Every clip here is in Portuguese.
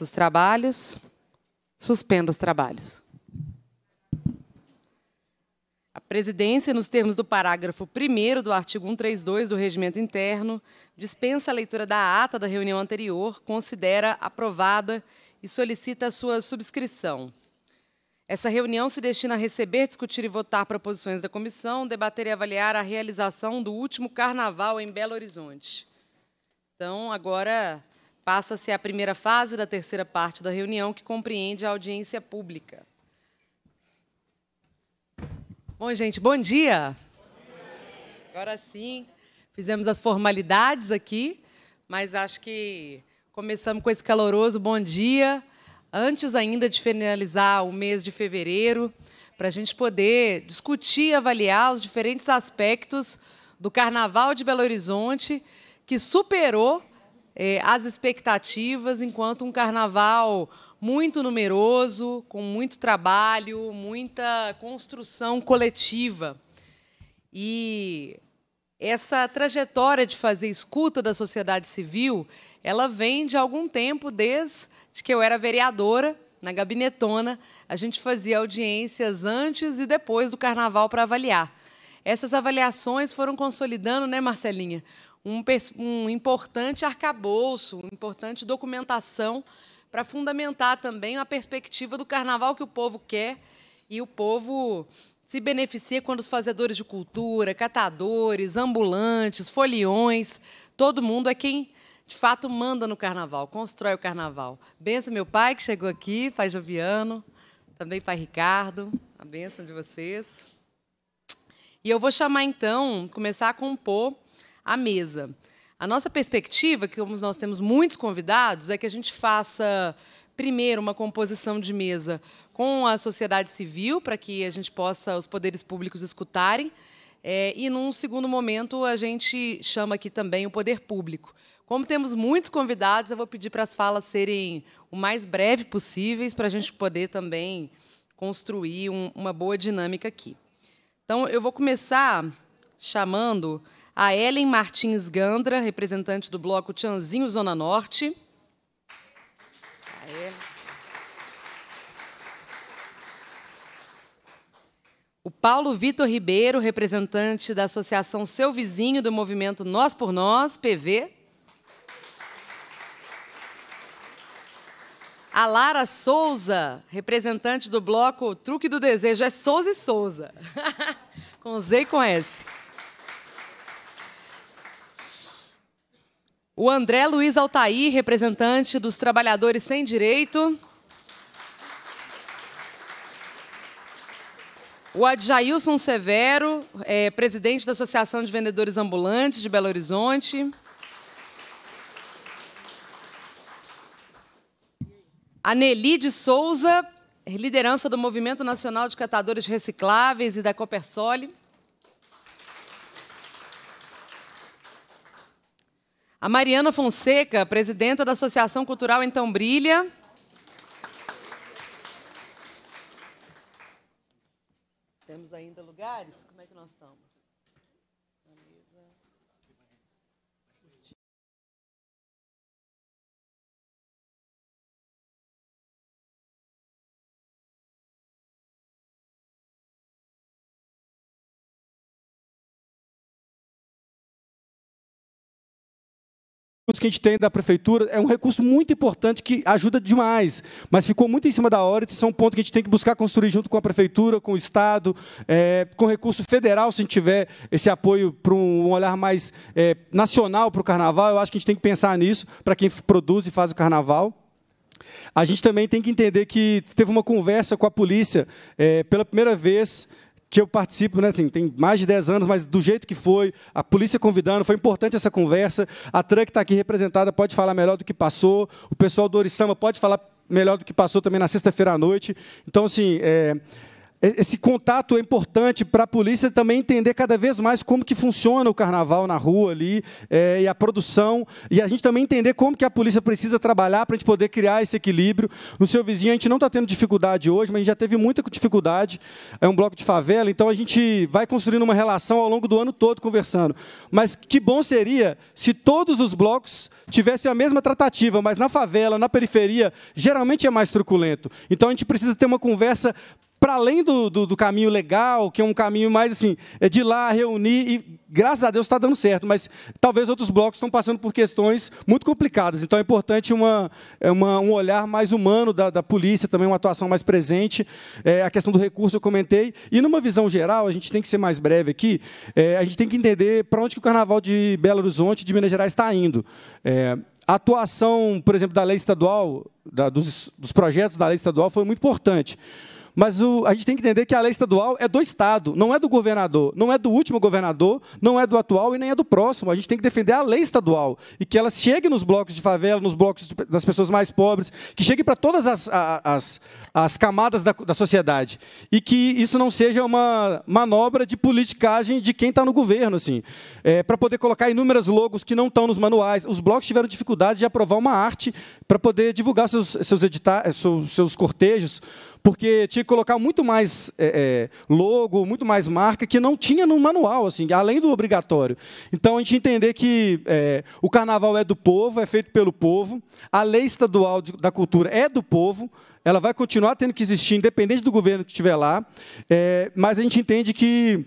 os trabalhos. Suspendo os trabalhos. A presidência, nos termos do parágrafo 1 do artigo 132 do Regimento Interno, dispensa a leitura da ata da reunião anterior, considera aprovada e solicita a sua subscrição. Essa reunião se destina a receber, discutir e votar proposições da comissão, debater e avaliar a realização do último carnaval em Belo Horizonte. Então, agora passa-se a primeira fase da terceira parte da reunião, que compreende a audiência pública. Bom, gente, bom dia. Agora sim, fizemos as formalidades aqui, mas acho que começamos com esse caloroso bom dia, antes ainda de finalizar o mês de fevereiro, para a gente poder discutir e avaliar os diferentes aspectos do Carnaval de Belo Horizonte, que superou eh, as expectativas, enquanto um carnaval muito numeroso, com muito trabalho, muita construção coletiva. E essa trajetória de fazer escuta da sociedade civil, ela vem de algum tempo, desde que eu era vereadora, na gabinetona, a gente fazia audiências antes e depois do carnaval para avaliar. Essas avaliações foram consolidando, né, Marcelinha, um, um importante arcabouço, uma importante documentação para fundamentar também a perspectiva do carnaval que o povo quer e o povo se beneficia quando os fazedores de cultura, catadores, ambulantes, foliões, todo mundo é quem de fato manda no carnaval, constrói o carnaval. Benção meu pai que chegou aqui, pai Joviano, também pai Ricardo, a benção de vocês. E eu vou chamar então, começar a compor a mesa. A nossa perspectiva, que como nós temos muitos convidados, é que a gente faça primeiro uma composição de mesa com a sociedade civil, para que a gente possa os poderes públicos escutarem, é, e num segundo momento a gente chama aqui também o poder público. Como temos muitos convidados, eu vou pedir para as falas serem o mais breve possíveis para a gente poder também construir um, uma boa dinâmica aqui. Então, eu vou começar chamando a Ellen Martins Gandra, representante do bloco Tianzinho Zona Norte. Aê. O Paulo Vitor Ribeiro, representante da Associação Seu Vizinho do movimento Nós por Nós, PV. A Lara Souza, representante do bloco Truque do Desejo. É Souza e Souza. com Z e com S. O André Luiz Altair, representante dos Trabalhadores Sem Direito. O Adjailson Severo, é, presidente da Associação de Vendedores Ambulantes de Belo Horizonte. A Nelly de Souza, liderança do Movimento Nacional de Catadores Recicláveis e da Copersole. A Mariana Fonseca, presidenta da Associação Cultural Então Brilha. Temos ainda lugares? Como é que nós estamos? Que a gente tem da prefeitura é um recurso muito importante que ajuda demais, mas ficou muito em cima da hora. Isso é um ponto que a gente tem que buscar construir junto com a prefeitura, com o Estado, é, com recurso federal, se a gente tiver esse apoio para um olhar mais é, nacional para o carnaval. Eu acho que a gente tem que pensar nisso para quem produz e faz o carnaval. A gente também tem que entender que teve uma conversa com a polícia é, pela primeira vez que eu participo, né, assim, tem mais de 10 anos, mas do jeito que foi, a polícia convidando, foi importante essa conversa. A Truck está aqui representada, pode falar melhor do que passou. O pessoal do Orissama pode falar melhor do que passou também na sexta-feira à noite. Então, assim, é, esse contato é importante para a polícia também entender cada vez mais como que funciona o carnaval na rua ali, é, e a produção, e a gente também entender como que a polícia precisa trabalhar para a gente poder criar esse equilíbrio. No seu vizinho, a gente não está tendo dificuldade hoje, mas a gente já teve muita dificuldade. É um bloco de favela, então a gente vai construindo uma relação ao longo do ano todo conversando. Mas que bom seria se todos os blocos tivessem a mesma tratativa, mas na favela, na periferia, geralmente é mais truculento. Então a gente precisa ter uma conversa para além do, do, do, caminho legal, que é um caminho mais assim, é de lá reunir, e graças a Deus está dando certo, mas talvez outros blocos estão passando por questões muito complicadas. Então é importante uma, é uma, um olhar mais humano da, da polícia, também uma atuação mais presente. É, a questão do recurso eu comentei. E numa visão geral, a gente tem que ser mais breve aqui, é, a gente tem que entender para onde que o Carnaval de Belo Horizonte, de Minas Gerais, está indo. É, a atuação, por exemplo, da lei estadual, da, dos, dos projetos da lei estadual foi muito importante. Mas o, a gente tem que entender que a lei estadual é do Estado, não é do governador, não é do último governador, não é do atual e nem é do próximo. A gente tem que defender a lei estadual e que ela chegue nos blocos de favela, nos blocos das pessoas mais pobres, que chegue para todas as, as, as camadas da, da, sociedade. E que isso não seja uma manobra de politicagem de quem está no governo. Assim. É, para poder colocar inúmeros logos que não estão nos manuais. Os blocos tiveram dificuldade de aprovar uma arte para poder divulgar seus, seus, editar, seus, seus cortejos porque tinha que colocar muito mais é, é, logo, muito mais marca que não tinha no manual, assim, além do obrigatório. Então a gente entender que é, o carnaval é do povo, é feito pelo povo, a lei estadual de, da cultura é do povo, ela vai continuar tendo que existir, independente do governo que estiver lá, é, mas a gente entende que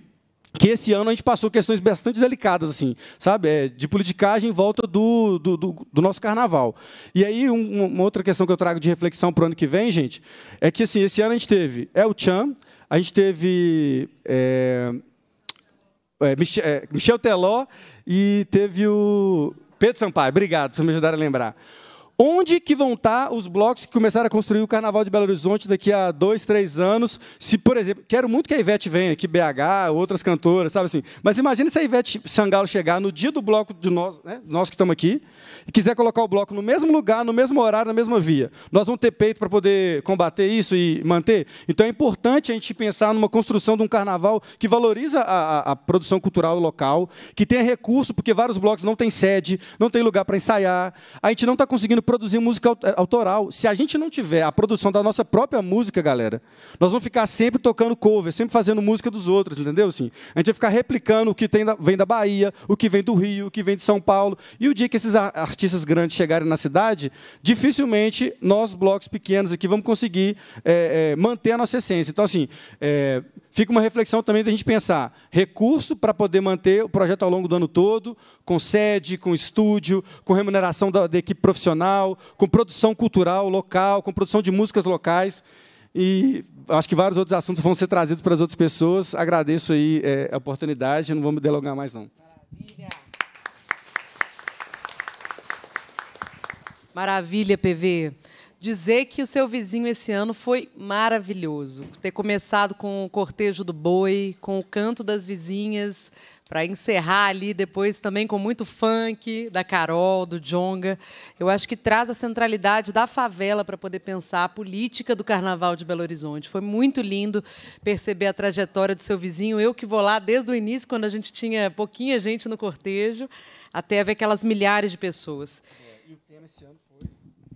que esse ano a gente passou questões bastante delicadas, assim, sabe? É, de politicagem em volta do, do, do, do nosso carnaval. E aí, um, uma outra questão que eu trago de reflexão para o ano que vem, gente, é que assim, esse ano a gente teve El Chan, a gente teve é, é, Michel, é, Michel Teló e teve o Pedro Sampaio. Obrigado por me ajudar a lembrar. Onde que vão estar os blocos que começaram a construir o Carnaval de Belo Horizonte daqui a dois, três anos? Se, por exemplo, quero muito que a Ivete venha aqui, BH, outras cantoras, sabe assim. Mas imagine se a Ivete Sangalo chegar no dia do bloco de nós, né, nós que estamos aqui, e quiser colocar o bloco no mesmo lugar, no mesmo horário, na mesma via. Nós vamos ter peito para poder combater isso e manter? Então é importante a gente pensar numa construção de um carnaval que valoriza a, a, a produção cultural local, que tenha recurso, porque vários blocos não têm sede, não tem lugar para ensaiar. A gente não está conseguindo produzir música eh, autoral. Se a gente não tiver a produção da nossa própria música, galera, nós vamos ficar sempre tocando cover, sempre fazendo música dos outros, entendeu? Assim, a gente vai ficar replicando o que da, vem da Bahia, o que vem do Rio, o que vem de São Paulo. E o dia que esses artistas grandes chegarem na cidade, dificilmente nós, blocos pequenos aqui, vamos conseguir é, é, manter a nossa essência. Então, assim, é, fica uma reflexão também da gente pensar recurso para poder manter o projeto ao longo do ano todo, com sede, com estúdio, com remuneração da, da equipe profissional, com produção cultural local, com produção de músicas locais. E acho que vários outros assuntos vão ser trazidos para as outras pessoas. Agradeço aí é, a oportunidade, não vou me delongar mais não. Maravilha. Maravilha, PV dizer que o seu vizinho esse ano foi maravilhoso. Ter começado com o cortejo do boi, com o canto das vizinhas, para encerrar ali depois também com muito funk da Carol, do Jonga. Eu acho que traz a centralidade da favela para poder pensar a política do Carnaval de Belo Horizonte. Foi muito lindo perceber a trajetória do seu vizinho. Eu que vou lá desde o início, quando a gente tinha pouquinha gente no cortejo, até ver aquelas milhares de pessoas. É, e o tema esse ano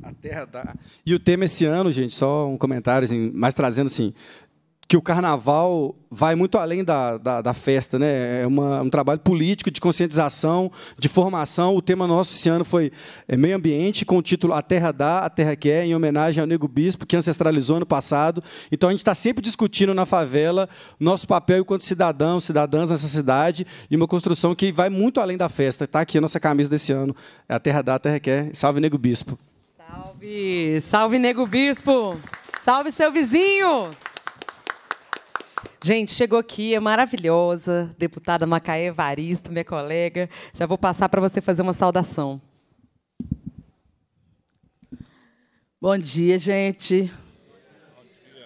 a terra da... E o tema esse ano, gente, só um comentário, assim, mais trazendo assim, que o carnaval vai muito além da, da, da festa, né? É uma, um trabalho político de conscientização, de formação. O tema nosso esse ano foi é, meio ambiente, com o título A Terra Dá, a Terra Quer, em homenagem ao Nego Bispo, que ancestralizou no passado. Então a gente está sempre discutindo na favela nosso papel enquanto cidadãos, cidadãs nessa cidade, e uma construção que vai muito além da festa. Está aqui a nossa camisa desse ano. É a Terra Dá, a Terra Quer. Salve Nego Bispo. Salve! Salve, Nego Bispo! Salve, seu vizinho! Gente, chegou aqui, é maravilhosa, deputada Macaé Evaristo, minha colega. Já vou passar para você fazer uma saudação. Bom dia, gente.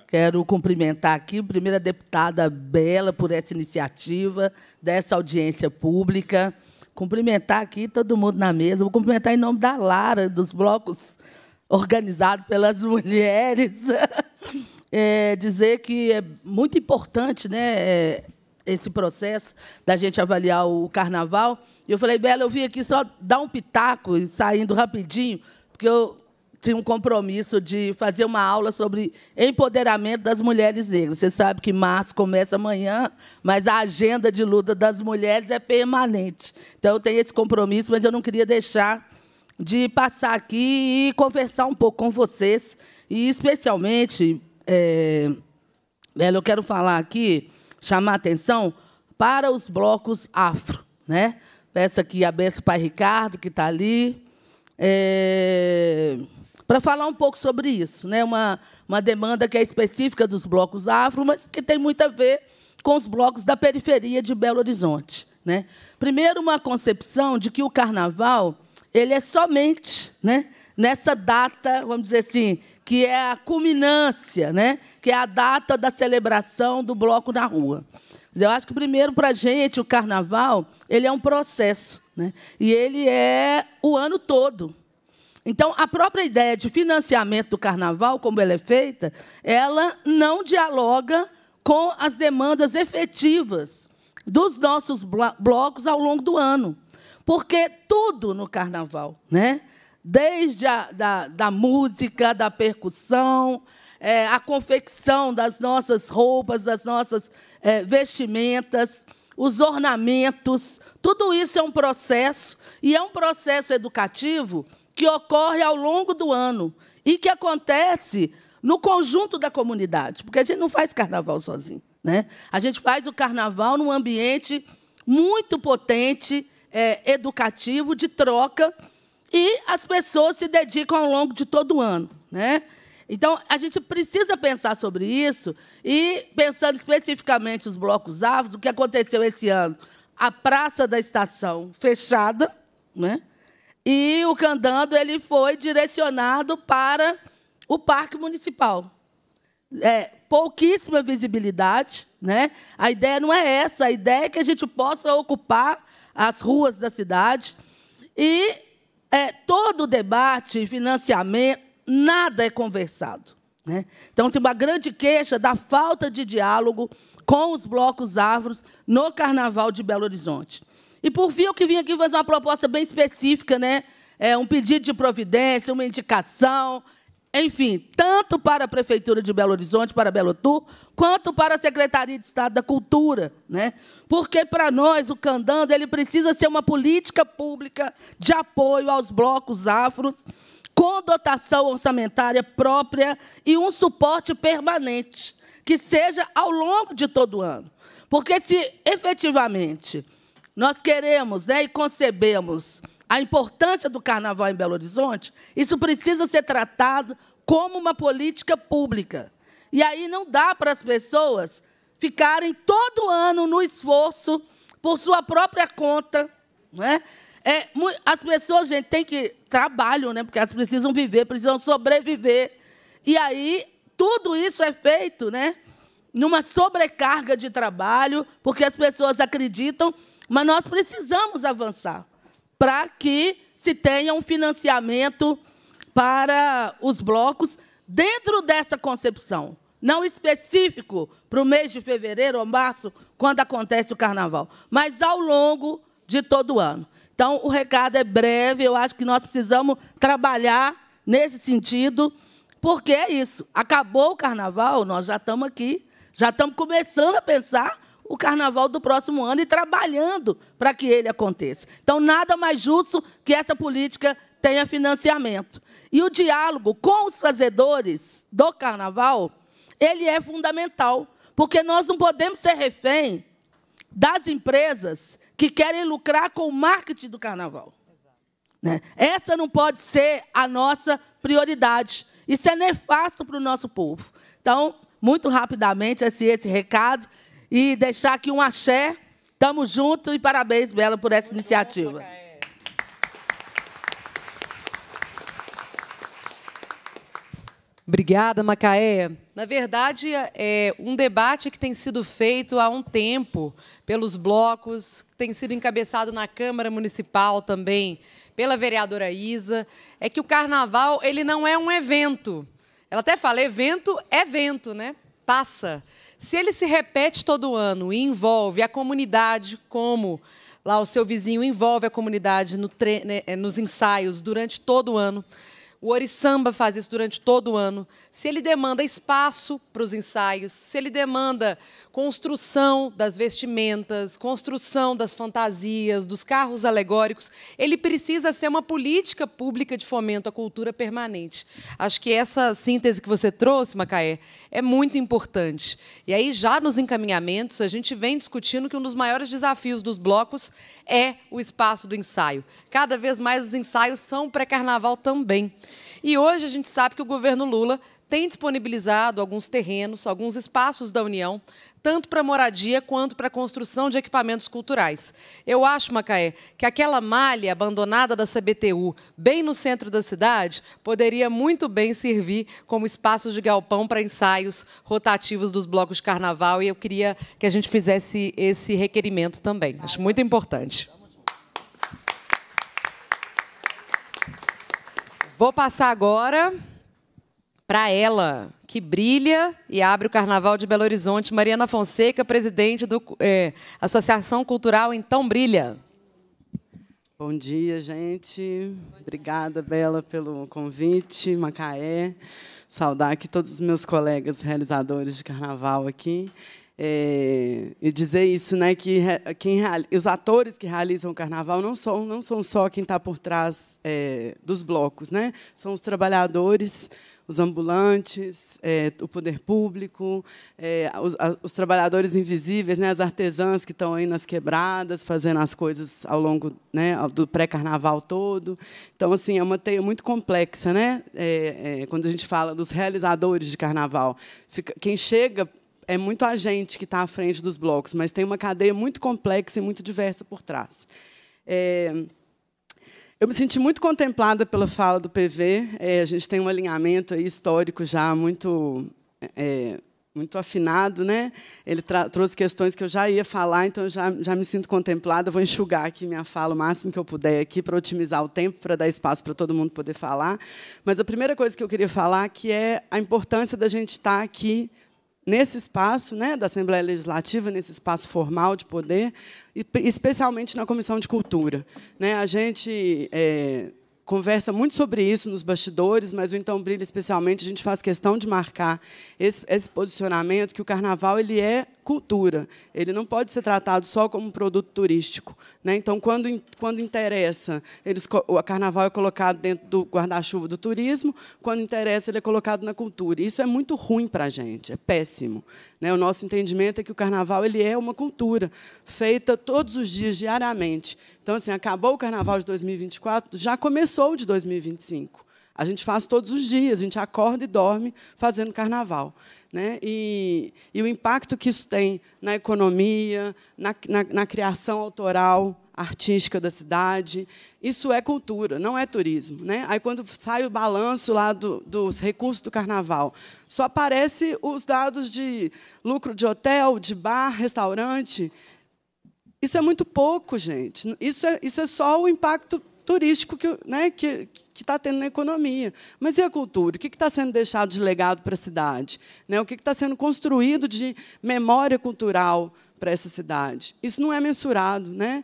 Quero cumprimentar aqui a primeira deputada Bela por essa iniciativa, dessa audiência pública. Cumprimentar aqui todo mundo na mesa. Vou cumprimentar em nome da Lara, dos blocos organizado pelas mulheres. é, dizer que é muito importante né, é, esse processo da gente avaliar o carnaval. E eu falei, Bela, eu vim aqui só dar um pitaco e saindo rapidinho, porque eu tinha um compromisso de fazer uma aula sobre empoderamento das mulheres negras. Você sabe que março começa amanhã, mas a agenda de luta das mulheres é permanente. Então, eu tenho esse compromisso, mas eu não queria deixar de passar aqui e conversar um pouco com vocês. E, especialmente, é, eu quero falar aqui, chamar atenção para os blocos afro. Né? Peço aqui a benção Pai Ricardo, que está ali. É, para falar um pouco sobre isso. Né? Uma, uma demanda que é específica dos blocos afro, mas que tem muito a ver com os blocos da periferia de Belo Horizonte. Né? Primeiro, uma concepção de que o carnaval ele é somente né, nessa data, vamos dizer assim, que é a culminância, né, que é a data da celebração do bloco na rua. Eu acho que, primeiro, para a gente, o carnaval ele é um processo. Né, e ele é o ano todo. Então, a própria ideia de financiamento do carnaval, como ela é feita, ela não dialoga com as demandas efetivas dos nossos blocos ao longo do ano. Porque tudo no carnaval, né? Desde a da, da música, da percussão, é, a confecção das nossas roupas, das nossas é, vestimentas, os ornamentos, tudo isso é um processo, e é um processo educativo que ocorre ao longo do ano e que acontece no conjunto da comunidade, porque a gente não faz carnaval sozinho. Né? A gente faz o carnaval num ambiente muito potente, é, educativo, de troca, e as pessoas se dedicam ao longo de todo o ano. Né? Então, a gente precisa pensar sobre isso, e pensando especificamente os blocos árvores, o que aconteceu esse ano. A Praça da Estação fechada, né? E o candando ele foi direcionado para o Parque Municipal. É, pouquíssima visibilidade. Né? A ideia não é essa, a ideia é que a gente possa ocupar as ruas da cidade. E é, todo debate, financiamento, nada é conversado. Né? Então, tem uma grande queixa da falta de diálogo com os blocos árvores no Carnaval de Belo Horizonte. E, por fim, eu que vim aqui fazer uma proposta bem específica, né? É, um pedido de providência, uma indicação, enfim, tanto para a Prefeitura de Belo Horizonte, para Belo Tour, quanto para a Secretaria de Estado da Cultura. Né? Porque, para nós, o Candando ele precisa ser uma política pública de apoio aos blocos afros, com dotação orçamentária própria e um suporte permanente, que seja ao longo de todo o ano. Porque, se efetivamente nós queremos né, e concebemos a importância do carnaval em Belo Horizonte, isso precisa ser tratado como uma política pública. E aí não dá para as pessoas ficarem todo ano no esforço por sua própria conta. Né? É, as pessoas, gente, têm que trabalham, né? porque elas precisam viver, precisam sobreviver. E aí, tudo isso é feito né? numa sobrecarga de trabalho, porque as pessoas acreditam mas nós precisamos avançar para que se tenha um financiamento para os blocos dentro dessa concepção, não específico para o mês de fevereiro ou março, quando acontece o carnaval, mas ao longo de todo o ano. Então, o recado é breve, eu acho que nós precisamos trabalhar nesse sentido, porque é isso. Acabou o carnaval, nós já estamos aqui, já estamos começando a pensar o carnaval do próximo ano e trabalhando para que ele aconteça. Então, nada mais justo que essa política tenha financiamento. E o diálogo com os fazedores do carnaval, ele é fundamental, porque nós não podemos ser refém das empresas que querem lucrar com o marketing do carnaval. Né? Essa não pode ser a nossa prioridade. Isso é nefasto para o nosso povo. Então, muito rapidamente, esse, esse recado e deixar aqui um axé. Tamo junto e parabéns, Bela, por essa iniciativa. Obrigada, Macaé. Na verdade, é um debate que tem sido feito há um tempo pelos blocos, tem sido encabeçado na Câmara Municipal também pela vereadora Isa, é que o carnaval ele não é um evento, Ela até fala, evento é vento, né? Passa. Se ele se repete todo ano e envolve a comunidade como lá o seu vizinho envolve a comunidade no né, eh, nos ensaios durante todo o ano, o Orisamba faz isso durante todo o ano. Se ele demanda espaço para os ensaios, se ele demanda construção das vestimentas, construção das fantasias, dos carros alegóricos, ele precisa ser uma política pública de fomento à cultura permanente. Acho que essa síntese que você trouxe, Macaé, é muito importante. E aí, já nos encaminhamentos, a gente vem discutindo que um dos maiores desafios dos blocos é o espaço do ensaio. Cada vez mais os ensaios são pré-carnaval também. E hoje a gente sabe que o governo Lula tem disponibilizado alguns terrenos, alguns espaços da União, tanto para moradia quanto para construção de equipamentos culturais. Eu acho, Macaé, que aquela malha abandonada da CBTU, bem no centro da cidade, poderia muito bem servir como espaço de galpão para ensaios rotativos dos blocos de carnaval, e eu queria que a gente fizesse esse requerimento também. Acho muito importante. Vou passar agora para ela, que brilha e abre o Carnaval de Belo Horizonte, Mariana Fonseca, presidente da é, Associação Cultural Então Brilha. Bom dia, gente. Obrigada, Bela, pelo convite. Macaé. Saudar aqui todos os meus colegas realizadores de carnaval aqui. É, e dizer isso, né, que quem, os atores que realizam o carnaval não são, não são só quem está por trás é, dos blocos, né? são os trabalhadores, os ambulantes, é, o poder público, é, os, a, os, trabalhadores invisíveis, né, as artesãs que estão aí nas quebradas, fazendo as coisas ao longo né, do pré-carnaval todo. Então, assim, é uma teia muito complexa. Né? É, é, quando a gente fala dos realizadores de carnaval, fica, quem chega é muito a gente que está à frente dos blocos, mas tem uma cadeia muito complexa e muito diversa por trás. É, eu me senti muito contemplada pela fala do PV. É, a gente tem um alinhamento histórico já muito é, muito afinado, né? Ele trouxe questões que eu já ia falar, então já já me sinto contemplada. Vou enxugar aqui minha fala o máximo que eu puder aqui para otimizar o tempo, para dar espaço para todo mundo poder falar. Mas a primeira coisa que eu queria falar que é a importância da gente estar tá aqui nesse espaço né, da Assembleia Legislativa, nesse espaço formal de poder, e especialmente na Comissão de Cultura. Né, a gente é, conversa muito sobre isso nos bastidores, mas o Então Brilha, especialmente, a gente faz questão de marcar esse, esse, posicionamento que o Carnaval ele é cultura, ele não pode ser tratado só como um produto turístico. Né? Então, quando, quando interessa, eles, o Carnaval é colocado dentro do guarda-chuva do turismo, quando interessa, ele é colocado na cultura. Isso é muito ruim para a gente, é péssimo. Né? O nosso entendimento é que o Carnaval ele é uma cultura, feita todos os dias, diariamente. Então, assim, acabou o Carnaval de 2024, já começou o de 2025. A gente faz todos os dias, a gente acorda e dorme fazendo carnaval. Né? E, e o impacto que isso tem na economia, na, na, na criação autoral, artística da cidade. Isso é cultura, não é turismo. Né? Aí, quando sai o balanço lá do, dos recursos do carnaval, só aparece os dados de lucro de hotel, de bar, restaurante. Isso é muito pouco, gente. Isso é, isso é só o impacto turístico que né, que está tendo na economia. Mas e a cultura? O que está sendo deixado de legado para a cidade? Né, o que está sendo construído de memória cultural para essa cidade? Isso não é mensurado. Né?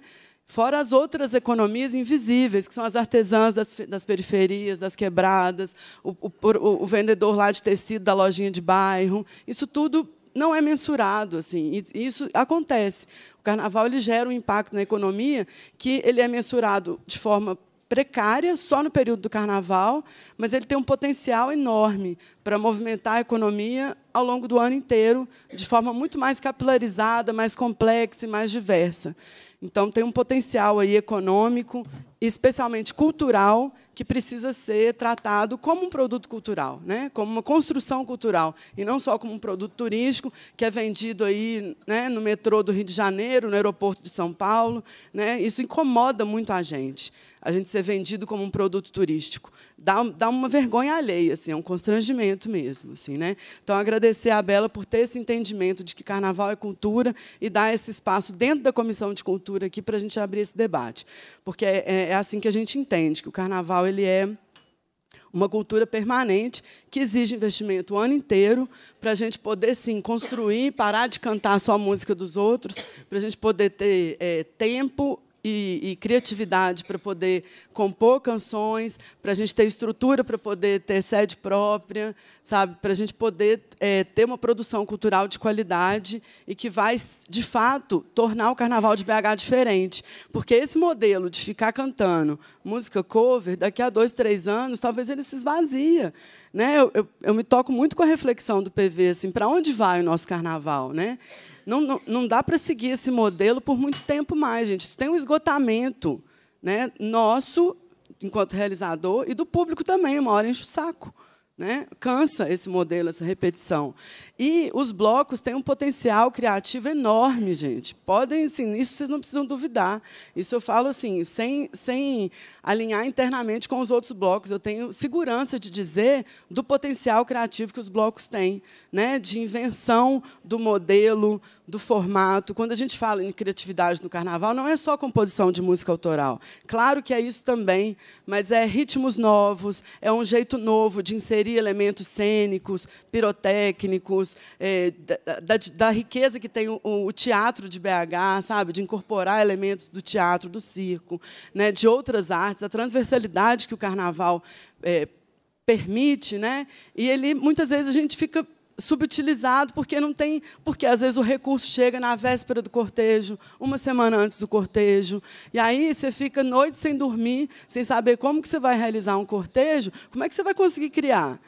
Fora as outras economias invisíveis, que são as artesãs das, das periferias, das quebradas, o, o, o, vendedor lá de tecido da lojinha de bairro. Isso tudo não é mensurado assim. Isso acontece. O carnaval ele gera um impacto na economia que ele é mensurado de forma precária só no período do carnaval mas ele tem um potencial enorme para movimentar a economia ao longo do ano inteiro de forma muito mais capilarizada mais complexa e mais diversa então tem um potencial aí econômico especialmente cultural, que precisa ser tratado como um produto cultural, né? como uma construção cultural, e não só como um produto turístico que é vendido aí, né, no metrô do Rio de Janeiro, no aeroporto de São Paulo. Né? Isso incomoda muito a gente, a gente ser vendido como um produto turístico. Dá, dá uma vergonha alheia, assim, é um constrangimento mesmo. Assim, né? Então, agradecer à Bela por ter esse entendimento de que carnaval é cultura e dar esse espaço dentro da Comissão de Cultura aqui para a gente abrir esse debate. Porque é, é é assim que a gente entende que o carnaval ele é uma cultura permanente que exige investimento o ano inteiro para a gente poder, sim, construir, parar de cantar só a música dos outros, para a gente poder ter é, tempo e, e, criatividade para poder compor canções, para a gente ter estrutura para poder ter sede própria, sabe, para a gente poder é, ter uma produção cultural de qualidade e que vai, de fato, tornar o Carnaval de BH diferente, porque esse modelo de ficar cantando música cover, daqui a dois, três anos, talvez ele se esvazia. Né? Eu, eu, eu me toco muito com a reflexão do PV, assim, para onde vai o nosso Carnaval, né? Não, não, não dá para seguir esse modelo por muito tempo mais, gente. Isso tem um esgotamento né, nosso, enquanto realizador, e do público também. Uma hora enche o saco. Né? Cansa esse modelo, essa repetição. E os blocos têm um potencial criativo enorme, gente. Podem, assim, isso vocês não precisam duvidar. Isso eu falo assim, sem, sem alinhar internamente com os outros blocos. Eu tenho segurança de dizer do potencial criativo que os blocos têm, né? de invenção do modelo, do formato. Quando a gente fala em criatividade no carnaval, não é só composição de música autoral. Claro que é isso também, mas é ritmos novos, é um jeito novo de inserir elementos cênicos, pirotécnicos, é, da, da, da, riqueza que tem o, o, teatro de BH, sabe, de incorporar elementos do teatro, do circo, né, de outras artes, a transversalidade que o carnaval é, permite, né? E ele muitas vezes a gente fica subutilizado porque não tem, porque às vezes o recurso chega na véspera do cortejo, uma semana antes do cortejo, e aí você fica noite sem dormir, sem saber como que você vai realizar um cortejo, como é que você vai conseguir criar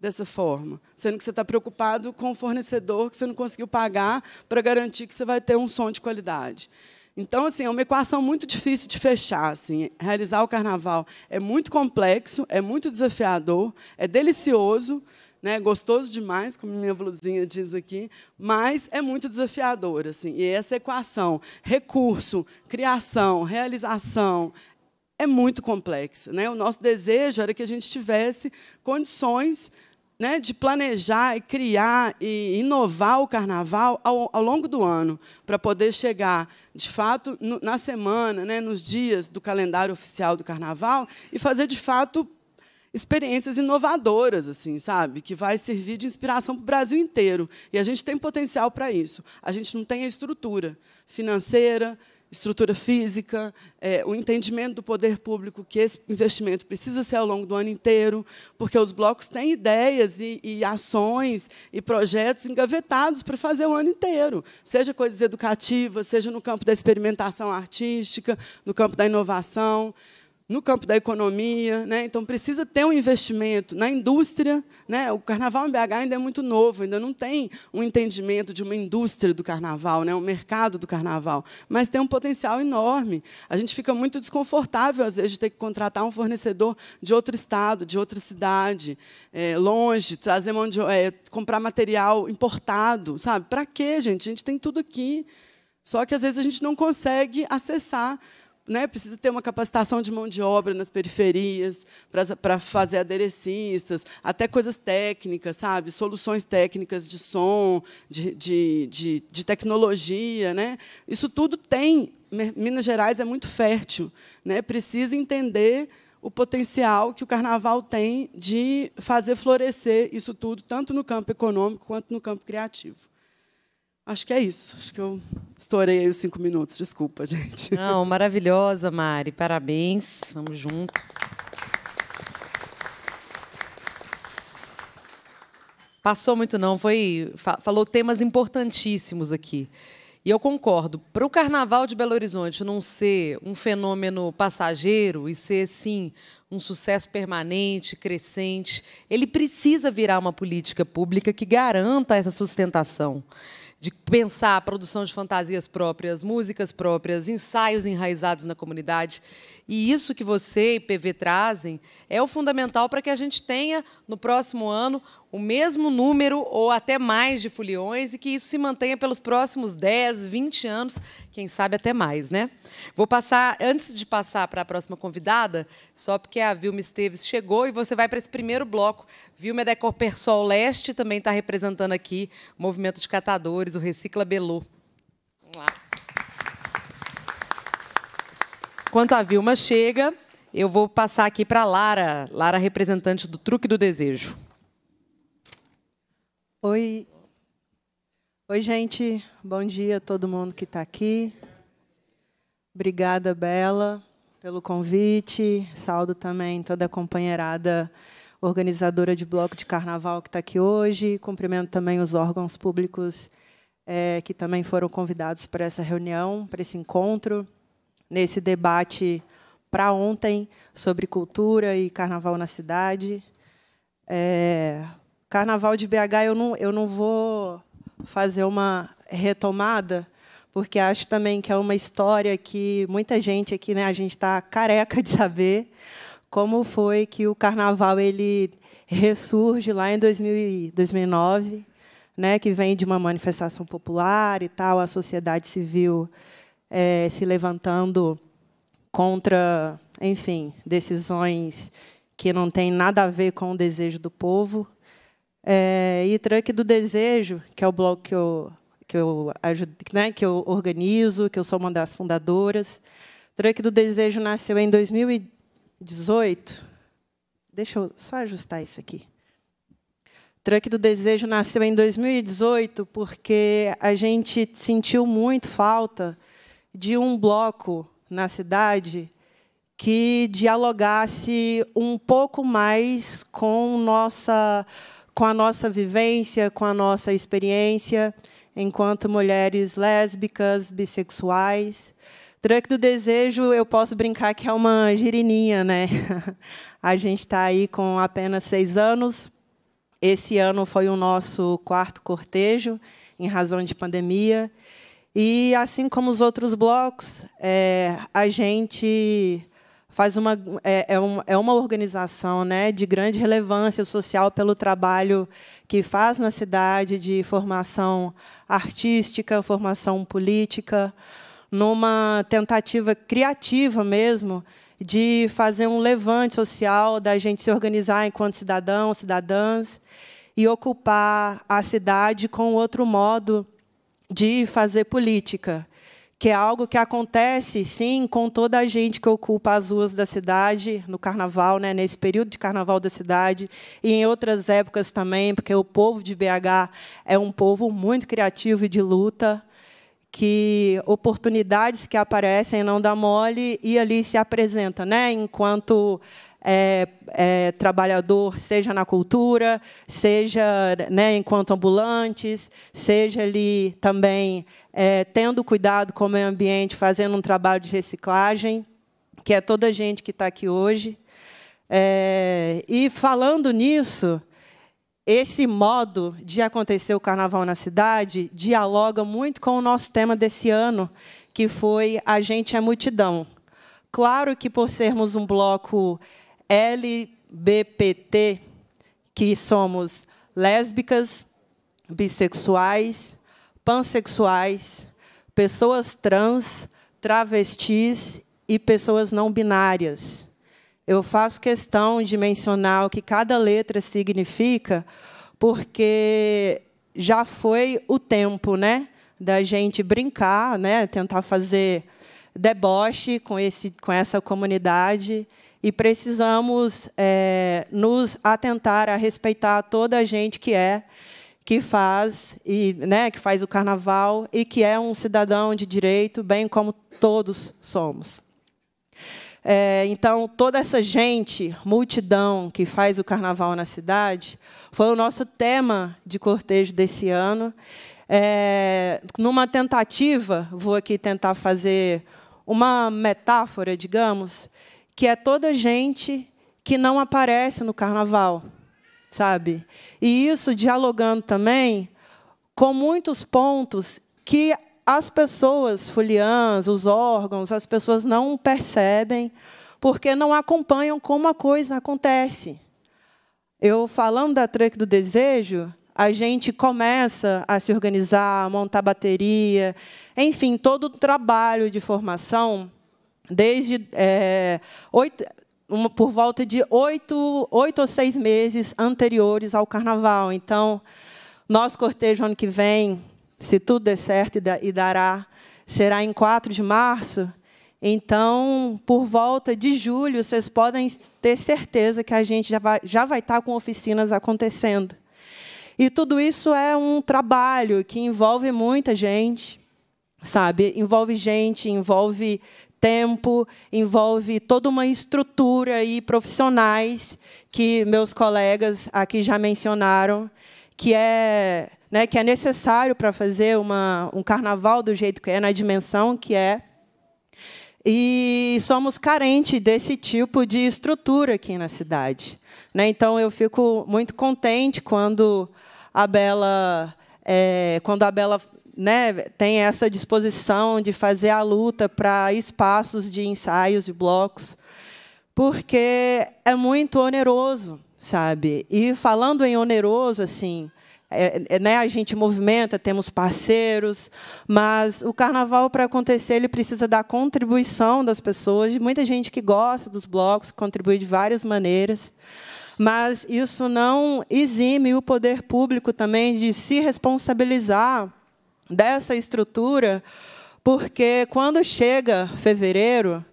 dessa forma, sendo que você está preocupado com o fornecedor que você não conseguiu pagar para garantir que você vai ter um som de qualidade. Então, assim, é uma equação muito difícil de fechar. Assim. Realizar o carnaval é muito complexo, é muito desafiador, é delicioso, né, gostoso demais, como minha blusinha diz aqui, mas é muito desafiador. Assim, e essa equação, recurso, criação, realização, é muito complexa. Né? O nosso desejo era que a gente tivesse condições né, de planejar e criar e inovar o carnaval ao, ao longo do ano, para poder chegar, de fato, no, na semana, né, nos dias do calendário oficial do carnaval, e fazer, de fato, experiências inovadoras, assim, sabe? Que vai servir de inspiração para o Brasil inteiro. E a gente tem potencial para isso. A gente não tem a estrutura financeira, estrutura física, é, o entendimento do poder público que esse investimento precisa ser ao longo do ano inteiro, porque os blocos têm ideias e, e ações e projetos engavetados para fazer o ano inteiro, seja coisas educativas, seja no campo da experimentação artística, no campo da inovação no campo da economia, né? então precisa ter um investimento na indústria. Né? O carnaval em BH ainda é muito novo, ainda não tem um entendimento de uma indústria do carnaval, né? um mercado do carnaval, mas tem um potencial enorme. A gente fica muito desconfortável, às vezes, de ter que contratar um fornecedor de outro estado, de outra cidade, é, longe, trazer mão de, é, comprar material importado. sabe? Para quê, gente? A gente tem tudo aqui. Só que, às vezes, a gente não consegue acessar né, precisa ter uma capacitação de mão de obra nas periferias para fazer aderecistas, até coisas técnicas, sabe? Soluções técnicas de som, de, de, de, de tecnologia. Né? Isso tudo tem. Minas Gerais é muito fértil. Né? Precisa entender o potencial que o carnaval tem de fazer florescer isso tudo, tanto no campo econômico quanto no campo criativo. Acho que é isso. Acho que eu estourei aí os cinco minutos. Desculpa, gente. Não, maravilhosa, Mari. Parabéns. Vamos junto. Passou muito não, foi falou temas importantíssimos aqui. E eu concordo. Para o Carnaval de Belo Horizonte não ser um fenômeno passageiro e ser, sim, um sucesso permanente, crescente, ele precisa virar uma política pública que garanta essa sustentação de pensar a produção de fantasias próprias, músicas próprias, ensaios enraizados na comunidade. E isso que você e PV trazem é o fundamental para que a gente tenha, no próximo ano, o mesmo número ou até mais de foliões e que isso se mantenha pelos próximos 10, 20 anos, quem sabe até mais. Né? Vou passar, antes de passar para a próxima convidada, só porque a Vilma Esteves chegou e você vai para esse primeiro bloco. Vilma é da Ecopersol Leste, também está representando aqui o movimento de catadores, o Recicla Belu. Vamos lá. Enquanto a Vilma chega, Eu vou passar aqui para Lara, Lara, representante do Truque do Desejo. Oi. Oi, gente. Bom dia a todo mundo que está aqui. Obrigada, Bela, pelo convite. Saldo também toda a companheirada organizadora de bloco de carnaval que está aqui hoje. Cumprimento também os órgãos públicos é, que também foram convidados para essa reunião, para esse encontro, nesse debate para ontem sobre cultura e carnaval na cidade. É, carnaval de BH eu não, eu não vou fazer uma retomada, porque acho também que é uma história que muita gente aqui, né, a gente está careca de saber como foi que o carnaval ele ressurge lá em 2000, 2009, né, que vem de uma manifestação popular e tal, a sociedade civil é, se levantando contra, enfim, decisões que não têm nada a ver com o desejo do povo. É, e Truque do Desejo, que é o bloco que eu, que eu, ajudo, né, que eu organizo, que eu sou uma das fundadoras. Truque do Desejo nasceu em 2018. Deixa eu só ajustar isso aqui. Truque do Desejo nasceu em 2018 porque a gente sentiu muito falta de um bloco na cidade que dialogasse um pouco mais com nossa com a nossa vivência, com a nossa experiência enquanto mulheres lésbicas, bissexuais. Truck do Desejo, eu posso brincar que é uma girininha, né? A gente está aí com apenas seis anos. Esse ano foi o nosso quarto cortejo, em razão de pandemia. E, assim como os outros blocos, é, a gente faz uma é, é, um, é uma organização né, de grande relevância social pelo trabalho que faz na cidade de formação artística, formação política, numa tentativa criativa mesmo de fazer um levante social, da gente se organizar enquanto cidadãos, cidadãs e ocupar a cidade com outro modo de fazer política, que é algo que acontece, sim, com toda a gente que ocupa as ruas da cidade no carnaval, né, nesse período de carnaval da cidade, e em outras épocas também, porque o povo de BH é um povo muito criativo e de luta, que oportunidades que aparecem não dá mole e ali se apresenta, né, enquanto é, é, trabalhador, seja na cultura, seja né, enquanto ambulantes, seja ali também é, tendo cuidado com o meio ambiente, fazendo um trabalho de reciclagem, que é toda a gente que está aqui hoje. É, e falando nisso, esse modo de acontecer o carnaval na cidade dialoga muito com o nosso tema desse ano, que foi A Gente é Multidão. Claro que, por sermos um bloco LBPT, que somos lésbicas, bissexuais, pansexuais, pessoas trans, travestis e pessoas não binárias. Eu faço questão de mencionar o que cada letra significa, porque já foi o tempo, né, da gente brincar, né, tentar fazer deboche com esse com essa comunidade e precisamos é, nos atentar a respeitar toda a gente que é que faz e né que faz o carnaval e que é um cidadão de direito bem como todos somos. É, então toda essa gente multidão que faz o carnaval na cidade foi o nosso tema de cortejo desse ano. É, numa tentativa vou aqui tentar fazer uma metáfora digamos que é toda gente que não aparece no carnaval, sabe? E isso dialogando também com muitos pontos que as pessoas foliãs, os órgãos, as pessoas não percebem porque não acompanham como a coisa acontece. Eu falando da Truck do Desejo, a gente começa a se organizar, a montar bateria, enfim, todo o trabalho de formação desde é, uma, por volta de oito, oito ou seis meses anteriores ao Carnaval. Então, nosso cortejo ano que vem, se tudo der certo e dará, será em 4 de março. Então, por volta de julho, vocês podem ter certeza que a gente já vai, já vai estar com oficinas acontecendo. E tudo isso é um trabalho que envolve muita gente, sabe? Envolve gente, envolve tempo, envolve toda uma estrutura e profissionais que meus colegas aqui já mencionaram, que é, né, que é necessário para fazer uma, um carnaval do jeito que é, na dimensão que é. E somos carentes desse tipo de estrutura aqui na cidade. Né? Então, eu fico muito contente quando a Bela, é, quando a Bela né, tem essa disposição de fazer a luta para espaços de ensaios e blocos, porque é muito oneroso, sabe? E falando em oneroso, assim, é, é, né, a gente movimenta, temos parceiros, mas o carnaval, para acontecer, ele precisa da contribuição das pessoas, de muita gente que gosta dos blocos, contribui de várias maneiras, mas isso não exime o poder público também de se responsabilizar dessa estrutura, porque quando chega fevereiro,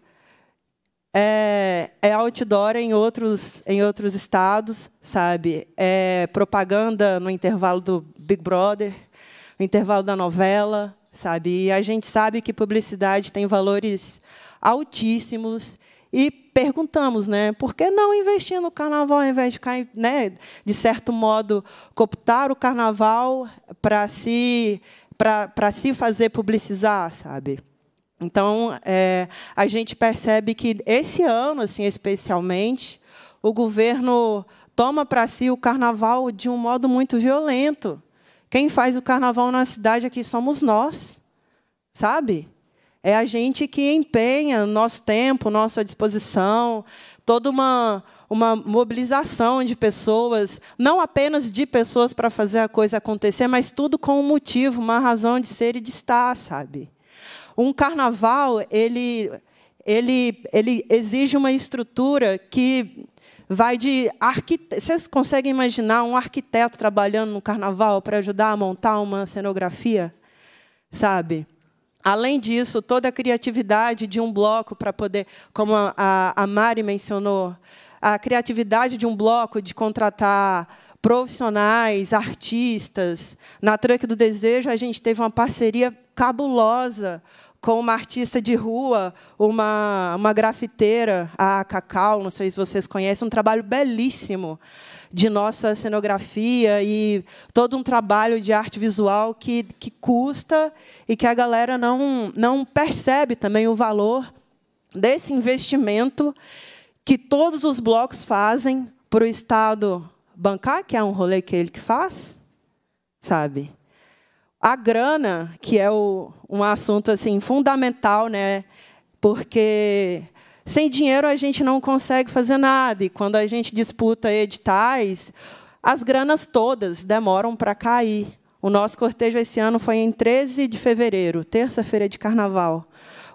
é, é outdoor em outros, em outros estados, sabe? É propaganda no intervalo do Big Brother, no intervalo da novela, sabe? E a gente sabe que publicidade tem valores altíssimos e perguntamos, né, por que não investir no carnaval ao invés de, né, de certo modo, cooptar o carnaval para se, para se fazer publicizar, sabe? Então, é, a gente percebe que esse ano, assim, especialmente, o governo toma para si o carnaval de um modo muito violento. Quem faz o carnaval na cidade aqui somos nós, sabe? É a gente que empenha nosso tempo, nossa disposição, toda uma, uma mobilização de pessoas, não apenas de pessoas para fazer a coisa acontecer, mas tudo com um motivo, uma razão de ser e de estar, sabe? Um carnaval, ele, ele, ele exige uma estrutura que vai de arquiteto. Vocês conseguem imaginar um arquiteto trabalhando no carnaval para ajudar a montar uma cenografia? Sabe? Além disso, toda a criatividade de um bloco para poder, como a, a Mari mencionou, a criatividade de um bloco de contratar profissionais, artistas. Na Truque do Desejo, a gente teve uma parceria cabulosa com uma artista de rua, uma, uma grafiteira, a Cacau, não sei se vocês conhecem, um trabalho belíssimo de nossa cenografia e todo um trabalho de arte visual que, que custa e que a galera não, não percebe também o valor desse investimento que todos os blocos fazem para o Estado bancar, que é um rolê que ele que faz, sabe? A grana, que é o, um assunto assim fundamental, né? Porque sem dinheiro a gente não consegue fazer nada. E quando a gente disputa editais, as granas todas demoram para cair. O nosso cortejo esse ano foi em 13 de fevereiro, terça-feira de carnaval.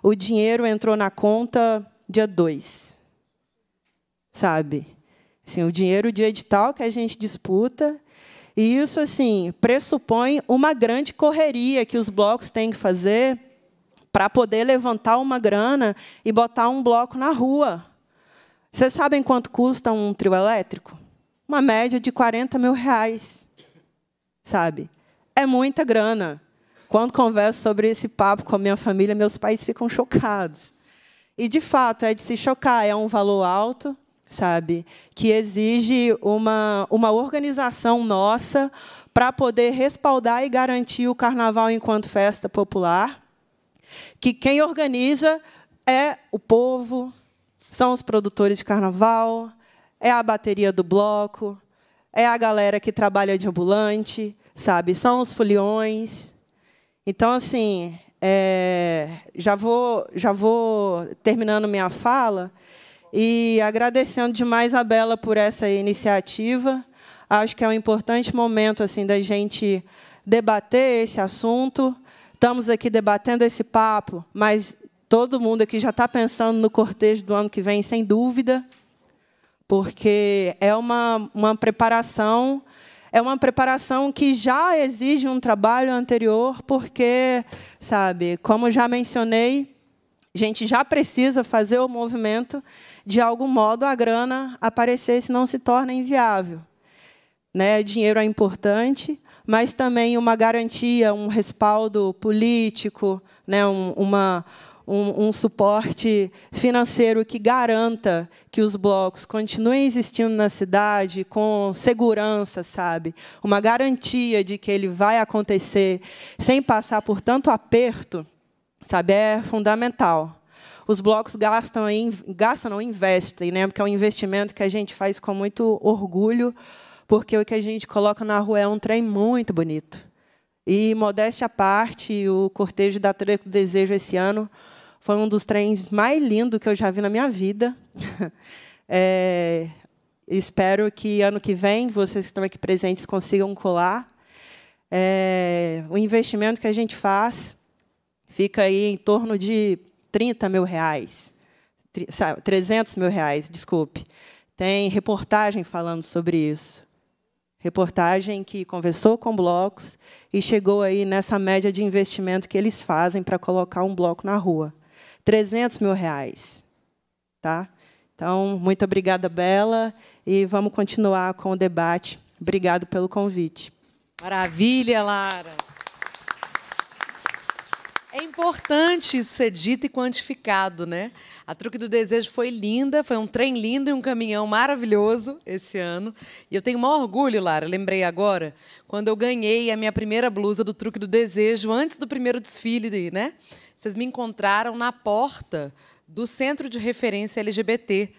O dinheiro entrou na conta dia 2. Sabe? Assim, o dinheiro de edital que a gente disputa e isso assim pressupõe uma grande correria que os blocos têm que fazer para poder levantar uma grana e botar um bloco na rua. Vocês sabem quanto custa um trio elétrico? Uma média de 40 mil reais. Sabe? É muita grana. Quando converso sobre esse papo com a minha família, meus pais ficam chocados. E, de fato, é de se chocar. É um valor alto, sabe? Que exige uma, uma organização nossa para poder respaldar e garantir o carnaval enquanto festa popular. Que quem organiza é o povo, são os produtores de carnaval, é a bateria do bloco, é a galera que trabalha de ambulante, sabe? São os foliões. Então, assim, é, já vou já vou terminando minha fala e agradecendo demais a Bela por essa iniciativa. Acho que é um importante momento assim da gente debater esse assunto. Estamos aqui debatendo esse papo, mas todo mundo aqui já está pensando no cortejo do ano que vem, sem dúvida, porque é uma, uma preparação é uma preparação que já exige um trabalho anterior, porque, sabe, como já mencionei, A gente já precisa fazer o movimento de algum modo a grana aparecer, senão se torna inviável. Né? Dinheiro é importante, mas também uma garantia, um respaldo político, né? um, uma, um, um, suporte financeiro que garanta que os blocos continuem existindo na cidade com segurança, sabe? Uma garantia de que ele vai acontecer sem passar por tanto aperto, sabe? É fundamental. Os blocos gastam, gastam não investem, né? Porque é um investimento que a gente faz com muito orgulho, porque o que a gente coloca na rua é um trem muito bonito. E, modéstia à parte, o cortejo da Treco Desejo esse ano foi um dos trens mais lindos que eu já vi na minha vida. É, espero que ano que vem vocês que estão aqui presentes consigam colar. É, o investimento que a gente faz fica aí em torno de 30 mil reais, 300 mil reais, desculpe. Tem reportagem falando sobre isso. Reportagem que conversou com blocos e chegou aí nessa média de investimento que eles fazem para colocar um bloco na rua. 300 mil reais. Tá? Então, muito obrigada, Bela, e vamos continuar com o debate. Obrigado pelo convite. Maravilha, Lara. É importante isso ser dito e quantificado, né? A Truque do Desejo foi linda, foi um trem lindo e um caminhão maravilhoso esse ano. E eu tenho um orgulho, Lara, lembrei agora, quando eu ganhei a minha primeira blusa do Truque do Desejo, antes do primeiro desfile, né? Vocês me encontraram na porta do Centro de Referência LGBT.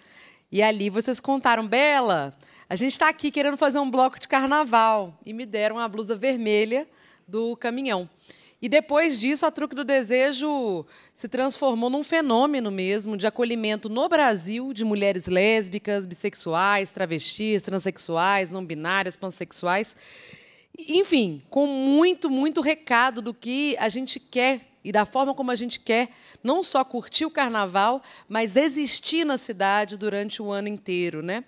E ali vocês contaram, Bela, a gente está aqui querendo fazer um bloco de carnaval. E me deram a blusa vermelha do caminhão. E depois disso, a Truque do Desejo se transformou num fenômeno mesmo de acolhimento no Brasil de mulheres lésbicas, bissexuais, travestis, transexuais, não binárias, pansexuais. Enfim, com muito, muito recado do que a gente quer e da forma como a gente quer não só curtir o carnaval, mas existir na cidade durante o ano inteiro, né?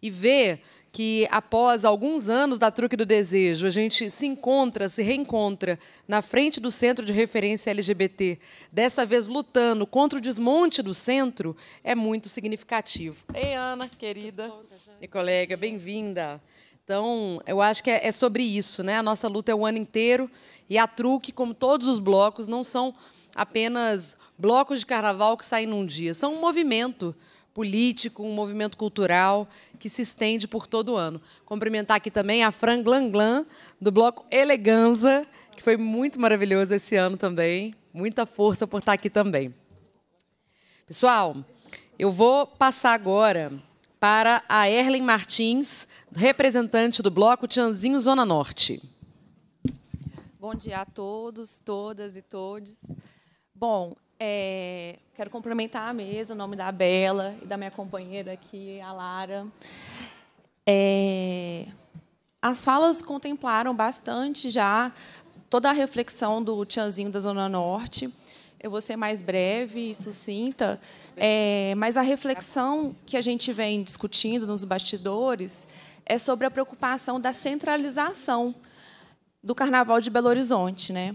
E ver que após alguns anos da Truque do Desejo, a gente se encontra, se reencontra na frente do Centro de Referência LGBT, dessa vez lutando contra o desmonte do centro, é muito significativo. Ei, Ana, querida e colega, bem-vinda. Então, eu acho que é, é sobre isso, né? A nossa luta é o ano inteiro e a Truque, como todos os blocos, não são apenas blocos de carnaval que saem num dia, são um movimento político, um movimento cultural que se estende por todo o ano. Cumprimentar aqui também a Fran Glanglan, do bloco Eleganza, que foi muito maravilhoso esse ano também. Muita força por estar aqui também. Pessoal, eu vou passar agora para a Erlen Martins, representante do bloco Tianzinho Zona Norte. Bom dia a todos, todas e todos. Bom, é, quero cumprimentar a mesa, o nome da Bela e da minha companheira aqui, a Lara. É, as falas contemplaram bastante já toda a reflexão do Tianzinho da Zona Norte. Eu vou ser mais breve e sucinta, é, mas a reflexão que a gente vem discutindo nos bastidores é sobre a preocupação da centralização do Carnaval de Belo Horizonte, né?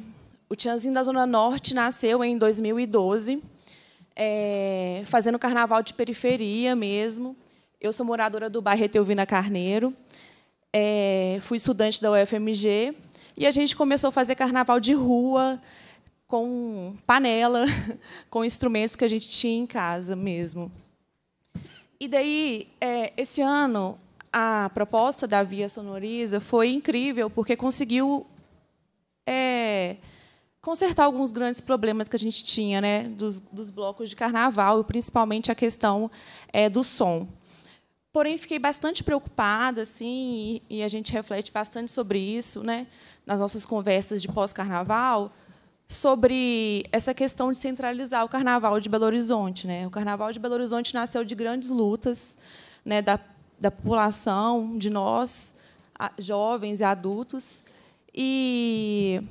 O Tianzinho da Zona Norte nasceu em 2012, é, fazendo carnaval de periferia mesmo. Eu sou moradora do bairro Eteuvina Carneiro, é, fui estudante da UFMG, e a gente começou a fazer carnaval de rua, com panela, com instrumentos que a gente tinha em casa mesmo. E daí, é, esse ano, a proposta da Via Sonoriza foi incrível, porque conseguiu é, consertar alguns grandes problemas que a gente tinha né, dos, dos blocos de carnaval, principalmente a questão é, do som. Porém, fiquei bastante preocupada, assim, e, e a gente reflete bastante sobre isso né, nas nossas conversas de pós-carnaval, sobre essa questão de centralizar o Carnaval de Belo Horizonte. Né? O Carnaval de Belo Horizonte nasceu de grandes lutas né, da, da população, de nós, jovens e adultos, e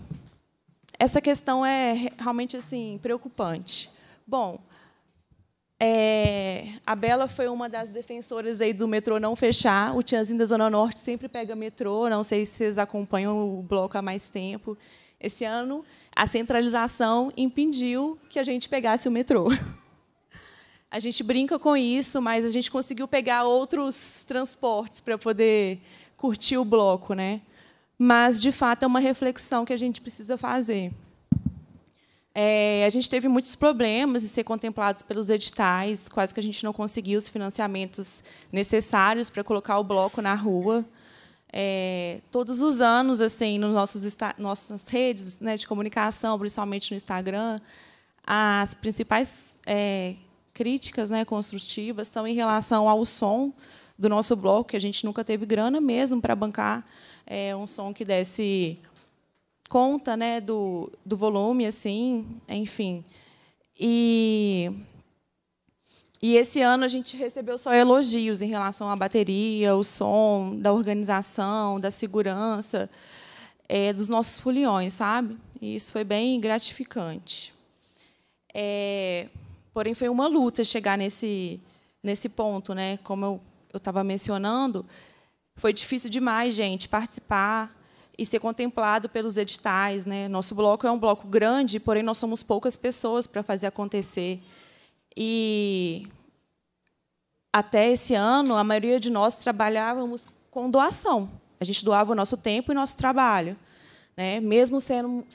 essa questão é realmente assim preocupante. Bom, é, a Bela foi uma das defensoras aí do metrô não fechar. O Tianzinho da Zona Norte sempre pega metrô. Não sei se vocês acompanham o bloco há mais tempo. Esse ano, a centralização impediu que a gente pegasse o metrô. A gente brinca com isso, mas a gente conseguiu pegar outros transportes para poder curtir o bloco, né? Mas de fato é uma reflexão que a gente precisa fazer. É, a gente teve muitos problemas de ser contemplados pelos editais, quase que a gente não conseguiu os financiamentos necessários para colocar o bloco na rua. É, todos os anos, assim, nos nossos nossas redes né, de comunicação, principalmente no Instagram, as principais é, críticas né, construtivas são em relação ao som do nosso bloco, que a gente nunca teve grana mesmo para bancar é, um som que desse conta né, do, do volume, assim, enfim. E, e esse ano a gente recebeu só elogios em relação à bateria, o som, da organização, da segurança, é, dos nossos foliões, sabe? E isso foi bem gratificante. É, porém, foi uma luta chegar nesse, nesse ponto, né? Como eu estava mencionando, foi difícil demais, gente, participar e ser contemplado pelos editais. Né? Nosso bloco é um bloco grande, porém nós somos poucas pessoas para fazer acontecer. E até esse ano, a maioria de nós trabalhávamos com doação. A gente doava o nosso tempo e nosso trabalho. Né? Mesmo sendo,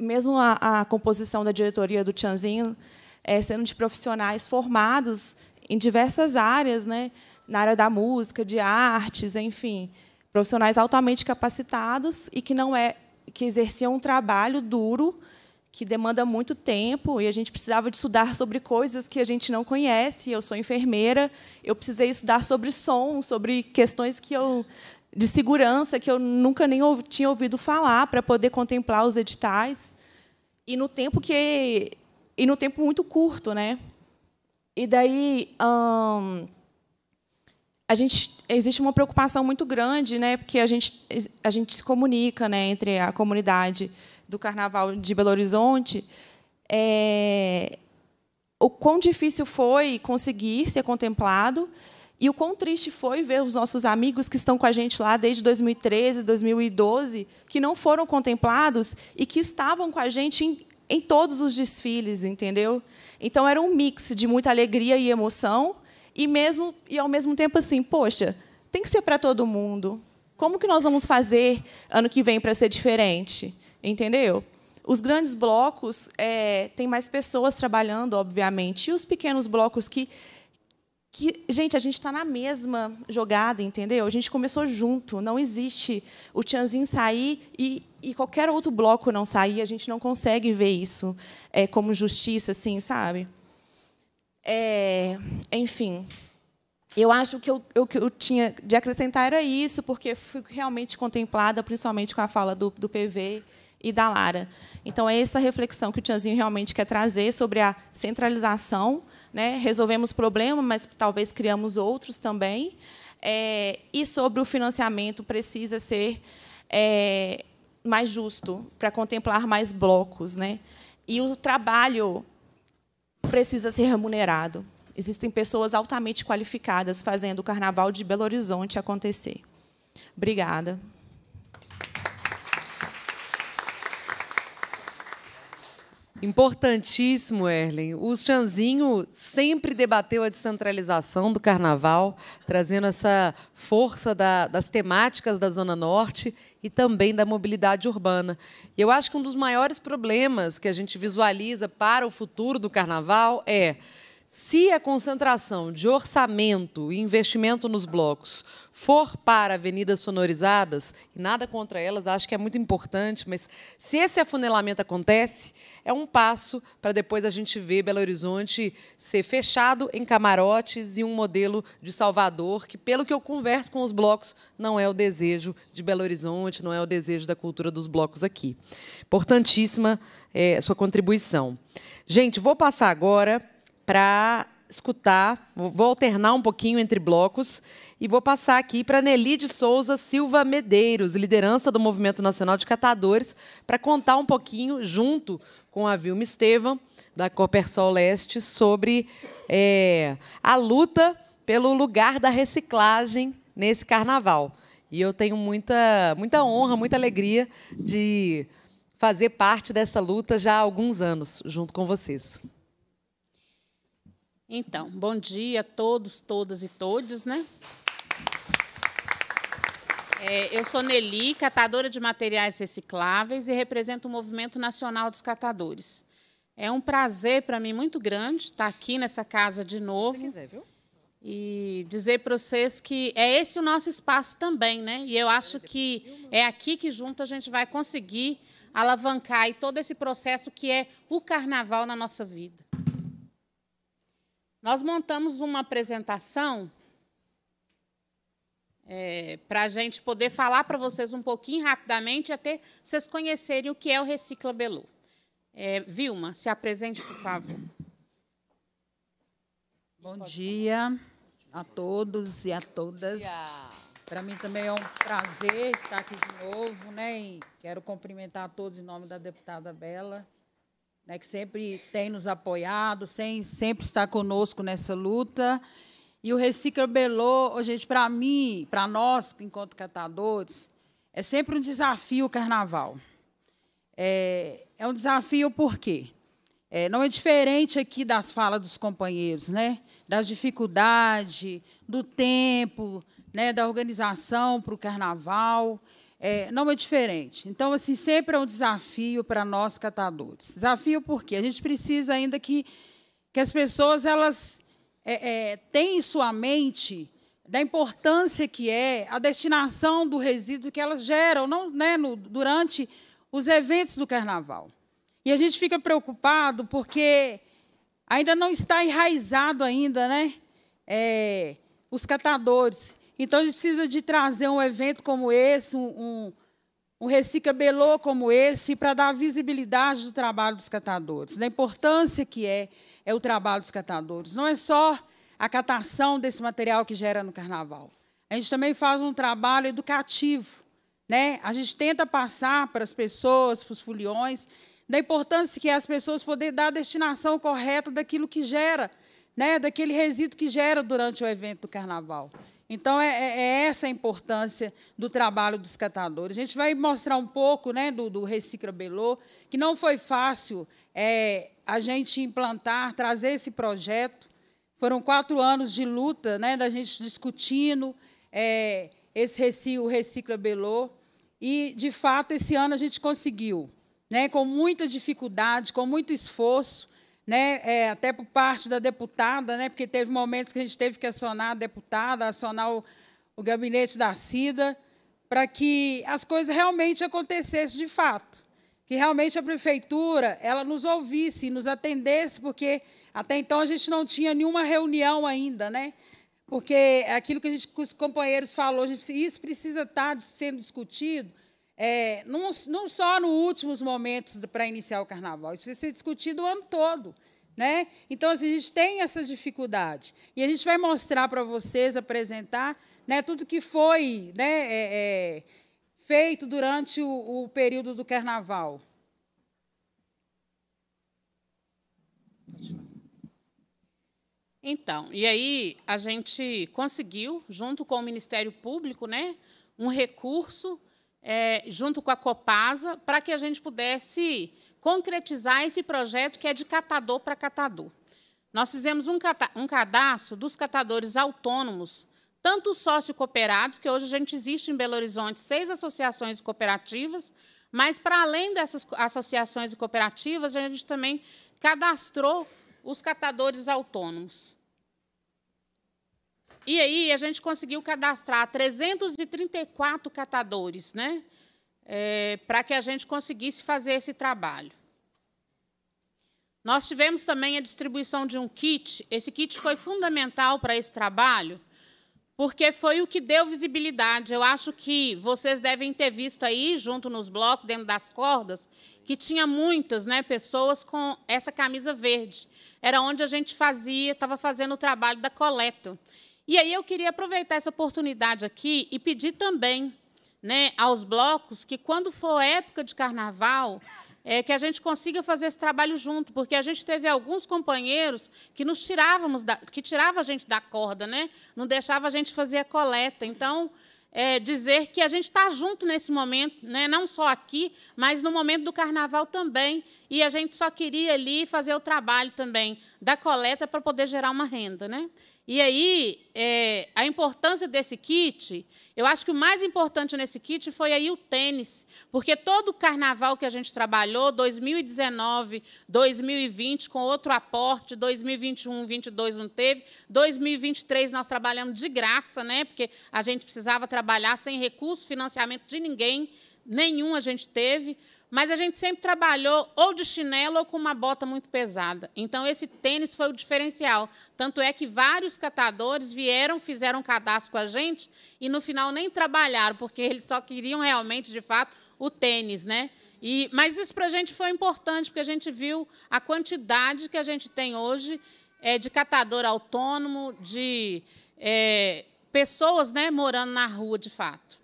mesmo a, a composição da diretoria do Tianzinho é, sendo de profissionais formados em diversas áreas, né? Na área da música, de artes, enfim, profissionais altamente capacitados e que não é que exerciam um trabalho duro que demanda muito tempo e a gente precisava de estudar sobre coisas que a gente não conhece. Eu sou enfermeira, eu precisei estudar sobre som, sobre questões que eu de segurança que eu nunca nem tinha ouvido falar para poder contemplar os editais e no tempo que e no tempo muito curto, né? E daí hum, a gente existe uma preocupação muito grande, né, porque a gente a gente se comunica, né, entre a comunidade do Carnaval de Belo Horizonte, é, o quão difícil foi conseguir ser contemplado e o quão triste foi ver os nossos amigos que estão com a gente lá desde 2013, 2012, que não foram contemplados e que estavam com a gente em, em todos os desfiles, entendeu? Então era um mix de muita alegria e emoção e mesmo e ao mesmo tempo assim, poxa, tem que ser para todo mundo. Como que nós vamos fazer ano que vem para ser diferente? Entendeu? Os grandes blocos é, tem mais pessoas trabalhando, obviamente, e os pequenos blocos que que, gente, a gente está na mesma jogada, entendeu? A gente começou junto. Não existe o Tianzin sair e, e qualquer outro bloco não sair. A gente não consegue ver isso é, como justiça, assim, sabe? É, enfim, eu acho que eu, o que eu tinha de acrescentar era isso, porque fui realmente contemplada, principalmente com a fala do, do PV e da Lara. Então, é essa reflexão que o Tianzinho realmente quer trazer sobre a centralização. Né? Resolvemos problemas, mas talvez criamos outros também. É, e sobre o financiamento, precisa ser é, mais justo, para contemplar mais blocos. Né? E o trabalho precisa ser remunerado. Existem pessoas altamente qualificadas fazendo o Carnaval de Belo Horizonte acontecer. Obrigada. Importantíssimo, Erlen. O Chanzinho sempre debateu a descentralização do carnaval, trazendo essa força da, das temáticas da Zona Norte e também da mobilidade urbana. E eu acho que um dos maiores problemas que a gente visualiza para o futuro do carnaval é se a concentração de orçamento e investimento nos blocos for para avenidas sonorizadas, e nada contra elas, acho que é muito importante, mas se esse afunilamento acontece, é um passo para depois a gente ver Belo Horizonte ser fechado em camarotes e um modelo de Salvador, que, pelo que eu converso com os blocos, não é o desejo de Belo Horizonte, não é o desejo da cultura dos blocos aqui. Importantíssima é, sua contribuição. Gente, vou passar agora para escutar, vou alternar um pouquinho entre blocos e vou passar aqui para Nelly de Souza Silva Medeiros, liderança do Movimento Nacional de Catadores, para contar um pouquinho, junto com a Vilma Estevam, da Copersol Leste, sobre é, a luta pelo lugar da reciclagem nesse carnaval. E eu tenho muita, muita honra, muita alegria de fazer parte dessa luta já há alguns anos, junto com vocês. Então, bom dia a todos, todas e todes, né? É, eu sou Nelly, catadora de materiais recicláveis e represento o Movimento Nacional dos Catadores. É um prazer para mim muito grande estar aqui nessa casa de novo. Se quiser, viu? E dizer para vocês que é esse o nosso espaço também, né? E eu acho que é aqui que junto a gente vai conseguir alavancar todo esse processo que é o carnaval na nossa vida. Nós montamos uma apresentação é, para a gente poder falar para vocês um pouquinho rapidamente, até vocês conhecerem o que é o Recicla Belu. É, Vilma, se apresente, por favor. Bom dia a todos e a todas. Para mim também é um prazer estar aqui de novo, né? E quero cumprimentar a todos em nome da deputada Bela, né, que sempre tem nos apoiado, sem, sempre está conosco nessa luta. E o Recicla Belô, gente, para mim, para nós, enquanto catadores, é sempre um desafio o carnaval. É, é um desafio por quê? É, não é diferente aqui das falas dos companheiros, né? Das dificuldades, do tempo, né? da organização para o carnaval. É, não é diferente. Então, assim, sempre é um desafio para nós catadores. Desafio porque a gente precisa ainda que, que as pessoas elas é, é, em sua mente da importância que é a destinação do resíduo que elas geram não, né, no, durante os eventos do carnaval. E a gente fica preocupado porque ainda não está enraizado ainda, né? É, os catadores. Então a gente precisa de trazer um evento como esse, um, um, um como esse, para dar visibilidade do trabalho dos catadores, da importância que é é o trabalho dos catadores. Não é só a catação desse material que gera no carnaval. A gente também faz um trabalho educativo. Né? A gente tenta passar para as pessoas, para os foliões, da importância que é as pessoas poderem dar a destinação correta daquilo que gera, né? daquele resíduo que gera durante o evento do carnaval. Então, é, é, é essa a importância do trabalho dos catadores. A gente vai mostrar um pouco né, do, do Recicla Belô, que não foi fácil é, a gente implantar, trazer esse projeto. Foram quatro anos de luta, né, da gente discutindo é, esse reci, o Recicla Belô. E, de fato, esse ano a gente conseguiu, né, com muita dificuldade, com muito esforço, né, é, até por parte da deputada, né, porque teve momentos que a gente teve que acionar a deputada, acionar o, o gabinete da CIDA, para que as coisas realmente acontecessem de fato que realmente a prefeitura ela nos ouvisse, nos atendesse, porque até então a gente não tinha nenhuma reunião ainda, né? Porque é aquilo que, gente, que os companheiros falou, isso precisa estar sendo discutido, é, não, não só nos últimos momentos para iniciar o carnaval, isso precisa ser discutido o ano todo. Né? Então, assim, a gente tem essa dificuldade. E a gente vai mostrar para vocês, apresentar né, tudo que foi né, é, é, feito durante o, o período do carnaval? Então, e aí a gente conseguiu, junto com o Ministério Público, né, um recurso, é, junto com a Copasa, para que a gente pudesse concretizar esse projeto que é de catador para catador. Nós fizemos um, um cadastro dos catadores autônomos tanto sócio cooperado, porque hoje a gente existe em Belo Horizonte seis associações cooperativas, mas para além dessas associações e cooperativas, a gente também cadastrou os catadores autônomos. E aí a gente conseguiu cadastrar 334 catadores, né? É, para que a gente conseguisse fazer esse trabalho. Nós tivemos também a distribuição de um kit. Esse kit foi fundamental para esse trabalho, porque foi o que deu visibilidade. Eu acho que vocês devem ter visto aí, junto nos blocos, dentro das cordas, que tinha muitas né, pessoas com essa camisa verde. Era onde a gente fazia, estava fazendo o trabalho da coleta. E aí eu queria aproveitar essa oportunidade aqui e pedir também né, aos blocos que, quando for época de carnaval, é, que a gente consiga fazer esse trabalho junto, porque a gente teve alguns companheiros que nos tirávamos, da, que tirava a gente da corda, né? não deixava a gente fazer a coleta. Então, é, dizer que a gente está junto nesse momento, né? não só aqui, mas no momento do carnaval também. E a gente só queria ali fazer o trabalho também da coleta para poder gerar uma renda. Né? E aí, é, a importância desse kit, eu acho que o mais importante nesse kit foi aí o tênis, porque todo o carnaval que a gente trabalhou, 2019, 2020, com outro aporte, 2021, 2022 não teve, 2023 nós trabalhamos de graça, né? porque a gente precisava trabalhar sem recurso, financiamento de ninguém, nenhum a gente teve, mas a gente sempre trabalhou ou de chinelo ou com uma bota muito pesada. Então, esse tênis foi o diferencial. Tanto é que vários catadores vieram, fizeram cadastro com a gente e, no final, nem trabalharam, porque eles só queriam realmente, de fato, o tênis. Né? E, mas isso para a gente foi importante, porque a gente viu a quantidade que a gente tem hoje é, de catador autônomo, de é, pessoas né, morando na rua, de fato.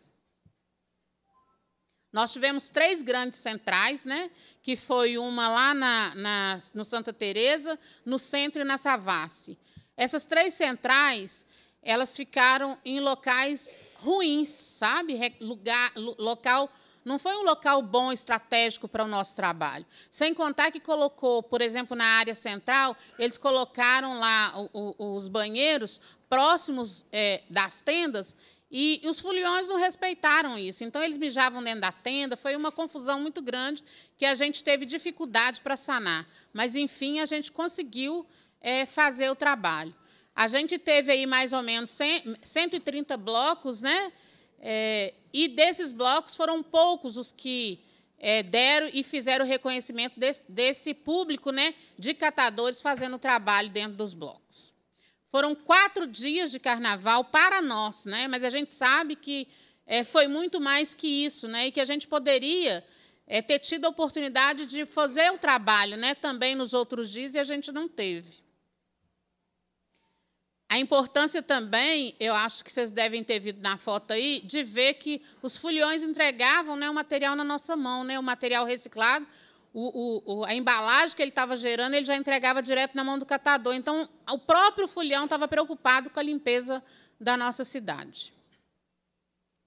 Nós tivemos três grandes centrais, né, que foi uma lá na, na, no Santa Teresa, no centro e na Savassi. Essas três centrais, elas ficaram em locais ruins, sabe? Lugar, local não foi um local bom estratégico para o nosso trabalho. Sem contar que colocou, por exemplo, na área central, eles colocaram lá o, o, os banheiros próximos é, das tendas e os foliões não respeitaram isso. Então, eles mijavam dentro da tenda. Foi uma confusão muito grande que a gente teve dificuldade para sanar. Mas, enfim, a gente conseguiu é, fazer o trabalho. A gente teve aí mais ou menos 100, 130 blocos, né? É, e desses blocos foram poucos os que é, deram e fizeram o reconhecimento desse, desse público né, de catadores fazendo o trabalho dentro dos blocos. Foram quatro dias de carnaval para nós, né? mas a gente sabe que é, foi muito mais que isso, né? e que a gente poderia é, ter tido a oportunidade de fazer o trabalho né? também nos outros dias, e a gente não teve. A importância também, eu acho que vocês devem ter visto na foto aí, de ver que os foliões entregavam né, o material na nossa mão, né, o material reciclado, o, o, a embalagem que ele estava gerando, ele já entregava direto na mão do catador. Então, o próprio Fulhão estava preocupado com a limpeza da nossa cidade.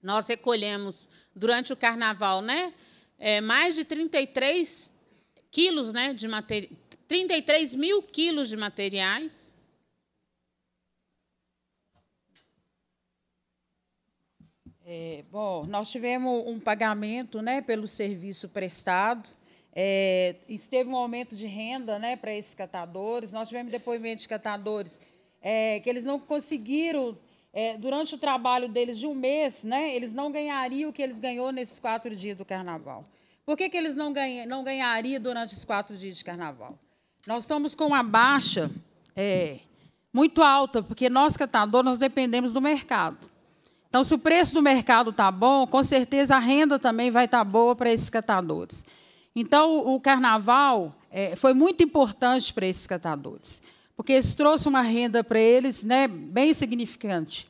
Nós recolhemos, durante o carnaval, né, é, mais de 33 quilos né, de material, 33 mil quilos de materiais. É, bom, nós tivemos um pagamento né, pelo serviço prestado, é, teve um aumento de renda né, para esses catadores. Nós tivemos depoimentos de catadores é, que eles não conseguiram, é, durante o trabalho deles de um mês, né, eles não ganhariam o que eles ganhou nesses quatro dias do carnaval. Por que, que eles não, ganha, não ganhariam durante os quatro dias de carnaval? Nós estamos com uma baixa é, muito alta, porque nós, catadores, nós dependemos do mercado. Então, se o preço do mercado está bom, com certeza a renda também vai estar tá boa para esses catadores. Então, o carnaval é, foi muito importante para esses catadores, porque isso trouxe uma renda para eles né, bem significante.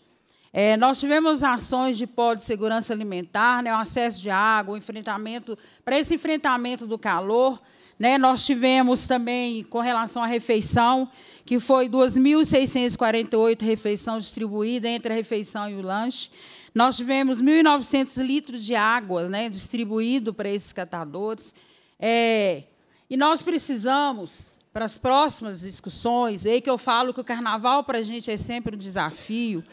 É, nós tivemos ações de pó de segurança alimentar, né, o acesso de água, o enfrentamento, para esse enfrentamento do calor. Né, nós tivemos também, com relação à refeição, que foi 2.648 refeições distribuídas entre a refeição e o lanche. Nós tivemos 1.900 litros de água né, distribuído para esses catadores. É, e nós precisamos, para as próximas discussões, é aí que eu falo que o carnaval para a gente é sempre um desafio,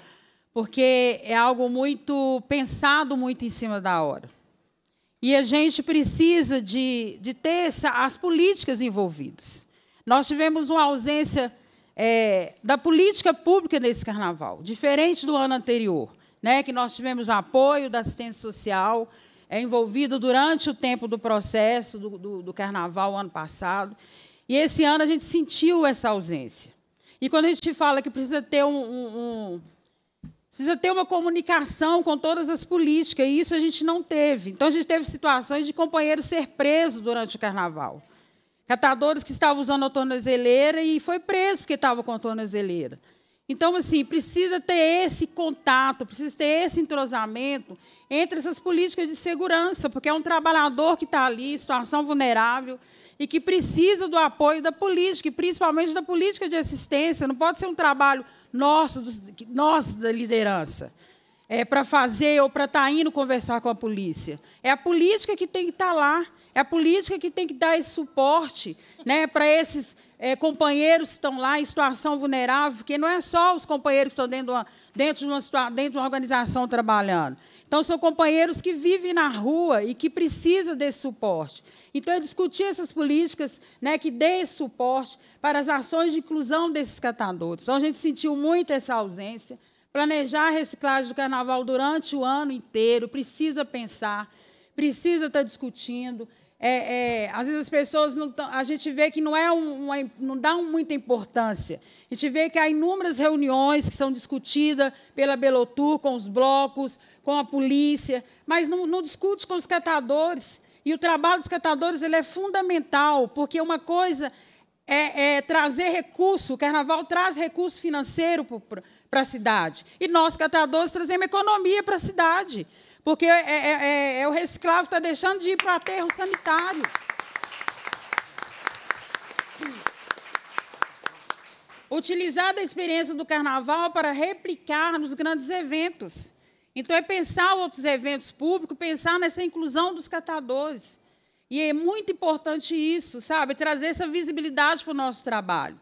porque é algo muito pensado muito em cima da hora. E a gente precisa de, de ter essa, as políticas envolvidas. Nós tivemos uma ausência é, da política pública nesse carnaval, diferente do ano anterior, né, que nós tivemos apoio da assistência social, é envolvido durante o tempo do processo do, do, do carnaval ano passado. E esse ano a gente sentiu essa ausência. E quando a gente fala que precisa ter um, um, um precisa ter uma comunicação com todas as políticas, e isso a gente não teve. Então, a gente teve situações de companheiros ser presos durante o carnaval. Catadores que estavam usando a tornozeleira e foi preso porque estava com a tornozeleira. Então, assim, precisa ter esse contato, precisa ter esse entrosamento entre essas políticas de segurança, porque é um trabalhador que está ali, situação vulnerável, e que precisa do apoio da política, e principalmente da política de assistência. Não pode ser um trabalho nosso, nós da liderança. é, para fazer ou para estar tá indo conversar com a polícia. É a política que tem que estar tá lá. É a política que tem que dar esse suporte né, para esses é, companheiros que estão lá em situação vulnerável, porque não é só os companheiros que estão dentro de uma, dentro de uma, dentro de uma organização trabalhando. Então, são companheiros que vivem na rua e que precisam desse suporte. Então, é discutir essas políticas né, que dê esse suporte para as ações de inclusão desses catadores. Então, a gente sentiu muito essa ausência. Planejar a reciclagem do carnaval durante o ano inteiro, precisa pensar, precisa estar discutindo. É, é, às vezes as pessoas não tão, a gente vê que não é uma, não dá muita importância. A gente vê que há inúmeras reuniões que são discutidas pela Belotur com os blocos, com a polícia, mas não, não discute com os catadores. E o trabalho dos catadores ele é fundamental, porque uma coisa é, é trazer recurso, o carnaval traz recurso financeiro para a cidade. E nós, catadores, trazemos economia para a cidade. Porque é, é, é, é o reciclável está deixando de ir para o aterro sanitário. Utilizar a experiência do carnaval para replicar nos grandes eventos. Então, é pensar outros eventos públicos, pensar nessa inclusão dos catadores. E é muito importante isso, sabe? Trazer essa visibilidade para o nosso trabalho.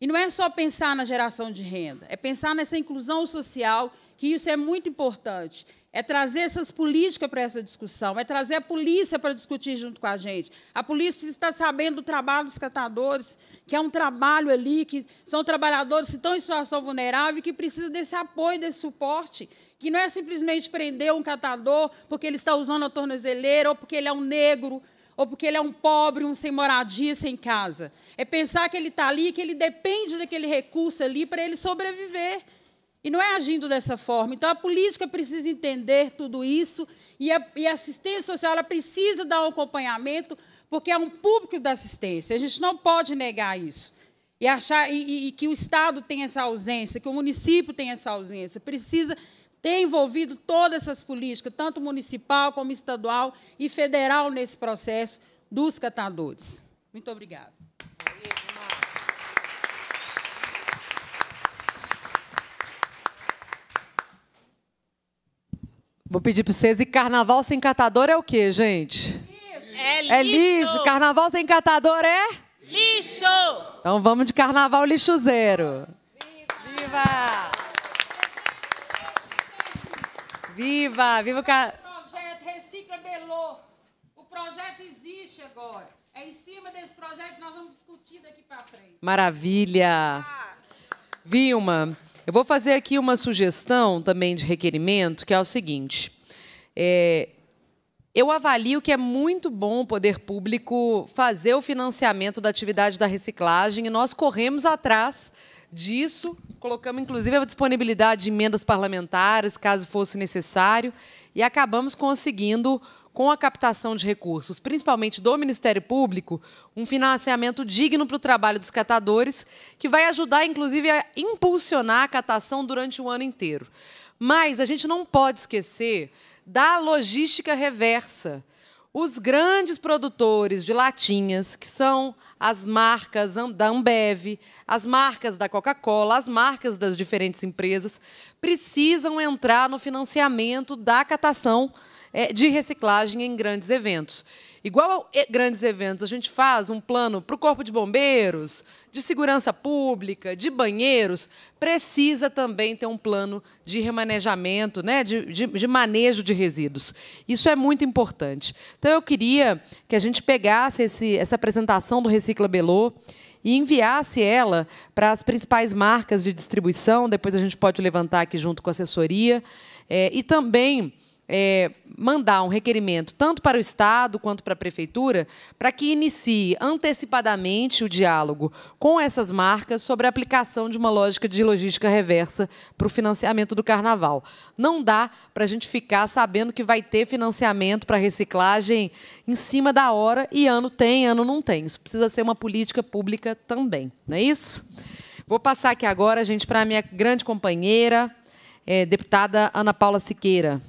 E não é só pensar na geração de renda, é pensar nessa inclusão social, que isso é muito importante. É trazer essas políticas para essa discussão, é trazer a polícia para discutir junto com a gente. A polícia precisa estar sabendo do trabalho dos catadores, que é um trabalho ali, que são trabalhadores que estão em situação vulnerável e que precisam desse apoio, desse suporte que não é simplesmente prender um catador porque ele está usando a tornozeleira, ou porque ele é um negro, ou porque ele é um pobre, um sem moradia, sem casa. É pensar que ele está ali, que ele depende daquele recurso ali para ele sobreviver. E não é agindo dessa forma. Então, a política precisa entender tudo isso e a, e a assistência social ela precisa dar um acompanhamento, porque é um público da assistência. A gente não pode negar isso. E achar e, e que o Estado tem essa ausência, que o município tem essa ausência. Precisa ter envolvido todas essas políticas, tanto municipal como estadual e federal, nesse processo dos catadores. Muito obrigada. Vou pedir para vocês, e carnaval sem catador é o quê, gente? É lixo. É lixo. Carnaval sem catador é? Lixo. Então vamos de carnaval lixo zero. Viva! Viva! Viva! Viva o ca... projeto Recicla Belô. O projeto existe agora. É em cima desse projeto que nós vamos discutir daqui para frente. Maravilha! Vilma, eu vou fazer aqui uma sugestão também de requerimento, que é o seguinte. É, eu avalio que é muito bom o poder público fazer o financiamento da atividade da reciclagem e nós corremos atrás disso. Colocamos, inclusive, a disponibilidade de emendas parlamentares, caso fosse necessário, e acabamos conseguindo, com a captação de recursos, principalmente do Ministério Público, um financiamento digno para o trabalho dos catadores, que vai ajudar, inclusive, a impulsionar a catação durante o ano inteiro. Mas a gente não pode esquecer da logística reversa os grandes produtores de latinhas, que são as marcas da Ambev, as marcas da Coca-Cola, as marcas das diferentes empresas, precisam entrar no financiamento da catação de reciclagem em grandes eventos. Igual a grandes eventos, a gente faz um plano para o Corpo de Bombeiros, de segurança pública, de banheiros, precisa também ter um plano de remanejamento, né, de, de, de manejo de resíduos. Isso é muito importante. Então, eu queria que a gente pegasse esse, essa apresentação do Recicla Belô e enviasse ela para as principais marcas de distribuição, depois a gente pode levantar aqui junto com a assessoria, é, e também é, mandar um requerimento tanto para o Estado quanto para a Prefeitura para que inicie antecipadamente o diálogo com essas marcas sobre a aplicação de uma lógica de logística reversa para o financiamento do Carnaval. Não dá para a gente ficar sabendo que vai ter financiamento para reciclagem em cima da hora e ano tem, ano não tem. Isso precisa ser uma política pública também, não é isso? Vou passar aqui agora, gente, para a minha grande companheira, é, deputada Ana Paula Siqueira.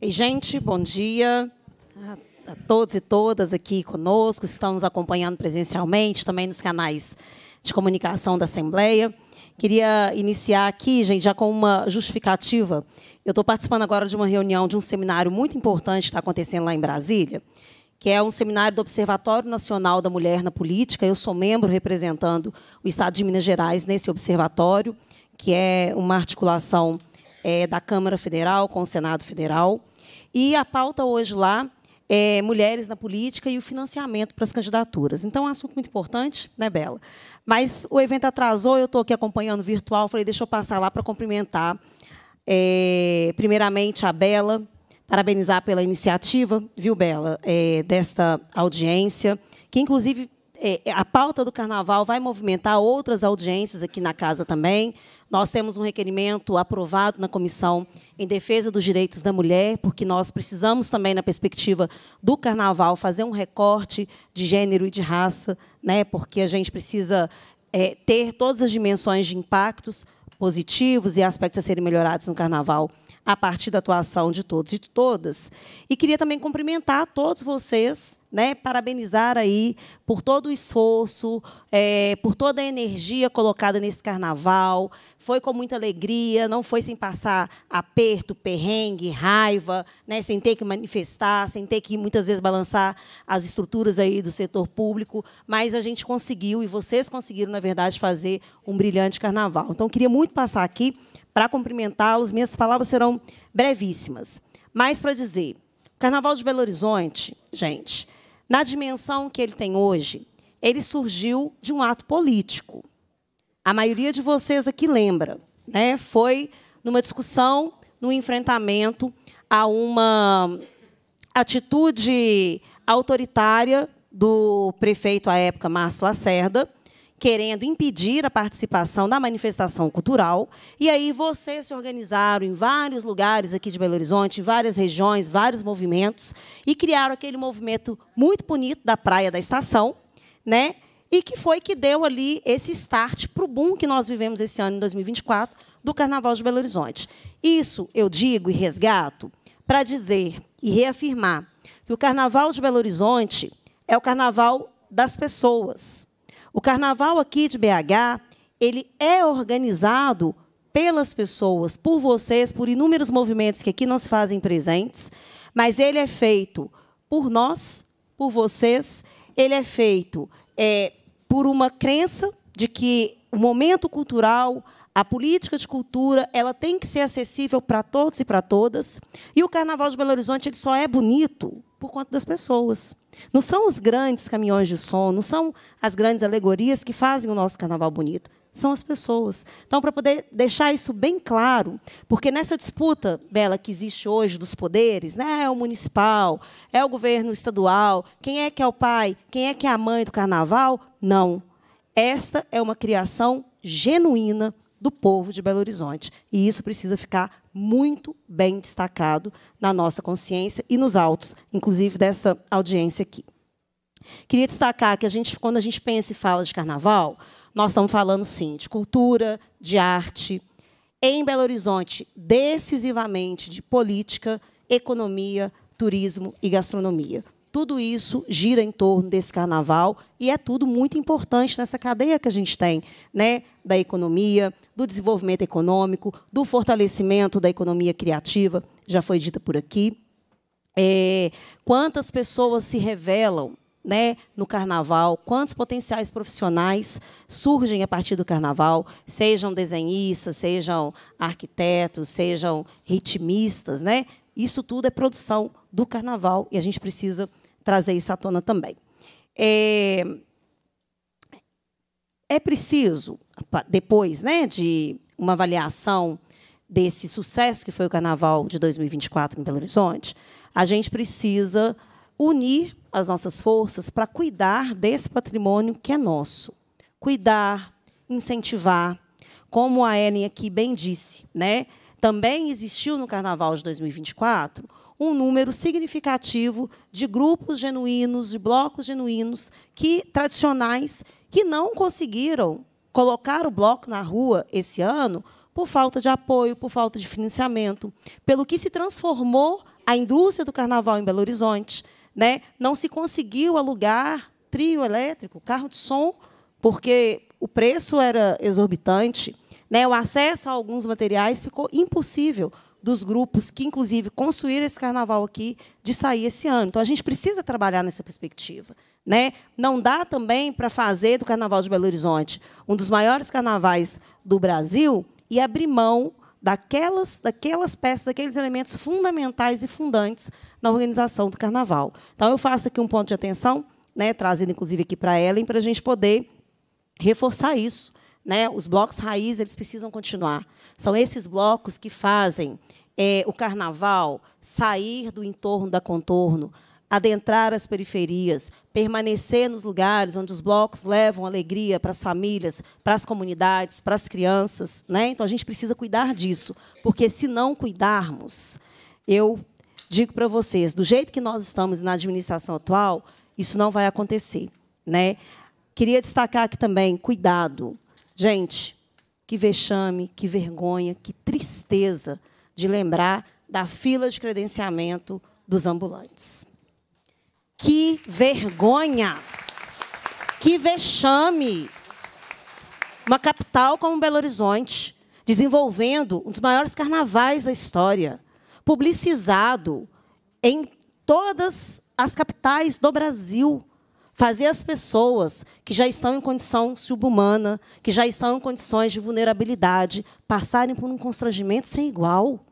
E, gente, bom dia a, a todos e todas aqui conosco, estão nos acompanhando presencialmente, também nos canais de comunicação da Assembleia. Queria iniciar aqui, gente, já com uma justificativa. Eu estou participando agora de uma reunião de um seminário muito importante que está acontecendo lá em Brasília, que é um seminário do Observatório Nacional da Mulher na Política. Eu sou membro representando o Estado de Minas Gerais nesse observatório, que é uma articulação é, da Câmara Federal com o Senado Federal. E a pauta hoje lá é, mulheres na política e o financiamento para as candidaturas. Então, é um assunto muito importante, né, Bela? Mas o evento atrasou, eu estou aqui acompanhando virtual, falei, deixa eu passar lá para cumprimentar, é, primeiramente, a Bela, parabenizar pela iniciativa, viu, Bela, é, desta audiência, que, inclusive, é, a pauta do Carnaval vai movimentar outras audiências aqui na casa também. Nós temos um requerimento aprovado na comissão em defesa dos direitos da mulher, porque nós precisamos também, na perspectiva do Carnaval, fazer um recorte de gênero e de raça, né? porque a gente precisa é, ter todas as dimensões de impactos positivos e aspectos a serem melhorados no Carnaval a partir da atuação de todos e de todas. E queria também cumprimentar todos vocês, né, parabenizar aí por todo o esforço, é, por toda a energia colocada nesse carnaval. Foi com muita alegria, não foi sem passar aperto, perrengue, raiva, né, sem ter que manifestar, sem ter que muitas vezes balançar as estruturas aí do setor público, mas a gente conseguiu e vocês conseguiram, na verdade, fazer um brilhante carnaval. Então, queria muito passar aqui para cumprimentá-los. Minhas palavras serão brevíssimas. Mas para dizer, o Carnaval de Belo Horizonte, gente, na dimensão que ele tem hoje, ele surgiu de um ato político. A maioria de vocês aqui lembra, né? Foi numa discussão, num enfrentamento a uma atitude autoritária do prefeito à época, Márcio Lacerda, querendo impedir a participação da manifestação cultural. E aí vocês se organizaram em vários lugares aqui de Belo Horizonte, em várias regiões, vários movimentos, e criaram aquele movimento muito bonito da Praia da Estação, né? E que foi que deu ali esse start para o boom que nós vivemos esse ano, em 2024, do Carnaval de Belo Horizonte. Isso eu digo e resgato para dizer e reafirmar que o Carnaval de Belo Horizonte é o carnaval das pessoas. O carnaval aqui de BH, ele é organizado pelas pessoas, por vocês, por inúmeros movimentos que aqui se fazem presentes, mas ele é feito por nós, por vocês, ele é feito é, por uma crença de que o momento cultural, a política de cultura, ela tem que ser acessível para todos e para todas. E o Carnaval de Belo Horizonte ele só é bonito por conta das pessoas. Não são os grandes caminhões de som, não são as grandes alegorias que fazem o nosso carnaval bonito. São as pessoas. Então, para poder deixar isso bem claro, porque nessa disputa, Bela, que existe hoje dos poderes, né, é o municipal, é o governo estadual, quem é que é o pai, quem é que é a mãe do carnaval? Não. Esta é uma criação genuína do povo de Belo Horizonte. E isso precisa ficar muito bem destacado na nossa consciência e nos autos, inclusive dessa audiência aqui. Queria destacar que a gente, quando a gente pensa e fala de carnaval, nós estamos falando sim de cultura, de arte, em Belo Horizonte, decisivamente de política, economia, turismo e gastronomia. Tudo isso gira em torno desse carnaval e é tudo muito importante nessa cadeia que a gente tem, né, da economia, do desenvolvimento econômico, do fortalecimento da economia criativa, já foi dita por aqui. É, quantas pessoas se revelam né, no carnaval, quantos potenciais profissionais surgem a partir do carnaval, sejam desenhistas, sejam arquitetos, sejam ritmistas, né? Isso tudo é produção do carnaval e a gente precisa trazer isso à tona também. É, é preciso, depois né, de uma avaliação desse sucesso que foi o Carnaval de 2024 em Belo Horizonte, a gente precisa unir as nossas forças para cuidar desse patrimônio que é nosso. Cuidar, incentivar, como a Ellen aqui bem disse, né? Também existiu no Carnaval de 2024 um número significativo de grupos genuínos, de blocos genuínos, que tradicionais, que não conseguiram colocar o bloco na rua esse ano por falta de apoio, por falta de financiamento, pelo que se transformou a indústria do carnaval em Belo Horizonte. Né? Não se conseguiu alugar trio elétrico, carro de som, porque o preço era exorbitante Né? O acesso a alguns materiais ficou impossível dos grupos que, inclusive, construíram esse carnaval aqui, de sair esse ano. Então, a gente precisa trabalhar nessa perspectiva. Né? Não dá também para fazer do Carnaval de Belo Horizonte um dos maiores carnavais do Brasil e abrir mão daquelas, daquelas peças, daqueles elementos fundamentais e fundantes na organização do Carnaval. Então, eu faço aqui um ponto de atenção, né, trazendo, inclusive, aqui para a Ellen, para a gente poder reforçar isso. Né? Os blocos raiz eles precisam continuar. São esses blocos que fazem é, o carnaval sair do entorno da contorno, adentrar as periferias, permanecer nos lugares onde os blocos levam alegria para as famílias, para as comunidades, para as crianças. Né? Então, a gente precisa cuidar disso, porque, se não cuidarmos, eu digo para vocês, do jeito que nós estamos na administração atual, isso não vai acontecer. Né? Queria destacar aqui também, cuidado. Gente, que vexame, que vergonha, que tristeza de lembrar da fila de credenciamento dos ambulantes. Que vergonha! Que vexame! Uma capital como Belo Horizonte, desenvolvendo um dos maiores carnavais da história, publicizado em todas as capitais do Brasil. Fazer as pessoas que já estão em condição subhumana, que já estão em condições de vulnerabilidade, passarem por um constrangimento sem igual.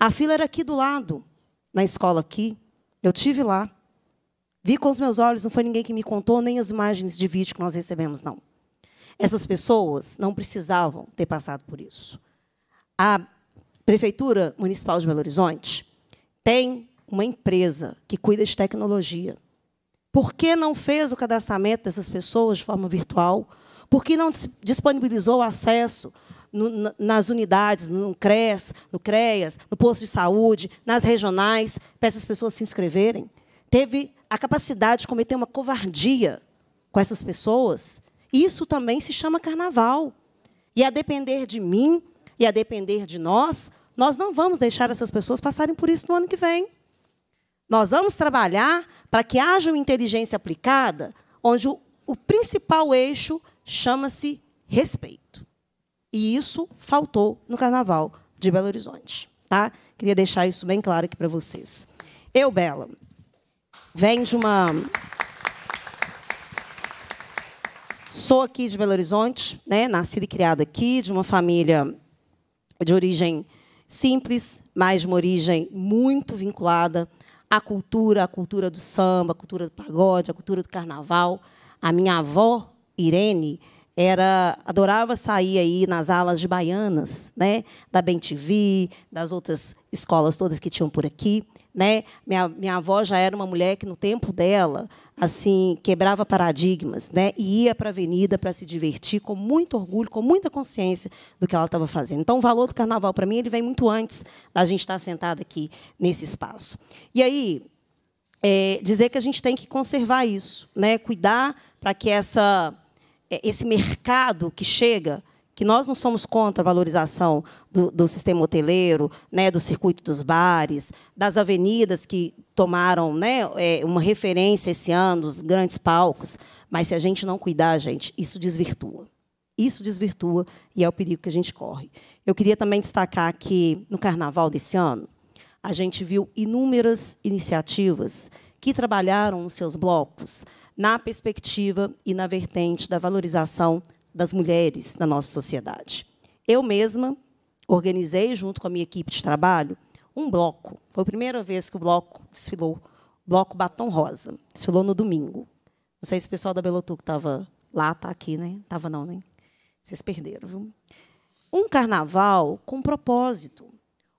A fila era aqui do lado, na escola aqui. Eu tive lá. Vi com os meus olhos, não foi ninguém que me contou, nem as imagens de vídeo que nós recebemos, não. Essas pessoas não precisavam ter passado por isso. A Prefeitura Municipal de Belo Horizonte tem uma empresa que cuida de tecnologia. Por que não fez o cadastramento dessas pessoas de forma virtual? Por que não disponibilizou o acesso no, nas unidades, no CRES, no CREAS, no posto de saúde, nas regionais, para essas pessoas se inscreverem? teve a capacidade de cometer uma covardia com essas pessoas, isso também se chama carnaval. E a depender de mim e a depender de nós, nós não vamos deixar essas pessoas passarem por isso no ano que vem. Nós vamos trabalhar para que haja uma inteligência aplicada, onde o, o principal eixo chama-se respeito. E isso faltou no Carnaval de Belo Horizonte. Tá? Queria deixar isso bem claro aqui para vocês. Eu, Bela, Vem de uma. Sou aqui de Belo Horizonte, né? nascida e criada aqui, de uma família de origem simples, mas de uma origem muito vinculada à cultura, à cultura do samba, à cultura do pagode, à cultura do carnaval. A minha avó, Irene, era adorava sair aí nas alas de baianas, né, da Bem TV, das outras escolas todas que tinham por aqui, né? Minha, minha avó já era uma mulher que no tempo dela, assim, quebrava paradigmas, né, e ia para a avenida para se divertir com muito orgulho, com muita consciência do que ela estava fazendo. Então, o valor do carnaval para mim ele vem muito antes da gente estar sentada aqui nesse espaço. E aí, é, dizer que a gente tem que conservar isso, né, cuidar para que essa é, esse mercado que chega, que nós não somos contra a valorização do, do, sistema hoteleiro, né, do circuito dos bares, das avenidas que tomaram né, é, uma referência esse ano, os grandes palcos, mas se a gente não cuidar, gente, isso desvirtua. Isso desvirtua e é o perigo que a gente corre. Eu queria também destacar que, no Carnaval desse ano, a gente viu inúmeras iniciativas que trabalharam nos seus blocos na perspectiva e na vertente da valorização das mulheres na nossa sociedade. Eu mesma organizei, junto com a minha equipe de trabalho, um bloco. Foi a primeira vez que o bloco desfilou. Bloco Batom Rosa. Desfilou no domingo. Não sei se o pessoal da Belotu que estava lá está aqui, né? Estava não, né? Vocês perderam, viu? Um carnaval com propósito.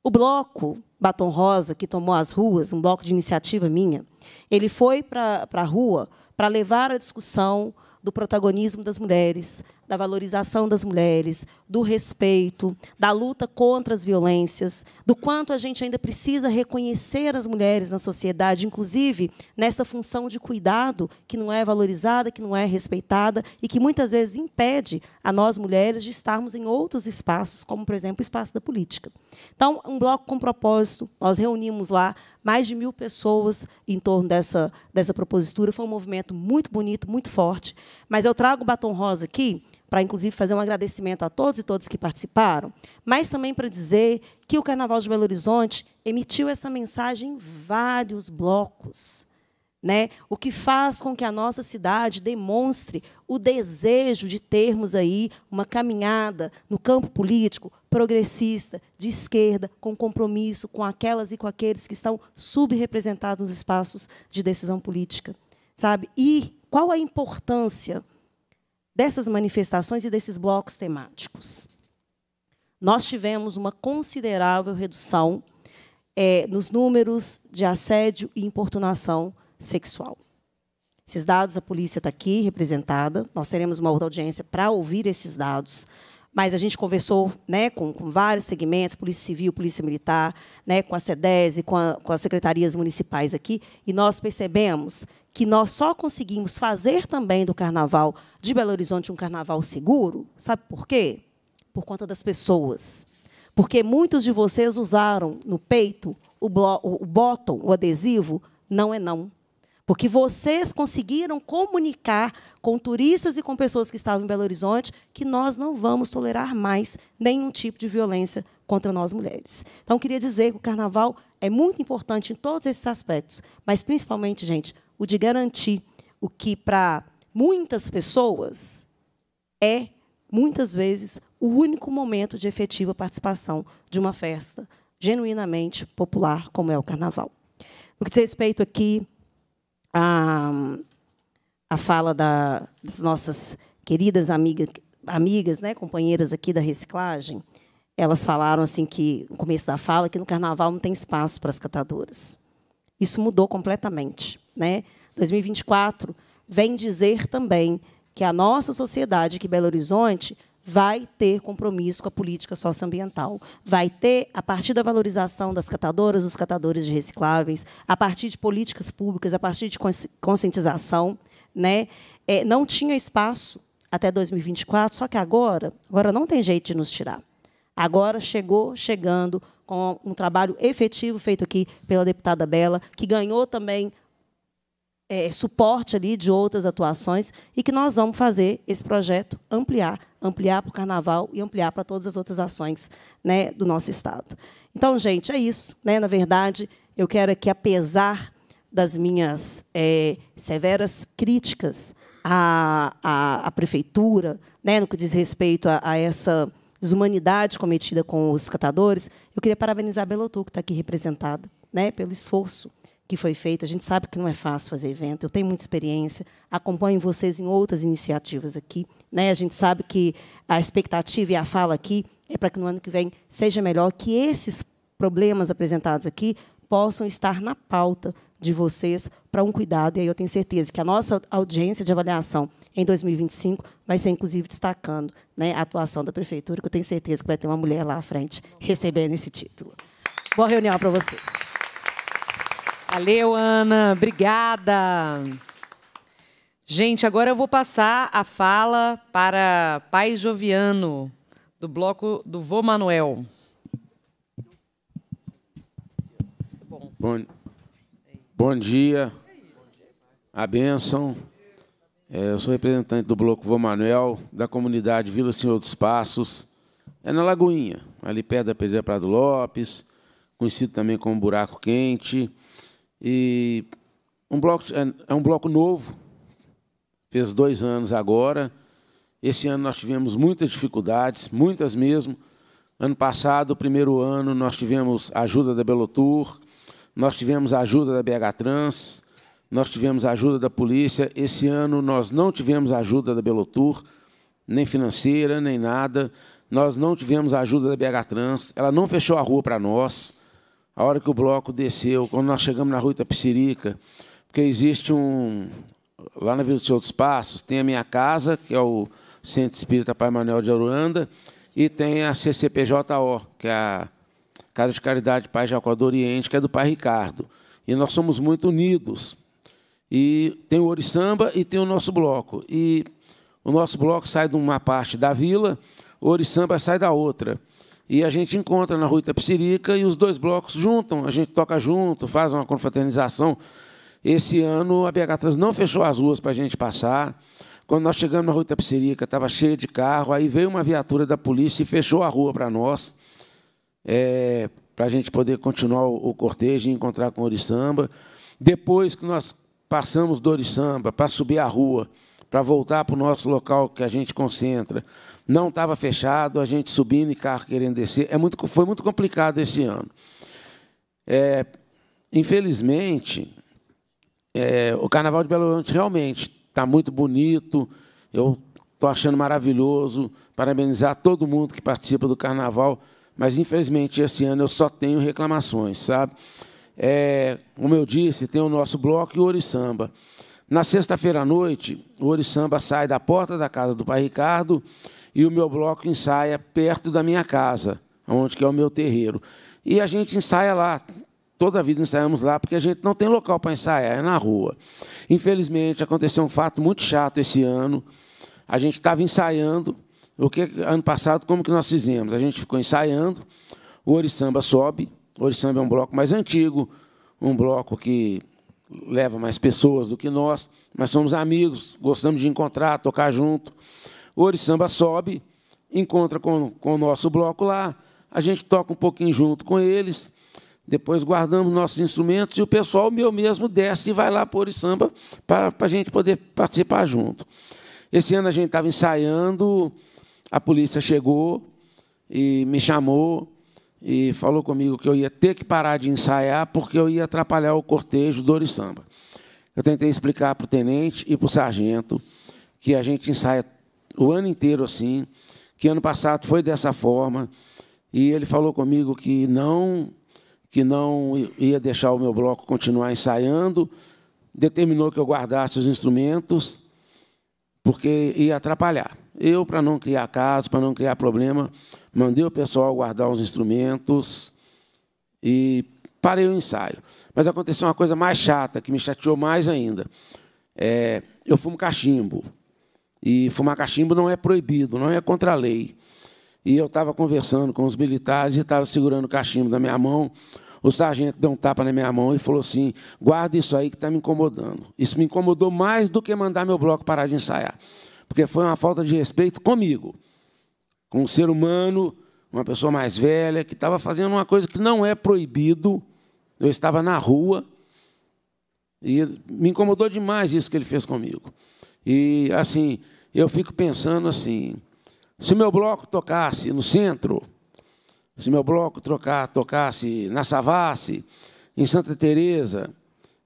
O bloco Batom Rosa, que tomou as ruas, um bloco de iniciativa minha, ele foi para a rua para levar a discussão do protagonismo das mulheres, da valorização das mulheres, do respeito, da luta contra as violências, do quanto a gente ainda precisa reconhecer as mulheres na sociedade, inclusive nessa função de cuidado que não é valorizada, que não é respeitada e que muitas vezes impede a nós mulheres de estarmos em outros espaços, como, por exemplo, o espaço da política. Então, um bloco com propósito, nós reunimos lá mais de mil pessoas em torno dessa, dessa propositura. Foi um movimento muito bonito, muito forte. Mas eu trago o batom rosa aqui para inclusive fazer um agradecimento a todos e todas que participaram, mas também para dizer que o Carnaval de Belo Horizonte emitiu essa mensagem em vários blocos. Né? O que faz com que a nossa cidade demonstre o desejo de termos aí uma caminhada no campo político progressista, de esquerda, com compromisso com aquelas e com aqueles que estão subrepresentados nos espaços de decisão política, sabe? E qual a importância dessas manifestações e desses blocos temáticos? Nós tivemos uma considerável redução é, nos números de assédio e importunação sexual. Esses dados, a polícia está aqui representada. Nós teremos uma outra audiência para ouvir esses dados. Mas a gente conversou né, com, com vários segmentos, Polícia Civil, Polícia Militar, né, com a SEDES e com, a, com as secretarias municipais aqui, e nós percebemos que nós só conseguimos fazer também do Carnaval de Belo Horizonte um carnaval seguro. Sabe por quê? Por conta das pessoas. Porque muitos de vocês usaram no peito o, o o adesivo, não é não. Porque vocês conseguiram comunicar com turistas e com pessoas que estavam em Belo Horizonte que nós não vamos tolerar mais nenhum tipo de violência contra nós mulheres. Então, queria dizer que o carnaval é muito importante em todos esses aspectos, mas principalmente, gente, o de garantir o que para muitas pessoas é muitas vezes o único momento de efetiva participação de uma festa genuinamente popular como é o carnaval. No que diz respeito aqui a, a fala da, das nossas queridas amiga, amigas, né, companheiras aqui da reciclagem, elas falaram assim que no começo da fala que no carnaval não tem espaço para as catadoras. Isso mudou completamente, né? 2024 vem dizer também que a nossa sociedade, que Belo Horizonte vai ter compromisso com a política socioambiental. Vai ter, a partir da valorização das catadoras, dos catadores de recicláveis, a partir de políticas públicas, a partir de conscientização. Né? É, não tinha espaço até 2024, só que agora, agora não tem jeito de nos tirar. Agora chegou, chegando, com um trabalho efetivo feito aqui pela deputada Bela, que ganhou também é, suporte ali de outras atuações e que nós vamos fazer esse projeto ampliar, ampliar para o Carnaval e ampliar para todas as outras ações né, do nosso Estado. Então, gente, é isso. Né? Na verdade, eu quero que, apesar das minhas é, severas críticas à, à, à, Prefeitura, né, no que diz respeito a, a essa desumanidade cometida com os catadores, eu queria parabenizar a Belotu, que está aqui representada, né, pelo esforço que foi feito. A gente sabe que não é fácil fazer evento. Eu tenho muita experiência, acompanho vocês em outras iniciativas aqui. Né? A gente sabe que a expectativa e a fala aqui é para que no ano que vem seja melhor, que esses problemas apresentados aqui possam estar na pauta de vocês para um cuidado. E aí eu tenho certeza que a nossa audiência de avaliação em 2025 vai ser, inclusive, destacando né, a atuação da prefeitura, que eu tenho certeza que vai ter uma mulher lá à frente recebendo esse título. Boa reunião para vocês. Valeu, Ana. Obrigada. Gente, agora eu vou passar a fala para Pai Joviano, do bloco do Vô Manuel. Bom, bom dia, a bênção. É, eu sou representante do bloco Vô Manuel, da comunidade Vila Senhor dos Passos. É na Lagoinha, ali perto da Pedreira Prado Lopes, conhecido também como Buraco Quente. E um bloco, é, é um bloco novo, fez dois anos agora. Esse ano nós tivemos muitas dificuldades, muitas mesmo. Ano passado, primeiro ano, nós tivemos a ajuda da Belotur, nós tivemos a ajuda da BH Trans, nós tivemos a ajuda da polícia. Esse ano nós não tivemos a ajuda da Belotur, nem financeira, nem nada. Nós não tivemos a ajuda da BH Trans. Ela não fechou a rua para nós a hora que o bloco desceu, quando nós chegamos na rua Itapicirica, porque existe um. Lá na Vila dos Outros Passos, tem a minha casa, que é o Centro Espírita Pai Manuel de Aruanda, e tem a CCPJO, que é a Casa de Caridade Pai Jacó do Oriente, que é do Pai Ricardo. E nós somos muito unidos. E tem o Oriçamba e tem o nosso bloco. E o nosso bloco sai de uma parte da vila, o Oriçamba sai da outra. E a gente encontra na Rua Itapsirica e os dois blocos juntam, a gente toca junto, faz uma confraternização. Esse ano a BH Trans não fechou as ruas para a gente passar. Quando nós chegamos na rua Itapecerica, estava cheia de carro, aí veio uma viatura da polícia e fechou a rua para nós, é, para a gente poder continuar o, cortejo e encontrar com o Oriçamba. Depois que nós passamos do Oriçamba para subir a rua, para voltar para o nosso local que a gente concentra, não estava fechado, a gente subindo e carro querendo descer. É muito, foi muito complicado esse ano. É, infelizmente, é, o Carnaval de Belo Horizonte realmente está muito bonito. Eu estou achando maravilhoso. Parabenizar todo mundo que participa do Carnaval. Mas, infelizmente, esse ano eu só tenho reclamações, sabe? É, como eu disse, tem o nosso bloco e o Oriçamba. Na sexta-feira à noite, o Oriçamba sai da porta da casa do Pai Ricardo e o meu bloco ensaia perto da minha casa, onde que é o meu terreiro. E a gente ensaia lá, Toda a vida ensaiamos lá, porque a gente não tem local para ensaiar, é na rua. Infelizmente, aconteceu um fato muito chato esse ano. A gente estava ensaiando. O que ano passado, como que nós fizemos? A gente ficou ensaiando. O Oriçamba sobe. O Oriçamba é um bloco mais antigo, um bloco que leva mais pessoas do que nós, mas somos amigos, gostamos de encontrar, tocar junto. O Oriçamba sobe, encontra com, com o nosso bloco lá, a gente toca um pouquinho junto com eles, depois guardamos nossos instrumentos e o pessoal meu mesmo desce e vai lá para, para a gente poder participar junto. Esse ano a gente estava ensaiando, a polícia chegou e me chamou e falou comigo que eu ia ter que parar de ensaiar porque eu ia atrapalhar o cortejo do Oriçamba. Eu tentei explicar para o tenente e para o sargento que a gente ensaia o ano inteiro assim, que ano passado foi dessa forma, e ele falou comigo que não que não ia deixar o meu bloco continuar ensaiando, determinou que eu guardasse os instrumentos, porque ia atrapalhar. Eu, para não criar casos, para não criar problema, mandei o pessoal guardar os instrumentos e parei o ensaio. Mas aconteceu uma coisa mais chata, que me chateou mais ainda. É, eu fumo cachimbo. E fumar cachimbo não é proibido, não é contra a lei. E eu estava conversando com os militares e estava segurando o cachimbo na minha mão. O sargento deu um tapa na minha mão e falou assim: guarda isso aí que está me incomodando. Isso me incomodou mais do que mandar meu bloco parar de ensaiar. Porque foi uma falta de respeito comigo, com um ser humano, uma pessoa mais velha, que estava fazendo uma coisa que não é proibido. Eu estava na rua e me incomodou demais isso que ele fez comigo. E, assim, eu fico pensando assim: se o meu bloco tocasse no centro, se meu bloco trocar, tocasse na Savassi, em Santa Teresa,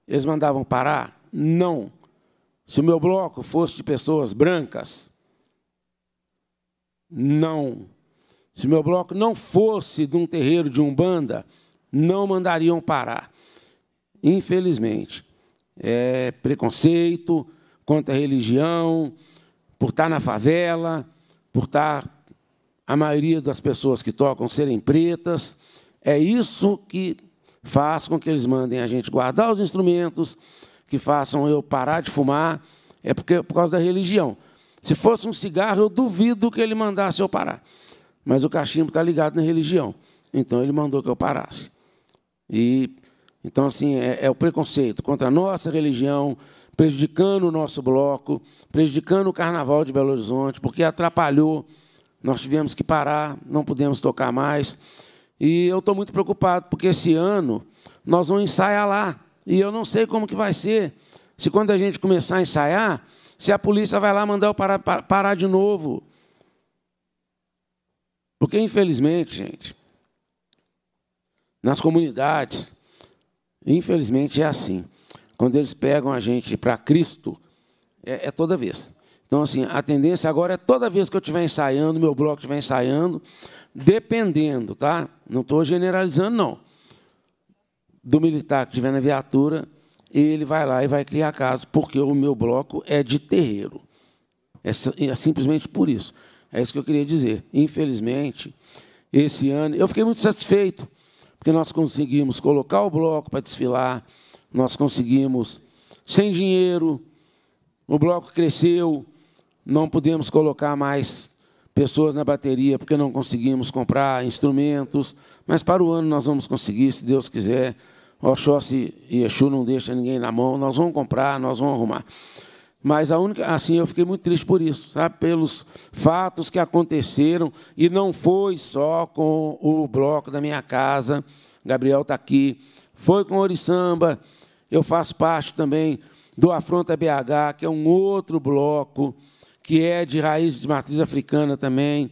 eles mandavam parar? Não. Se o meu bloco fosse de pessoas brancas, não. Se o meu bloco não fosse de um terreiro de umbanda, não mandariam parar. Infelizmente, é preconceito contra a religião, por estar na favela, por estar a maioria das pessoas que tocam serem pretas. É isso que faz com que eles mandem a gente guardar os instrumentos, que façam eu parar de fumar, é porque por causa da religião. Se fosse um cigarro, eu duvido que ele mandasse eu parar. Mas o cachimbo está ligado na religião. Então ele mandou que eu parasse. E então assim é, é o preconceito contra a nossa religião, prejudicando o nosso bloco, prejudicando o carnaval de Belo Horizonte, porque atrapalhou nós tivemos que parar, não pudemos tocar mais. E eu estou muito preocupado, porque esse ano nós vamos ensaiar lá. E eu não sei como que vai ser. Se quando a gente começar a ensaiar, se a polícia vai lá mandar eu parar, parar de novo. Porque, infelizmente, gente, nas comunidades, infelizmente é assim. Quando eles pegam a gente para Cristo, é, é toda vez. Então, assim, a tendência agora é toda vez que eu estiver ensaiando, meu bloco estiver ensaiando, dependendo, tá? Não estou generalizando, não. Do militar que estiver na viatura, ele vai lá e vai criar casos, porque o meu bloco é de terreiro. É, é simplesmente por isso. É isso que eu queria dizer. Infelizmente, esse ano, eu fiquei muito satisfeito, porque nós conseguimos colocar o bloco para desfilar, nós conseguimos, sem dinheiro, o bloco cresceu, não podemos colocar mais pessoas na bateria porque não conseguimos comprar instrumentos, mas para o ano nós vamos conseguir, se Deus quiser. Oxóssi e Exu não deixa ninguém na mão, nós vamos comprar, nós vamos arrumar. Mas a única, assim, eu fiquei muito triste por isso, sabe? Pelos fatos que aconteceram e não foi só com o bloco da minha casa. Gabriel está aqui. Foi com o Oriçamba. Eu faço parte também do Afronta BH, que é um outro bloco que é de raiz de matriz africana também.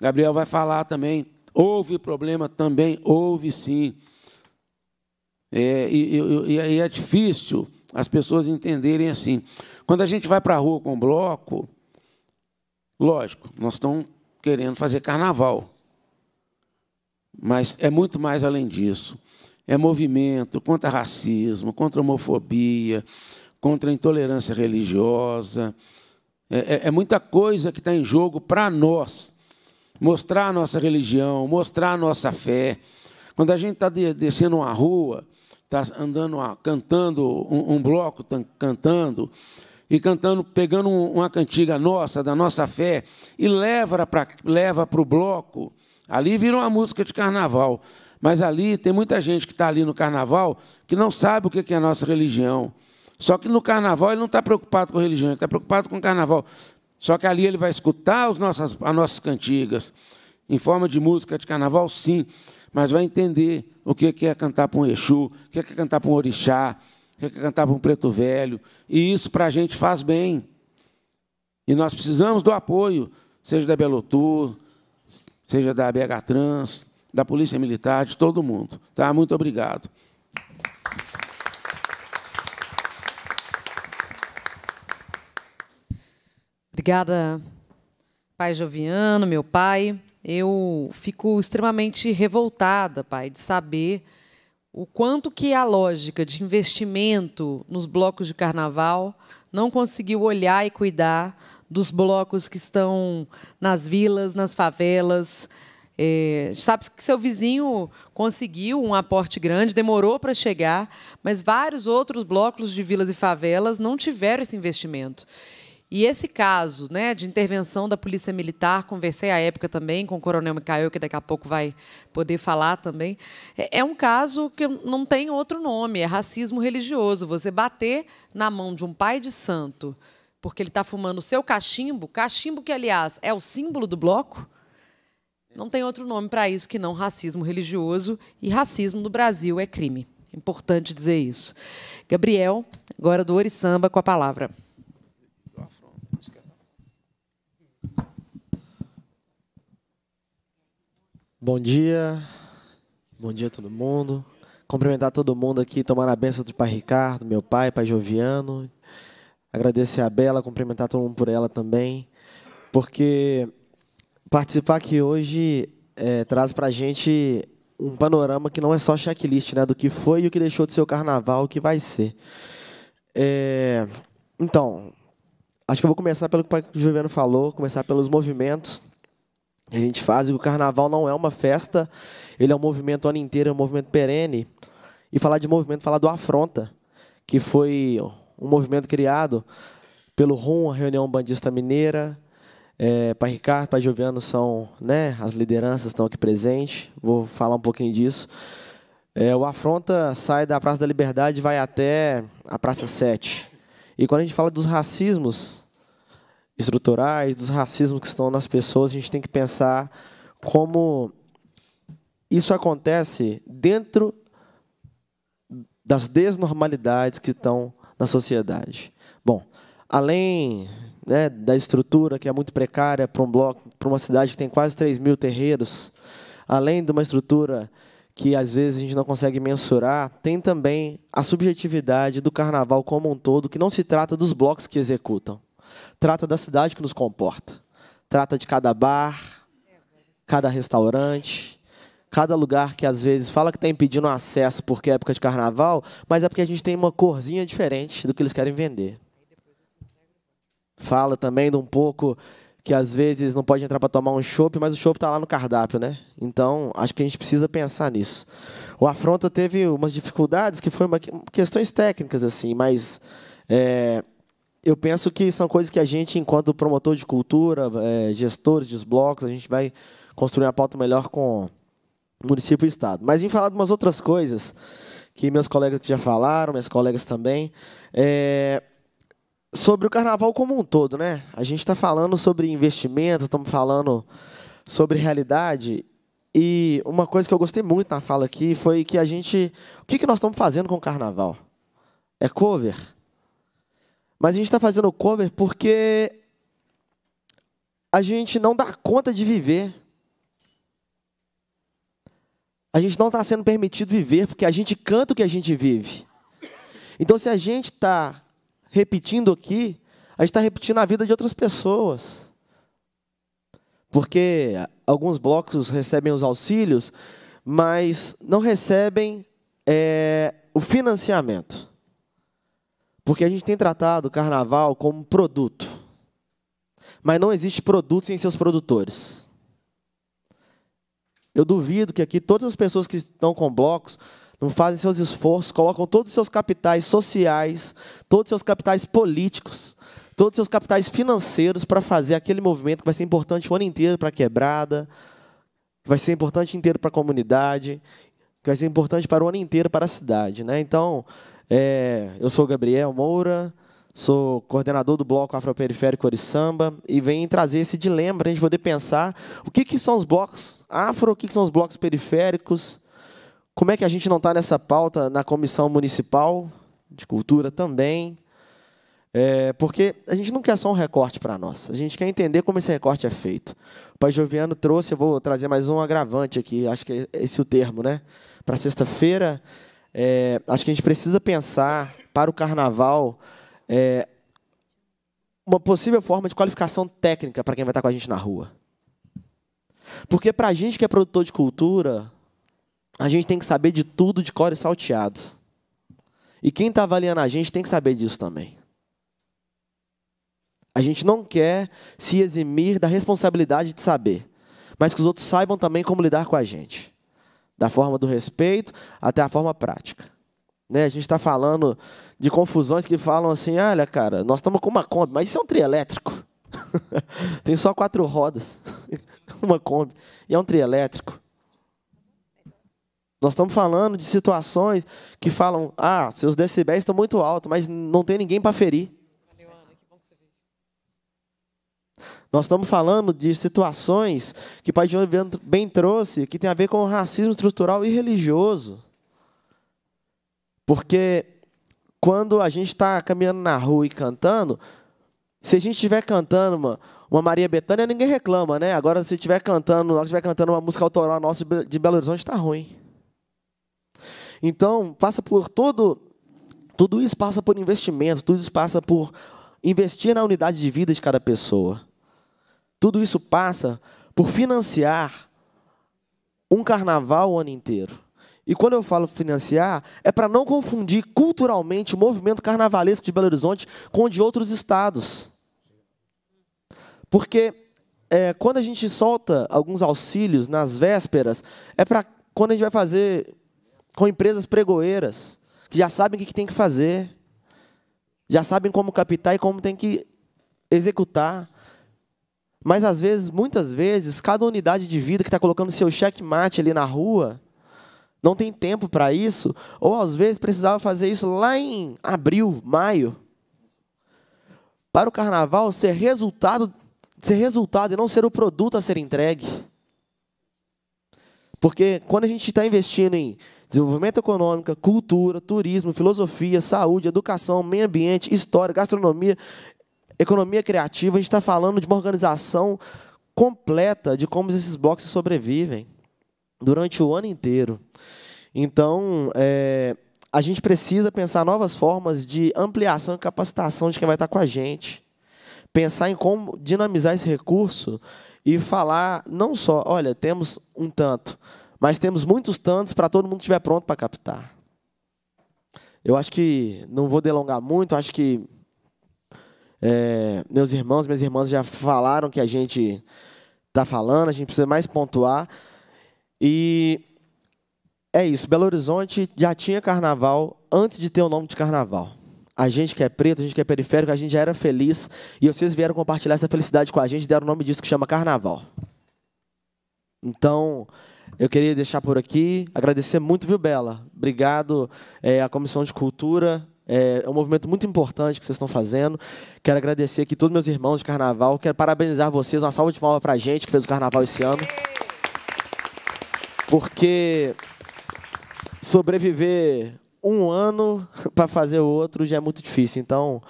Gabriel vai falar também. Houve problema também, houve sim. É, e, e, e é difícil as pessoas entenderem assim. Quando a gente vai para a rua com bloco, lógico, nós estamos querendo fazer carnaval. Mas é muito mais além disso. É movimento contra racismo, contra homofobia, contra intolerância religiosa. É, é, é muita coisa que está em jogo para nós. Mostrar a nossa religião, mostrar a nossa fé. Quando a gente está descendo uma rua, está andando, cantando, um, um bloco tá cantando, e cantando, pegando uma cantiga nossa, da nossa fé, e leva para leva o bloco, ali vira uma música de carnaval. Mas ali tem muita gente que está ali no carnaval que não sabe o que é a nossa religião. Só que no carnaval ele não está preocupado com religião, ele está preocupado com o carnaval. Só que ali ele vai escutar os nossas, as nossas cantigas, em forma de música de carnaval, sim mas vai entender o que é cantar para um Exu, o que é cantar para um Orixá, o que é cantar para um Preto Velho. E isso para a gente faz bem. E nós precisamos do apoio, seja da Belotur, seja da BH Trans, da Polícia Militar, de todo mundo. Tá? Muito obrigado. Obrigada, pai Joviano, meu pai eu fico extremamente revoltada, pai, de saber o quanto que a lógica de investimento nos blocos de carnaval não conseguiu olhar e cuidar dos blocos que estão nas vilas, nas favelas. É, sabe que seu vizinho conseguiu um aporte grande, demorou para chegar, mas vários outros blocos de vilas e favelas não tiveram esse investimento. E esse caso né, de intervenção da Polícia Militar, conversei à época também com o Coronel Micael, que daqui a pouco vai poder falar também, é, é um caso que não tem outro nome, é racismo religioso. Você bater na mão de um pai de santo porque ele está fumando o seu cachimbo, cachimbo que, aliás, é o símbolo do bloco, não tem outro nome para isso que não racismo religioso, e racismo no Brasil é crime. Importante dizer isso. Gabriel, agora do Oriçamba, com a palavra. Bom dia. Bom dia a todo mundo. Cumprimentar todo mundo aqui, tomar a benção do pai Ricardo, meu pai, pai Joviano. Agradecer a Bela, cumprimentar todo mundo por ela também. Porque participar aqui hoje é, traz para a gente um panorama que não é só checklist, né? Do que foi e o que deixou de ser o carnaval, o que vai ser. É, então, acho que eu vou começar pelo que o pai Joviano falou, começar pelos movimentos a gente faz. O carnaval não é uma festa, ele é um movimento o ano inteiro, é um movimento perene. E falar de movimento, falar do Afronta, que foi um movimento criado pelo RUM, a Reunião Bandista Mineira. É, Pai Ricardo, Pai Joviano são né, as lideranças estão aqui presentes. Vou falar um pouquinho disso. É, o Afronta sai da Praça da Liberdade e vai até a Praça 7. E quando a gente fala dos racismos, estruturais, dos racismos que estão nas pessoas, a gente tem que pensar como isso acontece dentro das desnormalidades que estão na sociedade. Bom, além né, da estrutura que é muito precária para um bloco, para uma cidade que tem quase 3 mil terreiros, além de uma estrutura que às vezes a gente não consegue mensurar, tem também a subjetividade do carnaval como um todo, que não se trata dos blocos que executam trata da cidade que nos comporta. Trata de cada bar, cada restaurante, cada lugar que às vezes fala que está impedindo acesso porque é época de carnaval, mas é porque a gente tem uma corzinha diferente do que eles querem vender. Fala também de um pouco que às vezes não pode entrar para tomar um chopp, mas o chopp está lá no cardápio, né? Então, acho que a gente precisa pensar nisso. O Afronta teve umas dificuldades que foram questões técnicas, assim, mas é, eu penso que são coisas que a gente, enquanto promotor de cultura, é, gestores dos blocos, a gente vai construir uma pauta melhor com município e Estado. Mas vim falar de umas outras coisas que meus colegas já falaram, minhas colegas também. É, sobre o carnaval como um todo, né? A gente está falando sobre investimento, estamos falando sobre realidade. E uma coisa que eu gostei muito na fala aqui foi que a gente. O que, que nós estamos fazendo com o carnaval? É cover. Mas a gente está fazendo cover porque a gente não dá conta de viver. A gente não está sendo permitido viver porque a gente canta o que a gente vive. Então, se a gente está repetindo aqui, a gente está repetindo a vida de outras pessoas. Porque alguns blocos recebem os auxílios, mas não recebem é, o financiamento. Porque a gente tem tratado o carnaval como produto. Mas não existe produto sem seus produtores. Eu duvido que aqui todas as pessoas que estão com blocos não fazem seus esforços, colocam todos os seus capitais sociais, todos os seus capitais políticos, todos os seus capitais financeiros para fazer aquele movimento que vai ser importante o ano inteiro para a quebrada, que vai ser importante inteiro para a comunidade, que vai ser importante para o ano inteiro para a cidade. Né? Então, é, eu sou Gabriel Moura, sou coordenador do Bloco Afroperiférico Oriçamba e venho trazer esse dilema para a gente poder pensar o que, que são os blocos afro, o que, que são os blocos periféricos, como é que a gente não está nessa pauta na Comissão Municipal de Cultura também? É, porque a gente não quer só um recorte para nós, a gente quer entender como esse recorte é feito. O Pai Joviano trouxe, eu vou trazer mais um agravante aqui, acho que é esse o termo, né? Para sexta-feira, é, acho que a gente precisa pensar para o carnaval é, uma possível forma de qualificação técnica para quem vai estar com a gente na rua. Porque para a gente que é produtor de cultura, a gente tem que saber de tudo de core salteado. E quem está avaliando a gente tem que saber disso também. A gente não quer se eximir da responsabilidade de saber, mas que os outros saibam também como lidar com a gente, da forma do respeito até a forma prática. Né? A gente está falando de confusões que falam assim: olha, cara, nós estamos com uma Kombi, mas isso é um trio elétrico. Tem só quatro rodas, uma Kombi, e é um trio elétrico. Nós estamos falando de situações que falam: ah, seus decibéis estão muito altos, mas não tem ninguém para ferir. Nós estamos falando de situações que o Pai João bem trouxe, que tem a ver com racismo estrutural e religioso. Porque quando a gente está caminhando na rua e cantando, se a gente estiver cantando uma, uma Maria Bethânia, ninguém reclama, né? Agora, se estiver cantando, estiver cantando uma música autoral nossa de Belo Horizonte, está ruim. Então, passa por todo. Tudo isso passa por investimento, tudo isso passa por investir na unidade de vida de cada pessoa. Tudo isso passa por financiar um carnaval o ano inteiro. E quando eu falo financiar, é para não confundir culturalmente o movimento carnavalesco de Belo Horizonte com o de outros estados. Porque é, quando a gente solta alguns auxílios nas vésperas, é para quando a gente vai fazer com empresas pregoeiras, que já sabem o que tem que fazer, já sabem como captar e como tem que executar. Mas às vezes, muitas vezes, cada unidade de vida que está colocando seu checkmate ali na rua, não tem tempo para isso, ou às vezes precisava fazer isso lá em abril, maio. Para o carnaval ser resultado, ser resultado e não ser o produto a ser entregue. Porque quando a gente está investindo em desenvolvimento econômico, cultura, turismo, filosofia, saúde, educação, meio ambiente, história, gastronomia, economia criativa. A gente está falando de uma organização completa de como esses blocos sobrevivem durante o ano inteiro. Então, é, a gente precisa pensar novas formas de ampliação e capacitação de quem vai estar com a gente. Pensar em como dinamizar esse recurso e falar não só, olha, temos um tanto, mas temos muitos tantos para todo mundo estiver pronto para captar. Eu acho que, não vou delongar muito, acho que é, meus irmãos, minhas irmãs já falaram que a gente está falando, a gente precisa mais pontuar. E é isso, Belo Horizonte já tinha carnaval antes de ter o nome de carnaval. A gente que é preto, a gente que é periférico, a gente já era feliz. E vocês vieram compartilhar essa felicidade com a gente, deram o nome disso que chama carnaval. Então, eu queria deixar por aqui, agradecer muito, viu, Bela? Obrigado é, à Comissão de Cultura É, é um movimento muito importante que vocês estão fazendo. Quero agradecer aqui todos meus irmãos de carnaval. Quero parabenizar vocês. Uma salva de palmas para a gente que fez o carnaval esse ano. Porque sobreviver um ano para fazer o outro já é muito difícil. Então,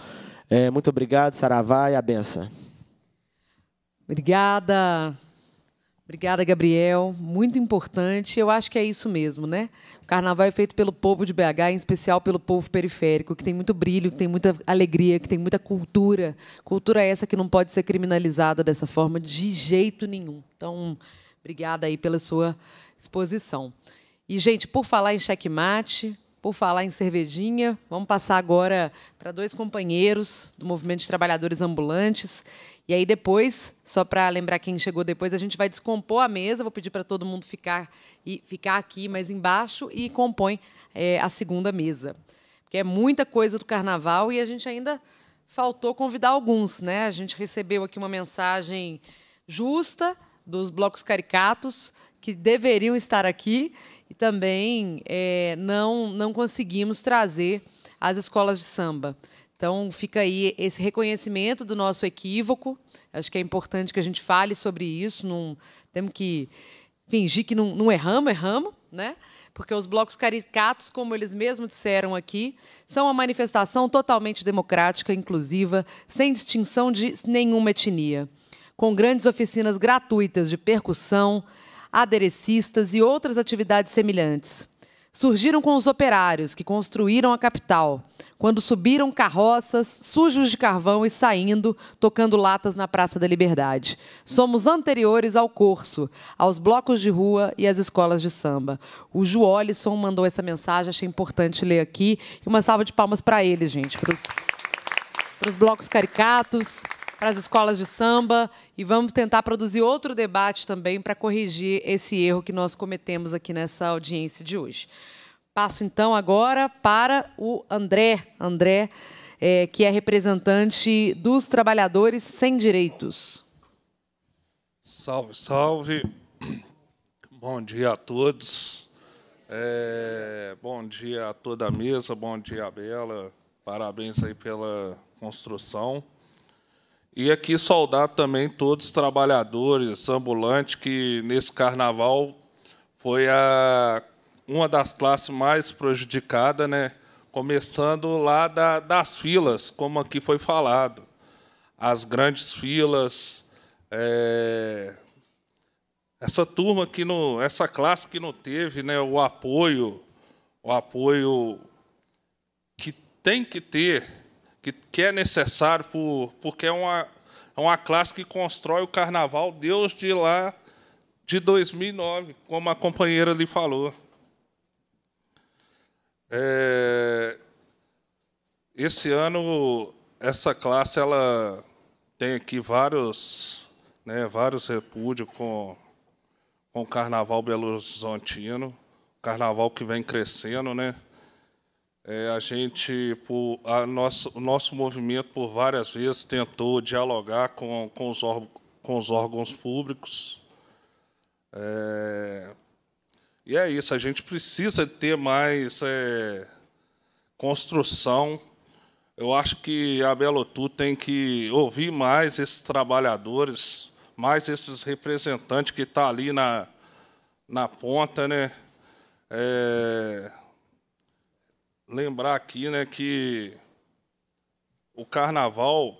é, muito obrigado, Saravá e a benção. Obrigada. Obrigada, Gabriel. Muito importante. Eu acho que é isso mesmo, né? O carnaval é feito pelo povo de BH, em especial pelo povo periférico, que tem muito brilho, que tem muita alegria, que tem muita cultura. Cultura essa que não pode ser criminalizada dessa forma de jeito nenhum. Então, obrigada aí pela sua exposição. E, gente, por falar em checkmate, por falar em cervejinha, vamos passar agora para dois companheiros do Movimento de Trabalhadores Ambulantes e aí depois, só para lembrar quem chegou depois, a gente vai descompor a mesa. Vou pedir para todo mundo ficar e ficar aqui mais embaixo e compõe é, a segunda mesa, porque é muita coisa do Carnaval e a gente ainda faltou convidar alguns, né? A gente recebeu aqui uma mensagem justa dos blocos caricatos que deveriam estar aqui e também é, não não conseguimos trazer as escolas de samba. Então, fica aí esse reconhecimento do nosso equívoco. Acho que é importante que a gente fale sobre isso. Não, temos que fingir que não, não erramos, erramos, né? porque os blocos caricatos, como eles mesmos disseram aqui, são uma manifestação totalmente democrática, inclusiva, sem distinção de nenhuma etnia, com grandes oficinas gratuitas de percussão, aderecistas e outras atividades semelhantes. Surgiram com os operários que construíram a capital, quando subiram carroças sujos de carvão e saindo, tocando latas na Praça da Liberdade. Somos anteriores ao curso, aos blocos de rua e às escolas de samba. O Ju Olisson mandou essa mensagem, achei importante ler aqui. E uma salva de palmas para eles, gente, para os blocos caricatos, para as escolas de samba. E vamos tentar produzir outro debate também para corrigir esse erro que nós cometemos aqui nessa audiência de hoje. Passo então agora para o André, André, é, que é representante dos trabalhadores sem direitos. Salve, salve. Bom dia a todos. É, bom dia a toda a mesa, bom dia, Bela. Parabéns aí pela construção. E aqui saudar também todos os trabalhadores ambulantes que nesse carnaval foi a uma das classes mais prejudicadas, né? começando lá da, das filas, como aqui foi falado. As grandes filas, é, essa turma que no, essa classe que não teve, né, o apoio, o apoio que tem que ter, que, que é necessário por, porque é uma é uma classe que constrói o carnaval desde lá de 2009, como a companheira lhe falou. É, esse ano, essa classe ela tem aqui vários, né, vários repúdios com, com o Carnaval Belo Horizontino, carnaval que vem crescendo, né? É, a gente, por, a o nosso movimento, por várias vezes, tentou dialogar com, com, os, com os órgãos públicos. É, e é isso, a gente precisa ter mais é, construção. Eu acho que a Belotu tem que ouvir mais esses trabalhadores, mais esses representantes que estão tá ali na, na ponta, né? É, lembrar aqui, né, que o carnaval,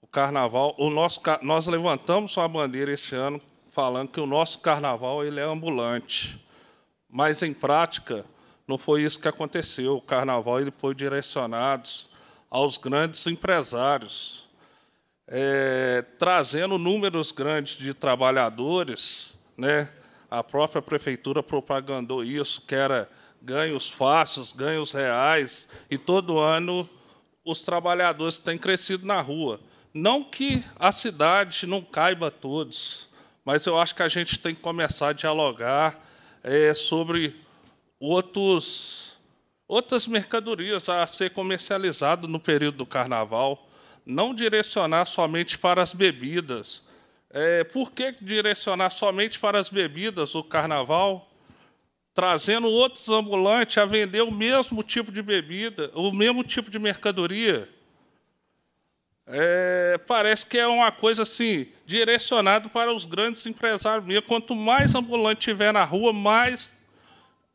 o carnaval, o nosso, nós levantamos uma bandeira esse ano falando que o nosso carnaval ele é ambulante. Mas, em prática, não foi isso que aconteceu. O carnaval ele foi direcionado aos grandes empresários, é, trazendo números grandes de trabalhadores. Né? A própria prefeitura propagandou isso, que era ganhos fáceis, ganhos reais, e todo ano os trabalhadores têm crescido na rua. Não que a cidade não caiba a todos, mas eu acho que a gente tem que começar a dialogar é, sobre outros, outras mercadorias a ser comercializado no período do carnaval, não direcionar somente para as bebidas. É, por que direcionar somente para as bebidas o carnaval? Trazendo outros ambulantes a vender o mesmo tipo de bebida, o mesmo tipo de mercadoria. É, parece que é uma coisa assim, direcionada para os grandes empresários. Quanto mais ambulante tiver na rua, mais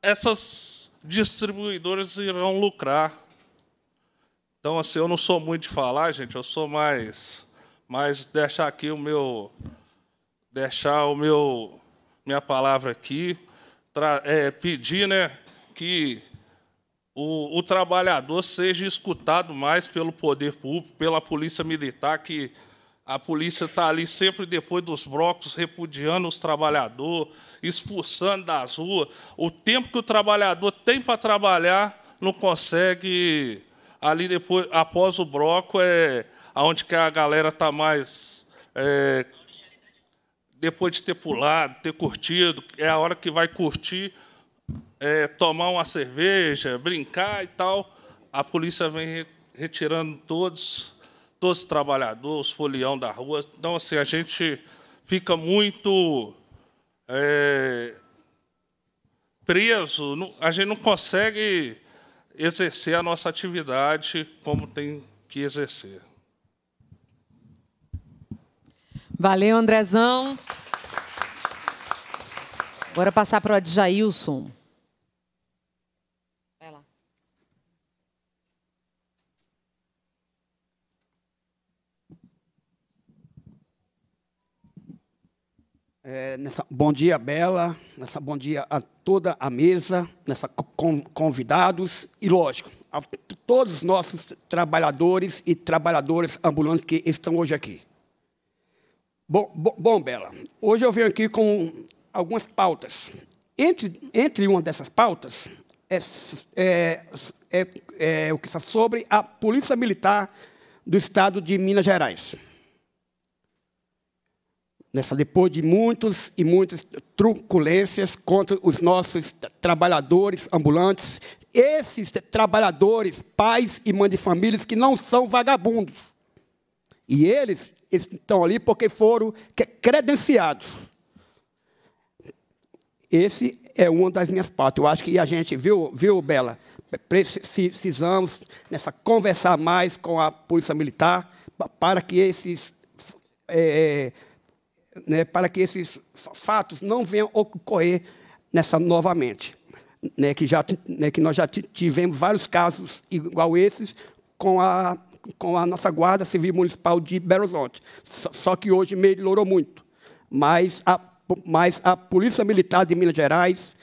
essas distribuidoras irão lucrar. Então, assim, eu não sou muito de falar, gente, eu sou mais, mais deixar aqui o meu, deixar o meu, minha palavra aqui, é, pedir, né, que o, o, trabalhador seja escutado mais pelo poder público, pela polícia militar, que a polícia está ali sempre depois dos blocos, repudiando os trabalhadores, expulsando das ruas. O tempo que o trabalhador tem para trabalhar, não consegue. Ali depois, após o bloco, é onde que a galera está mais. É, depois de ter pulado, ter curtido, é a hora que vai curtir é, tomar uma cerveja, brincar e tal, a polícia vem retirando todos, todos os trabalhadores, folião da rua. Então, assim, a gente fica muito é, preso, a gente não consegue exercer a nossa atividade como tem que exercer. Valeu, Andrezão. Agora passar para o Adjailson. É, nessa, bom dia, Bela. Nessa bom dia a toda a mesa, nessa com, convidados e, lógico, a todos os nossos trabalhadores e trabalhadoras ambulantes que estão hoje aqui. Bom, bom, Bela, hoje eu venho aqui com algumas pautas. Entre, entre uma dessas pautas é, é, é, é o que está sobre a Polícia Militar do Estado de Minas Gerais nessa, depois de muitos e muitas truculências contra os nossos trabalhadores ambulantes, esses trabalhadores, pais e mães de famílias que não são vagabundos. E eles estão ali porque foram credenciados. Esse é uma das minhas pautas. Eu acho que a gente, viu, viu Bela, precisamos nessa conversar mais com a Polícia Militar para que esses é, né, para que esses fatos não venham ocorrer nessa novamente. Né, que, já, né, que nós já tivemos vários casos igual esses com a, com a nossa Guarda Civil Municipal de Belo Horizonte. Só, que hoje melhorou muito. Mas a, mas a Polícia Militar de Minas Gerais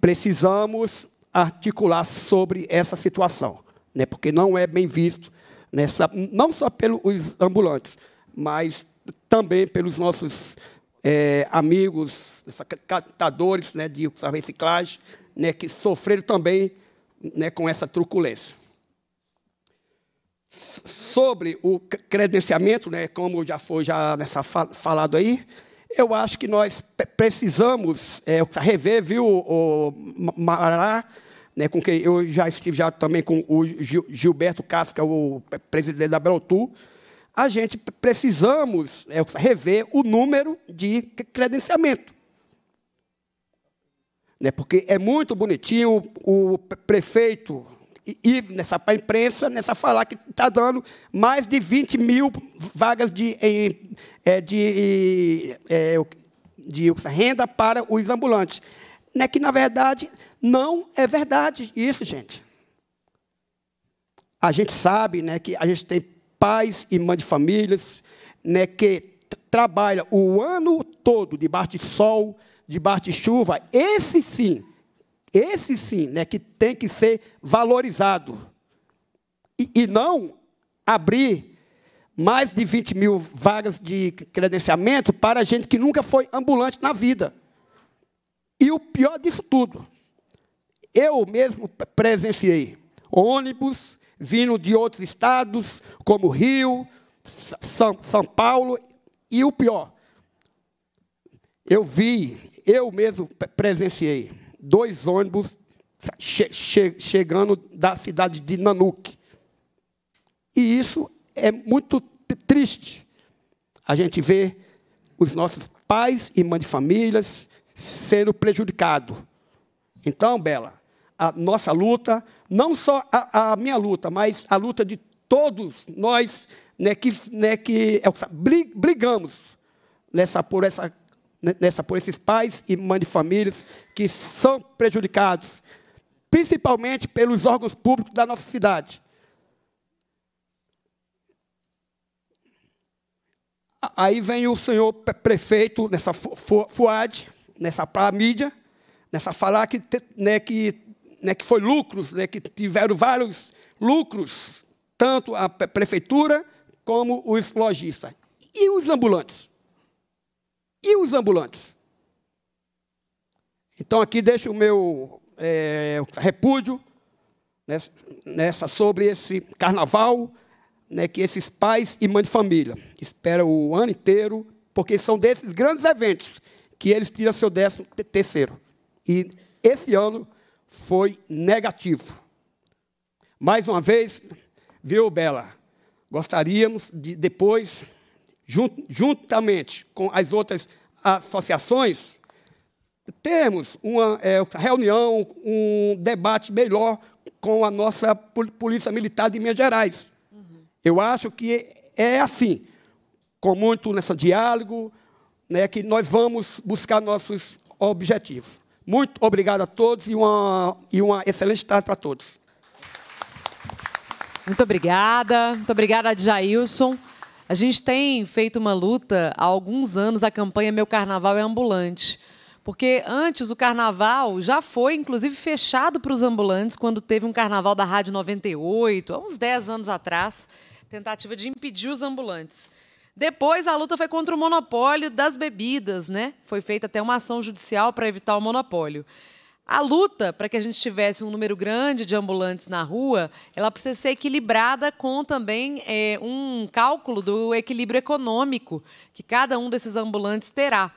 precisamos articular sobre essa situação, né, porque não é bem visto, nessa, não só pelos ambulantes, mas também pelos nossos é, amigos, catadores né, de reciclagem, né, que sofreram também né, com essa truculência. Sobre o credenciamento, né, como já foi já nessa falado aí, eu acho que nós precisamos é, rever, viu, o Mará, né, com quem eu já estive já também com o Gilberto Castro, que é o presidente da Belotu, a gente precisamos é, rever o número de credenciamento. Né, porque é muito bonitinho o prefeito ir nessa para a imprensa, nessa falar que está dando mais de 20 mil vagas de, é, de, é, de renda para os ambulantes. Né, que, na verdade, não é verdade isso, gente. A gente sabe né, que a gente tem pais e mães de famílias, né, que trabalha o ano todo debaixo de sol, debaixo de chuva, esse sim, esse sim, né, que tem que ser valorizado. E, e não abrir mais de 20 mil vagas de credenciamento para gente que nunca foi ambulante na vida. E o pior disso tudo, eu mesmo presenciei ônibus vindo de outros estados, como Rio, São, São Paulo, e o pior, eu vi, eu mesmo presenciei, dois ônibus che che chegando da cidade de Nanuque. E isso é muito triste. A gente vê os nossos pais e mães de famílias sendo prejudicados. Então, Bela, a nossa luta, não só a, a minha luta, mas a luta de todos nós né, que, né, que é brigamos nessa, por, essa, nessa, por esses pais e mães de famílias que são prejudicados, principalmente pelos órgãos públicos da nossa cidade. Aí vem o senhor prefeito nessa FUAD, nessa pra mídia, nessa falar que, né, que, né, que foi lucros, né, que tiveram vários lucros, tanto a prefeitura como os lojistas. E os ambulantes? E os ambulantes? Então aqui deixo o meu é, repúdio nessa, nessa, sobre esse carnaval, né, que esses pais e mães de família esperam o ano inteiro, porque são desses grandes eventos que eles tiram seu décimo terceiro. E esse ano foi negativo. Mais uma vez, viu, Bela? Gostaríamos de depois, juntamente com as outras associações, termos uma é, reunião, um debate melhor com a nossa Polícia Militar de Minas Gerais. Uhum. Eu acho que é assim, com muito nesse diálogo, né, que nós vamos buscar nossos objetivos. Muito obrigado a todos e uma, e uma excelente tarde para todos. Muito obrigada. Muito obrigada, Jailson. A gente tem feito uma luta há alguns anos, a campanha Meu Carnaval é Ambulante. Porque antes o carnaval já foi, inclusive, fechado para os ambulantes quando teve um carnaval da Rádio 98, há uns 10 anos atrás, tentativa de impedir os ambulantes. Depois a luta foi contra o monopólio das bebidas, né? Foi feita até uma ação judicial para evitar o monopólio. A luta para que a gente tivesse um número grande de ambulantes na rua, ela precisa ser equilibrada com também é, um cálculo do equilíbrio econômico que cada um desses ambulantes terá.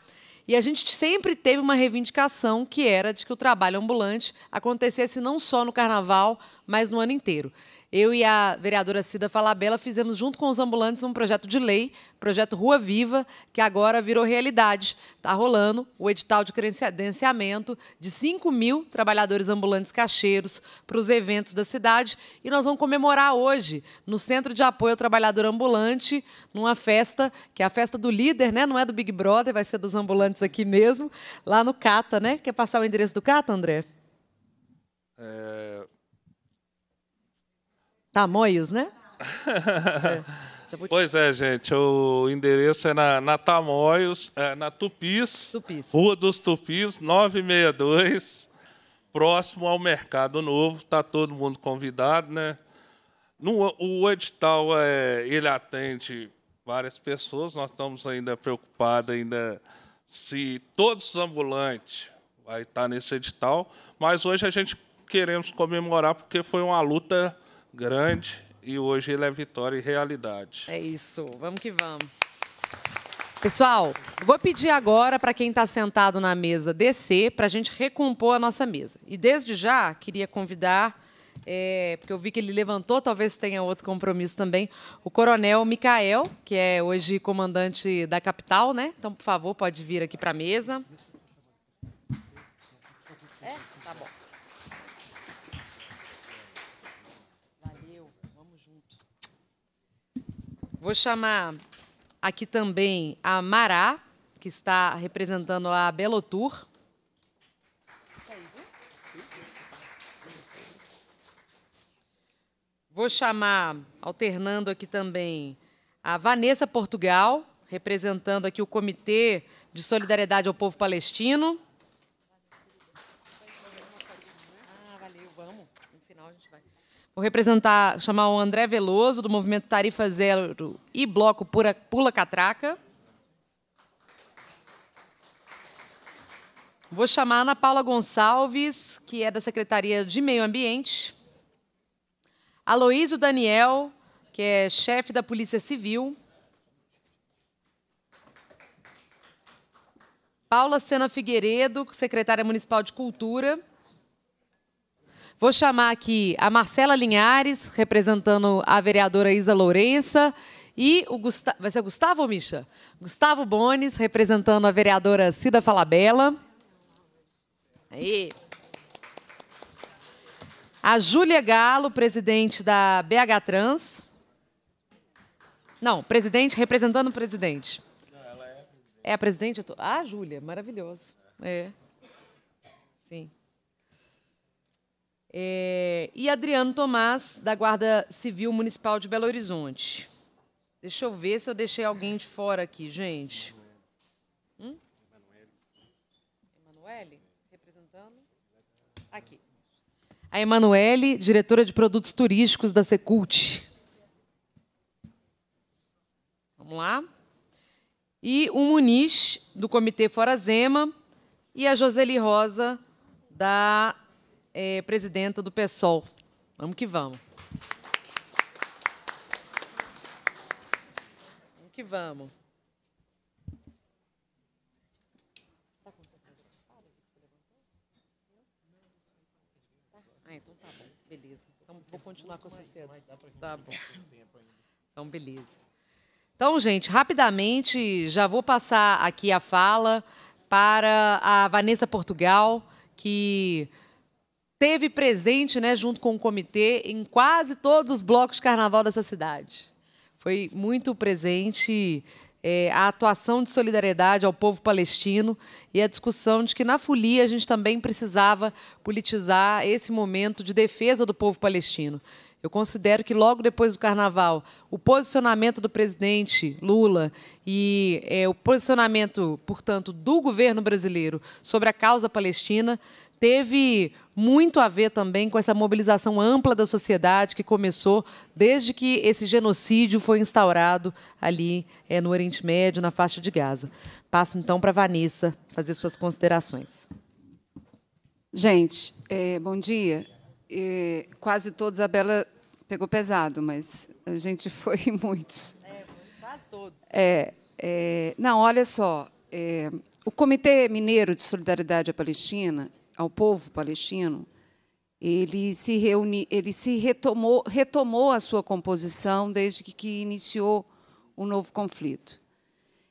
E a gente sempre teve uma reivindicação que era de que o trabalho ambulante acontecesse não só no carnaval, mas no ano inteiro. Eu e a vereadora Cida Falabella fizemos, junto com os ambulantes, um projeto de lei, projeto Rua Viva, que agora virou realidade. Está rolando o edital de credenciamento de 5 mil trabalhadores ambulantes cacheiros para os eventos da cidade. E nós vamos comemorar hoje, no Centro de Apoio ao Trabalhador Ambulante, numa festa, que é a festa do líder, né? não é do Big Brother, vai ser dos ambulantes aqui mesmo, lá no Cata. Né? Quer passar o endereço do Cata, André? É, Tamoios, né? é. Pois é, gente. O endereço é na, na Tamoios, é, na Tupis, Tupis, Rua dos Tupis, 962, próximo ao Mercado Novo. Está todo mundo convidado, né? No, o edital é, ele atende várias pessoas. Nós estamos ainda preocupados ainda se todos os ambulantes vai estar nesse edital. Mas hoje a gente queremos comemorar porque foi uma luta grande e hoje ele é vitória e realidade. É isso, vamos que vamos. Pessoal, vou pedir agora para quem está sentado na mesa descer para a gente recompor a nossa mesa. E desde já queria convidar, é, porque eu vi que ele levantou, talvez tenha outro compromisso também, o Coronel Micael, que é hoje comandante da capital, né? Então, por favor, pode vir aqui para a mesa. Vou chamar aqui também a Mará, que está representando a Belotur. Vou chamar, alternando aqui também, a Vanessa Portugal, representando aqui o Comitê de Solidariedade ao Povo Palestino. Vou representar, chamar o André Veloso, do Movimento Tarifa Zero e Bloco Pura, Pula Catraca. Vou chamar a Ana Paula Gonçalves, que é da Secretaria de Meio Ambiente. Aloísio Daniel, que é chefe da Polícia Civil. Paula Sena Figueiredo, secretária municipal de Cultura. Vou chamar aqui a Marcela Linhares, representando a vereadora Isa Lourença, e o Gustavo, vai ser Gustavo ou Misha? Gustavo Bones, representando a vereadora Cida Falabella. Aí. A Júlia Galo, presidente da BH Trans. Não, presidente, representando o presidente. É a presidente? Ah, Júlia, maravilhoso. É. Sim. É, e Adriano Tomás, da Guarda Civil Municipal de Belo Horizonte. Deixa eu ver se eu deixei alguém de fora aqui, gente. Hum? Emanuele? Representando? Aqui. A Emanuele, diretora de produtos turísticos da Secult. Vamos lá. E o Muniz, do Comitê Forazema, e a Joseli Rosa, da é, presidenta do PSOL. Vamos que vamos. Vamos que vamos. Ah, então tá bom, beleza. Então vou continuar com a sociedade. Tá bom. Então, beleza. Então, gente, rapidamente, já vou passar aqui a fala para a Vanessa Portugal, que teve presente, né, junto com o comitê, em quase todos os blocos de carnaval dessa cidade. Foi muito presente é, a atuação de solidariedade ao povo palestino e a discussão de que na folia a gente também precisava politizar esse momento de defesa do povo palestino. Eu considero que logo depois do Carnaval, o posicionamento do presidente Lula e é, o posicionamento, portanto, do governo brasileiro sobre a causa palestina teve muito a ver também com essa mobilização ampla da sociedade que começou desde que esse genocídio foi instaurado ali é, no Oriente Médio, na faixa de Gaza. Passo então para a Vanessa fazer suas considerações. Gente, é, bom dia. É, quase todos, a Bela pegou pesado, mas a gente foi em muitos. É, quase todos. É, é, não, olha só. É, o Comitê Mineiro de Solidariedade à Palestina ao povo palestino, ele se reuni, ele se retomou, retomou a sua composição desde que, que iniciou o novo conflito.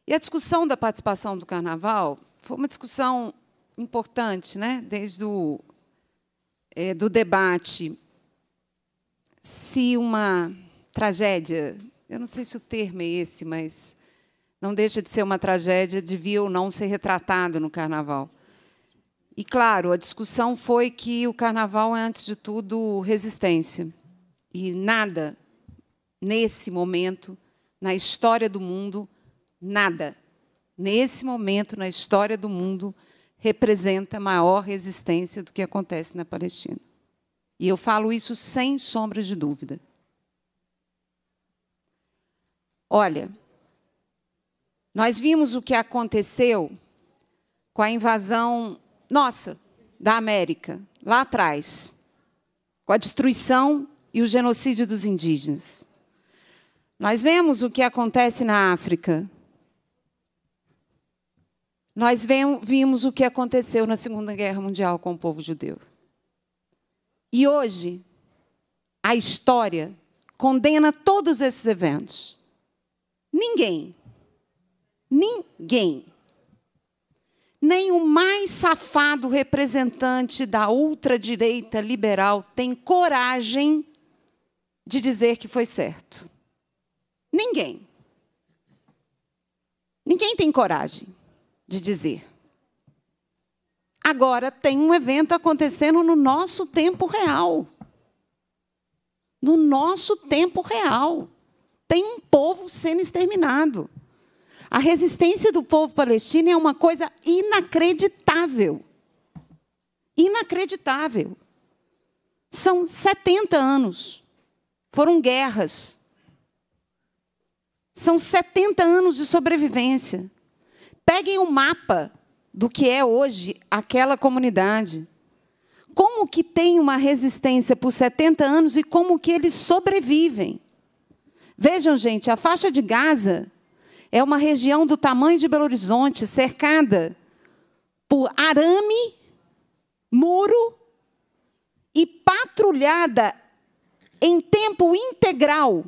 E a discussão da participação do Carnaval foi uma discussão importante, né? Desde o é, do debate se uma tragédia, eu não sei se o termo é esse, mas não deixa de ser uma tragédia, devia ou não ser retratado no Carnaval. E, claro, a discussão foi que o carnaval é, antes de tudo, resistência. E nada, nesse momento, na história do mundo, nada, nesse momento, na história do mundo, representa maior resistência do que acontece na Palestina. E eu falo isso sem sombra de dúvida. Olha, nós vimos o que aconteceu com a invasão nossa, da América, lá atrás, com a destruição e o genocídio dos indígenas. Nós vemos o que acontece na África. Nós vimos o que aconteceu na Segunda Guerra Mundial com o povo judeu. E hoje, a história condena todos esses eventos. Ninguém, ninguém nem o mais safado representante da ultradireita liberal tem coragem de dizer que foi certo. Ninguém. Ninguém tem coragem de dizer. Agora tem um evento acontecendo no nosso tempo real. No nosso tempo real. Tem um povo sendo exterminado. A resistência do povo palestino é uma coisa inacreditável. Inacreditável. São 70 anos. Foram guerras. São 70 anos de sobrevivência. Peguem o mapa do que é hoje aquela comunidade. Como que tem uma resistência por 70 anos e como que eles sobrevivem? Vejam, gente, a faixa de Gaza é uma região do tamanho de Belo Horizonte, cercada por arame, muro e patrulhada em tempo integral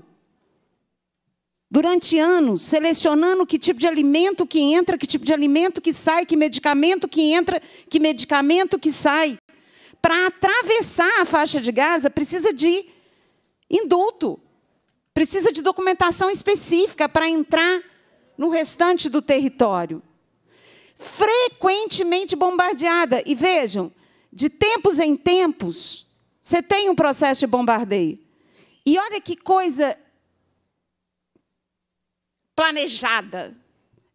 durante anos, selecionando que tipo de alimento que entra, que tipo de alimento que sai, que medicamento que entra, que medicamento que sai, para atravessar a faixa de Gaza, precisa de indulto, precisa de documentação específica para entrar no restante do território. Frequentemente bombardeada. E vejam, de tempos em tempos, você tem um processo de bombardeio. E olha que coisa planejada.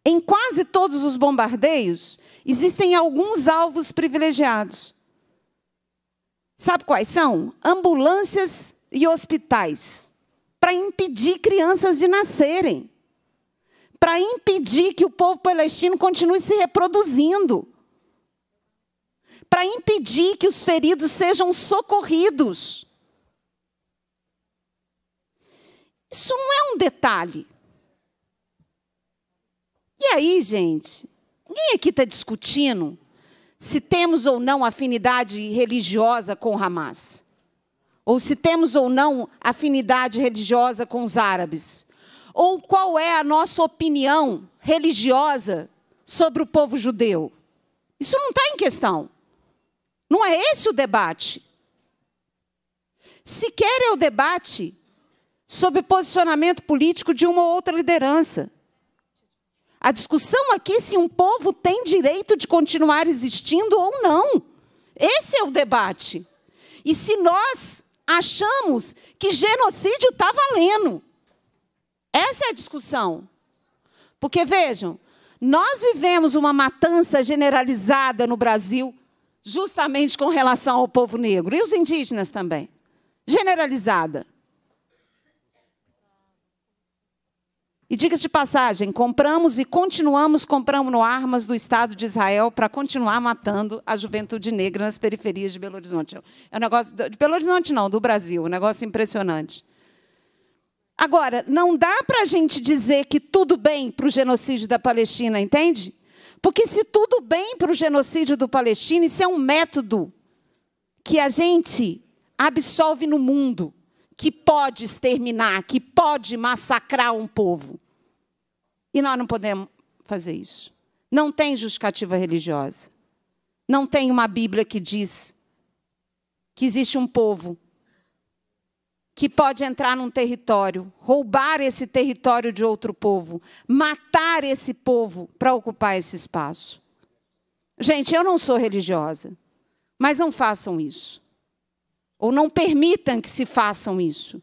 Em quase todos os bombardeios, existem alguns alvos privilegiados. Sabe quais são? Ambulâncias e hospitais para impedir crianças de nascerem, para impedir que o povo palestino continue se reproduzindo, para impedir que os feridos sejam socorridos. Isso não é um detalhe. E aí, gente, ninguém aqui está discutindo se temos ou não afinidade religiosa com Hamas, ou se temos ou não afinidade religiosa com os árabes, ou qual é a nossa opinião religiosa sobre o povo judeu. Isso não está em questão. Não é esse o debate. Sequer é o debate sobre posicionamento político de uma ou outra liderança. A discussão aqui é se um povo tem direito de continuar existindo ou não. Esse é o debate. E se nós achamos que genocídio está valendo. Essa é a discussão. Porque, vejam, nós vivemos uma matança generalizada no Brasil, justamente com relação ao povo negro, e os indígenas também. Generalizada. E diga de passagem, compramos e continuamos comprando armas do Estado de Israel para continuar matando a juventude negra nas periferias de Belo Horizonte. É um negócio de Belo Horizonte não, do Brasil, um negócio impressionante. Agora, não dá para a gente dizer que tudo bem para o genocídio da Palestina, entende? Porque se tudo bem para o genocídio do Palestina, isso é um método que a gente absolve no mundo que pode exterminar, que pode massacrar um povo. E nós não podemos fazer isso. Não tem justificativa religiosa. Não tem uma Bíblia que diz que existe um povo que pode entrar num território, roubar esse território de outro povo, matar esse povo para ocupar esse espaço. Gente, eu não sou religiosa, mas não façam isso. Ou não permitam que se façam isso.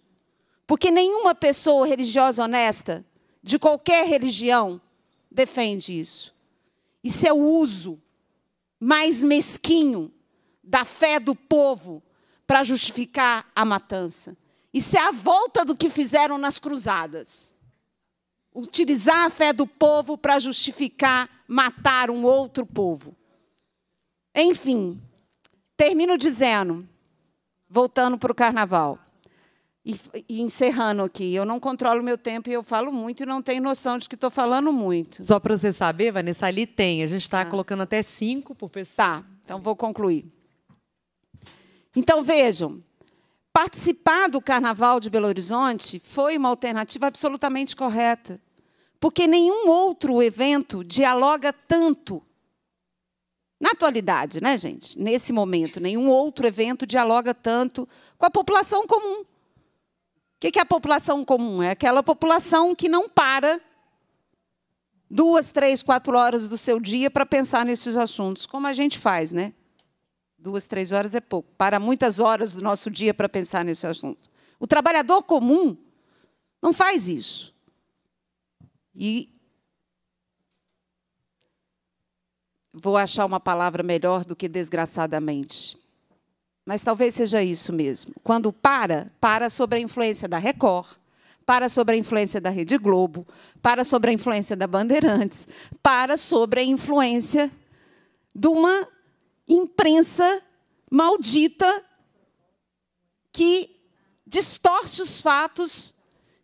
Porque nenhuma pessoa religiosa honesta, de qualquer religião, defende isso. Isso é o uso mais mesquinho da fé do povo para justificar a matança. Isso é a volta do que fizeram nas cruzadas. Utilizar a fé do povo para justificar matar um outro povo. Enfim, termino dizendo voltando para o carnaval. E, e, encerrando aqui, eu não controlo meu tempo e eu falo muito e não tenho noção de que estou falando muito. Só para você saber, Vanessa, ali tem. A gente está ah. colocando até cinco por pessoa. Tá, então vou concluir. Então vejam, participar do Carnaval de Belo Horizonte foi uma alternativa absolutamente correta, porque nenhum outro evento dialoga tanto na atualidade, né, gente? Nesse momento, nenhum outro evento dialoga tanto com a população comum. O que é a população comum? É aquela população que não para duas, três, quatro horas do seu dia para pensar nesses assuntos, como a gente faz, né? Duas, três horas é pouco. Para muitas horas do nosso dia para pensar nesse assunto. O trabalhador comum não faz isso. E vou achar uma palavra melhor do que desgraçadamente. Mas talvez seja isso mesmo. Quando para, para sobre a influência da Record, para sobre a influência da Rede Globo, para sobre a influência da Bandeirantes, para sobre a influência de uma imprensa maldita que distorce os fatos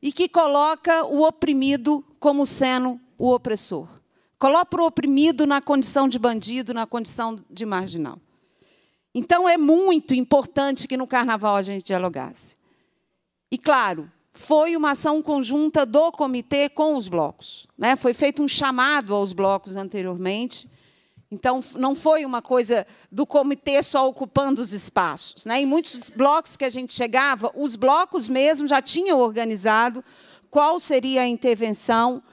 e que coloca o oprimido como sendo o opressor. Coloca o oprimido na condição de bandido, na condição de marginal. Então, é muito importante que no carnaval a gente dialogasse. E, claro, foi uma ação conjunta do comitê com os blocos. Né? Foi feito um chamado aos blocos anteriormente, Então, não foi uma coisa do comitê só ocupando os espaços. Né? Em muitos blocos que a gente chegava, os blocos mesmo já tinham organizado qual seria a intervenção,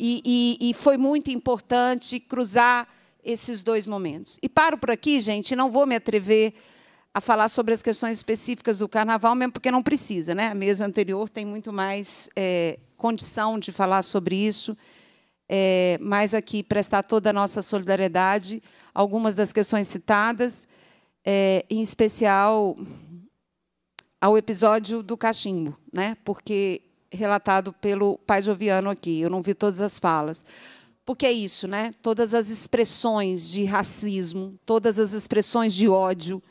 e, e, e foi muito importante cruzar esses dois momentos. E paro por aqui, gente, não vou me atrever a falar sobre as questões específicas do carnaval, mesmo porque não precisa. Né? A mesa anterior tem muito mais é, condição de falar sobre isso é, mas aqui prestar toda a nossa solidariedade, algumas das questões citadas, é, em especial ao episódio do cachimbo, né? porque relatado pelo pai Joviano aqui, eu não vi todas as falas. Porque é isso, né? Todas as expressões de racismo, todas as expressões de ódio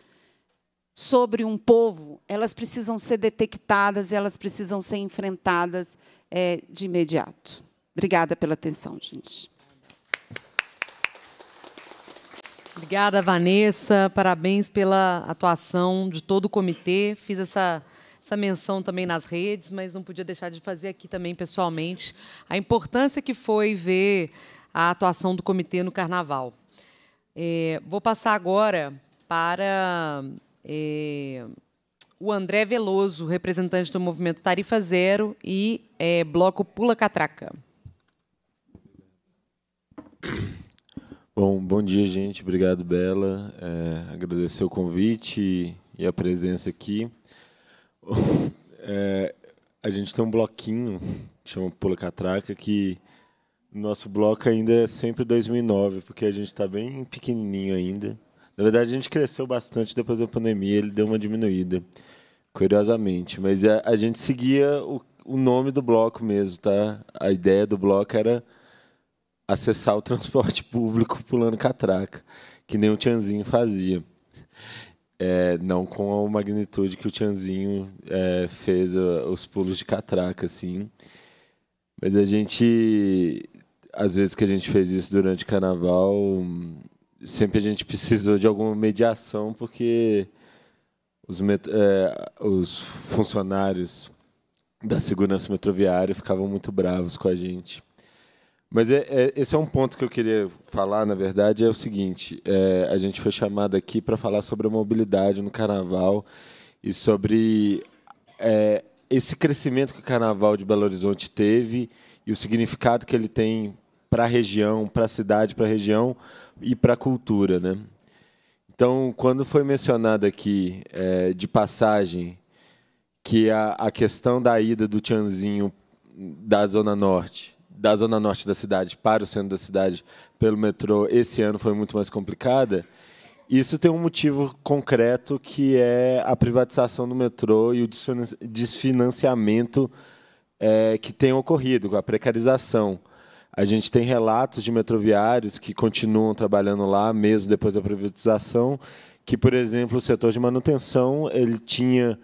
sobre um povo, elas precisam ser detectadas, elas precisam ser enfrentadas é, de imediato. Obrigada pela atenção, gente. Obrigada, Vanessa. Parabéns pela atuação de todo o comitê. Fiz essa, essa menção também nas redes, mas não podia deixar de fazer aqui também pessoalmente a importância que foi ver a atuação do comitê no Carnaval. É, vou passar agora para é, o André Veloso, representante do movimento Tarifa Zero e é, Bloco Pula Catraca. Bom, bom dia, gente. Obrigado, Bela. É, agradecer o convite e a presença aqui. É, a gente tem um bloquinho, chama Pula Catraca, que nosso bloco ainda é sempre 2009, porque a gente está bem pequenininho ainda. Na verdade, a gente cresceu bastante depois da pandemia, ele deu uma diminuída, curiosamente. Mas a, a gente seguia o, o nome do bloco mesmo, tá? A ideia do bloco era acessar o transporte público pulando catraca, que nem o Tianzinho fazia. É, não com a magnitude que o Tianzinho é, fez os pulos de catraca, assim. Mas a gente, às vezes que a gente fez isso durante o carnaval, sempre a gente precisou de alguma mediação, porque os, é, os funcionários da segurança metroviária ficavam muito bravos com a gente. Mas é, é, esse é um ponto que eu queria falar, na verdade, é o seguinte: é, a gente foi chamado aqui para falar sobre a mobilidade no Carnaval e sobre é, esse crescimento que o Carnaval de Belo Horizonte teve e o significado que ele tem para a região, para a cidade, para a região e para a cultura, né? Então, quando foi mencionado aqui é, de passagem que a, a questão da ida do Tianzinho da Zona Norte da zona norte da cidade para o centro da cidade pelo metrô esse ano foi muito mais complicada. Isso tem um motivo concreto que é a privatização do metrô e o desfinanciamento é, que tem ocorrido, a precarização. A gente tem relatos de metroviários que continuam trabalhando lá, mesmo depois da privatização, que, por exemplo, o setor de manutenção ele tinha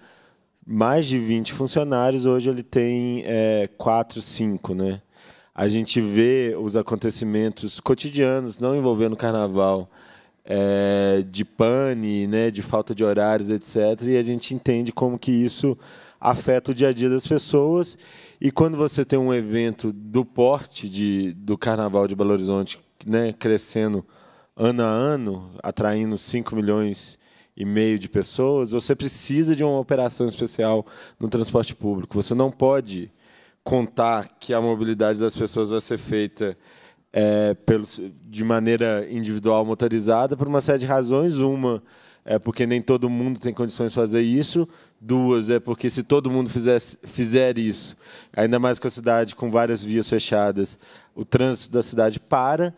mais de 20 funcionários, hoje ele tem é, 4, 5. Né? A gente vê os acontecimentos cotidianos, não envolvendo carnaval, é, de pane, né, de falta de horários, etc. E a gente entende como que isso afeta o dia a dia das pessoas. E quando você tem um evento do porte de, do Carnaval de Belo Horizonte, né, crescendo ano a ano, atraindo 5 milhões e meio de pessoas, você precisa de uma operação especial no transporte público. Você não pode contar que a mobilidade das pessoas vai ser feita é, pelo, de maneira individual motorizada por uma série de razões. Uma é porque nem todo mundo tem condições de fazer isso. Duas é porque se todo mundo fizer, fizer isso, ainda mais com a cidade com várias vias fechadas, o trânsito da cidade para.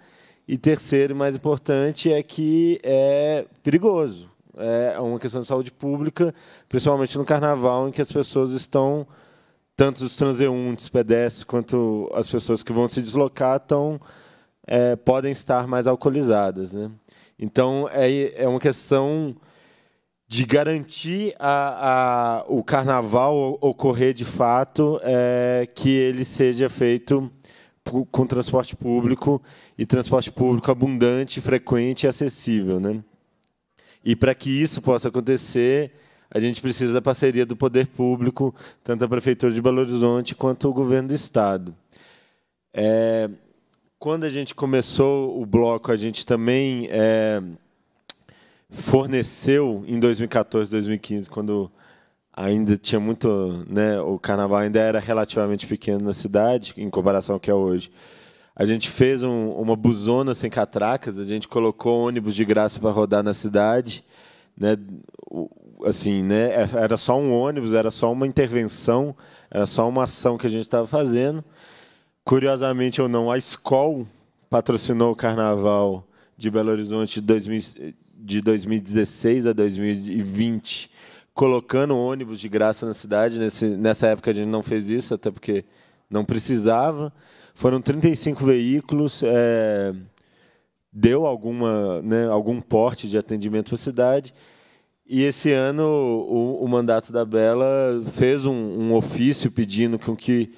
E terceiro, mais importante, é que é perigoso. É uma questão de saúde pública, principalmente no carnaval, em que as pessoas estão tanto os transeuntes, pedestres, quanto as pessoas que vão se deslocar estão, é, podem estar mais alcoolizadas. Né? Então, é, é uma questão de garantir a, a, o carnaval ocorrer de fato, é, que ele seja feito com transporte público e transporte público abundante, frequente e acessível. Né? E para que isso possa acontecer, a gente precisa da parceria do poder público, tanto a Prefeitura de Belo Horizonte quanto o governo do Estado. É, quando a gente começou o bloco, a gente também é, forneceu em 2014, 2015, quando ainda tinha muito, né, o carnaval ainda era relativamente pequeno na cidade em comparação ao que é hoje. A gente fez um, uma buzona sem catracas, a gente colocou ônibus de graça para rodar na cidade, né, assim, né, era só um ônibus, era só uma intervenção, era só uma ação que a gente estava fazendo. Curiosamente ou não, a escola patrocinou o carnaval de Belo Horizonte de, 2000, de 2016 a 2020 colocando ônibus de graça na cidade. Nessa época a gente não fez isso, até porque não precisava. Foram 35 veículos, é, deu alguma, né, algum porte de atendimento para a cidade. E esse ano o, o mandato da Bela fez um, um ofício pedindo com que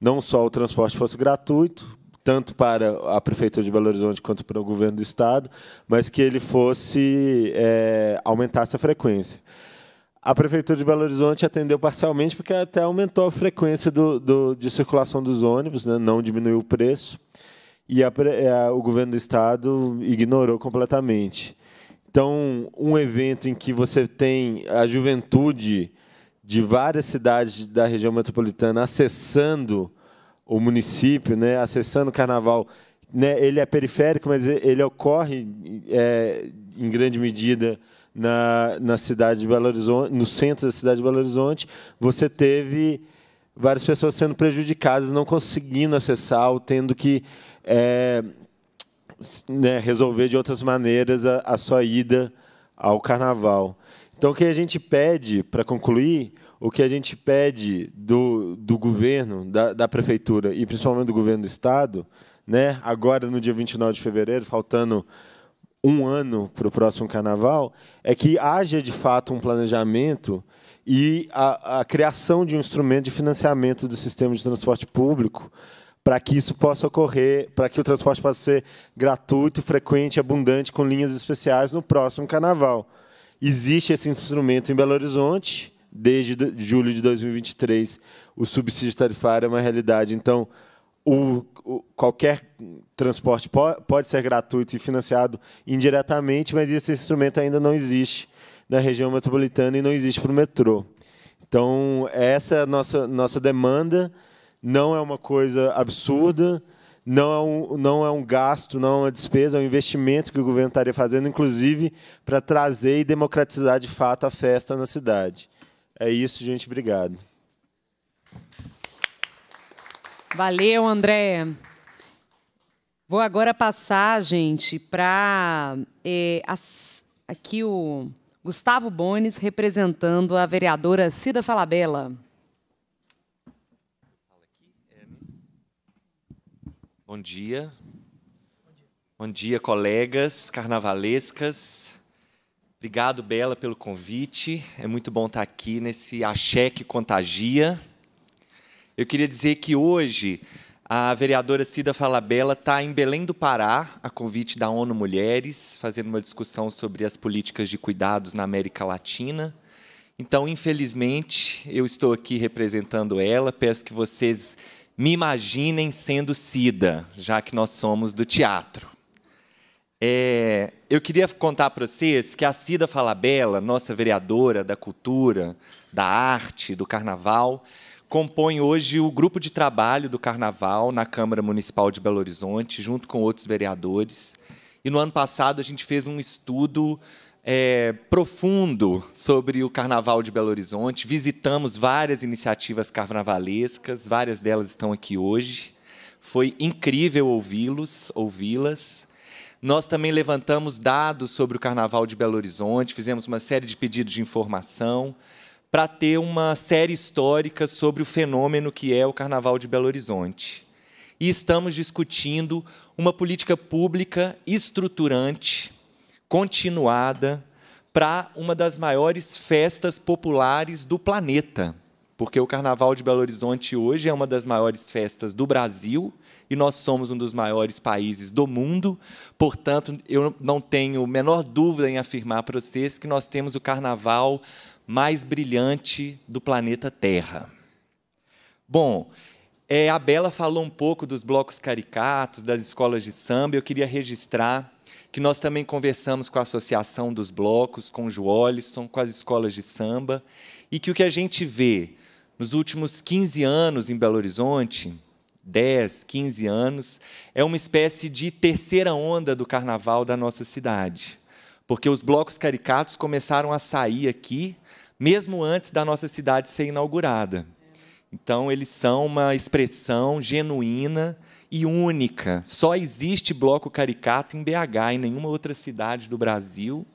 não só o transporte fosse gratuito, tanto para a prefeitura de Belo Horizonte quanto para o governo do estado, mas que ele fosse é, aumentasse a frequência. A Prefeitura de Belo Horizonte atendeu parcialmente porque até aumentou a frequência do, do, de circulação dos ônibus, né? não diminuiu o preço, e a, a, o governo do Estado ignorou completamente. Então, um evento em que você tem a juventude de várias cidades da região metropolitana acessando o município, né? acessando o carnaval, né? ele é periférico, mas ele ocorre é, em grande medida na, na cidade de Belo Horizonte, no centro da cidade de Belo Horizonte, você teve várias pessoas sendo prejudicadas, não conseguindo acessar, ou tendo que é, né, resolver de outras maneiras a, a sua ida ao carnaval. Então, o que a gente pede, para concluir, o que a gente pede do, do governo, da, da prefeitura e principalmente do governo do Estado, né, agora no dia 29 de fevereiro, faltando um ano para o próximo carnaval, é que haja de fato um planejamento e a, a criação de um instrumento de financiamento do sistema de transporte público para que isso possa ocorrer, para que o transporte possa ser gratuito, frequente, abundante, com linhas especiais no próximo carnaval. Existe esse instrumento em Belo Horizonte, desde julho de 2023, o subsídio tarifário é uma realidade. Então, o, o, qualquer transporte pode, pode ser gratuito e financiado indiretamente, mas esse instrumento ainda não existe na região metropolitana e não existe para o metrô. Então, essa é a nossa, nossa demanda, não é uma coisa absurda, não é, um, não é um gasto, não é uma despesa, é um investimento que o governo estaria fazendo, inclusive, para trazer e democratizar de fato a festa na cidade. É isso, gente. Obrigado. Valeu, André. Vou agora passar, gente, para é, aqui o Gustavo Bones representando a vereadora Cida Falabella. Bom dia. Bom dia, colegas carnavalescas. Obrigado, Bela, pelo convite. É muito bom estar aqui nesse Axé que contagia. Eu queria dizer que hoje a vereadora Cida Falabella está em Belém do Pará, a convite da ONU Mulheres, fazendo uma discussão sobre as políticas de cuidados na América Latina. Então, infelizmente, eu estou aqui representando ela. Peço que vocês me imaginem sendo Cida, já que nós somos do teatro. É, eu queria contar para vocês que a Cida Falabella, nossa vereadora da cultura, da arte, do carnaval, compõe hoje o grupo de trabalho do Carnaval na Câmara Municipal de Belo Horizonte, junto com outros vereadores. E no ano passado a gente fez um estudo é, profundo sobre o Carnaval de Belo Horizonte. Visitamos várias iniciativas carnavalescas, várias delas estão aqui hoje. Foi incrível ouvi-los, ouvi-las. Nós também levantamos dados sobre o Carnaval de Belo Horizonte, fizemos uma série de pedidos de informação para ter uma série histórica sobre o fenômeno que é o Carnaval de Belo Horizonte. E estamos discutindo uma política pública estruturante, continuada, para uma das maiores festas populares do planeta. Porque o Carnaval de Belo Horizonte hoje é uma das maiores festas do Brasil e nós somos um dos maiores países do mundo. Portanto, eu não tenho menor dúvida em afirmar para vocês que nós temos o Carnaval mais brilhante do planeta Terra. Bom, É, a Bela falou um pouco dos blocos caricatos, das escolas de samba. Eu queria registrar que nós também conversamos com a Associação dos Blocos, com o Joalisson, com as escolas de samba, e que o que a gente vê nos últimos 15 anos em Belo Horizonte, 10, 15 anos, é uma espécie de terceira onda do carnaval da nossa cidade. Porque os blocos caricatos começaram a sair aqui, mesmo antes da nossa cidade ser inaugurada. Então, eles são uma expressão genuína e única. Só existe bloco caricato em BH, em nenhuma outra cidade do Brasil.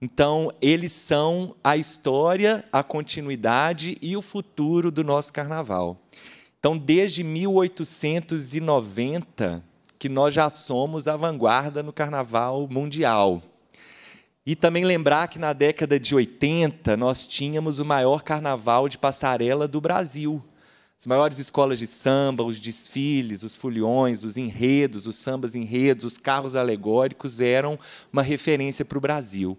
Então, eles são a história, a continuidade e o futuro do nosso carnaval. Então, desde 1890, que nós já somos a vanguarda no carnaval mundial. E também lembrar que na década de 80 nós tínhamos o maior carnaval de passarela do Brasil. As maiores escolas de samba, os desfiles, os foliões, os enredos, os sambas enredos, os carros alegóricos eram uma referência para o Brasil.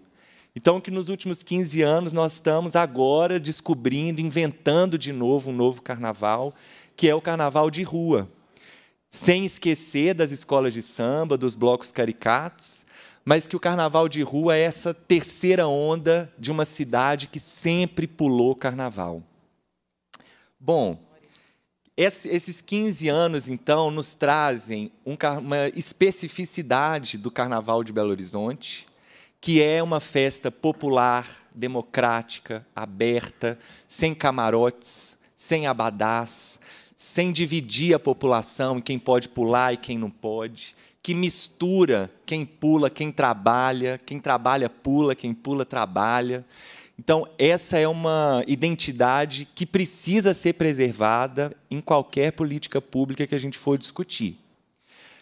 Então, que nos últimos 15 anos nós estamos agora descobrindo, inventando de novo um novo carnaval, que é o carnaval de rua. Sem esquecer das escolas de samba, dos blocos caricatos, mas que o carnaval de rua é essa terceira onda de uma cidade que sempre pulou carnaval. Bom, esses 15 anos, então, nos trazem uma especificidade do Carnaval de Belo Horizonte, que é uma festa popular, democrática, aberta, sem camarotes, sem abadás, sem dividir a população em quem pode pular e quem não pode, que mistura quem pula, quem trabalha, quem trabalha pula, quem pula trabalha. Então, essa é uma identidade que precisa ser preservada em qualquer política pública que a gente for discutir.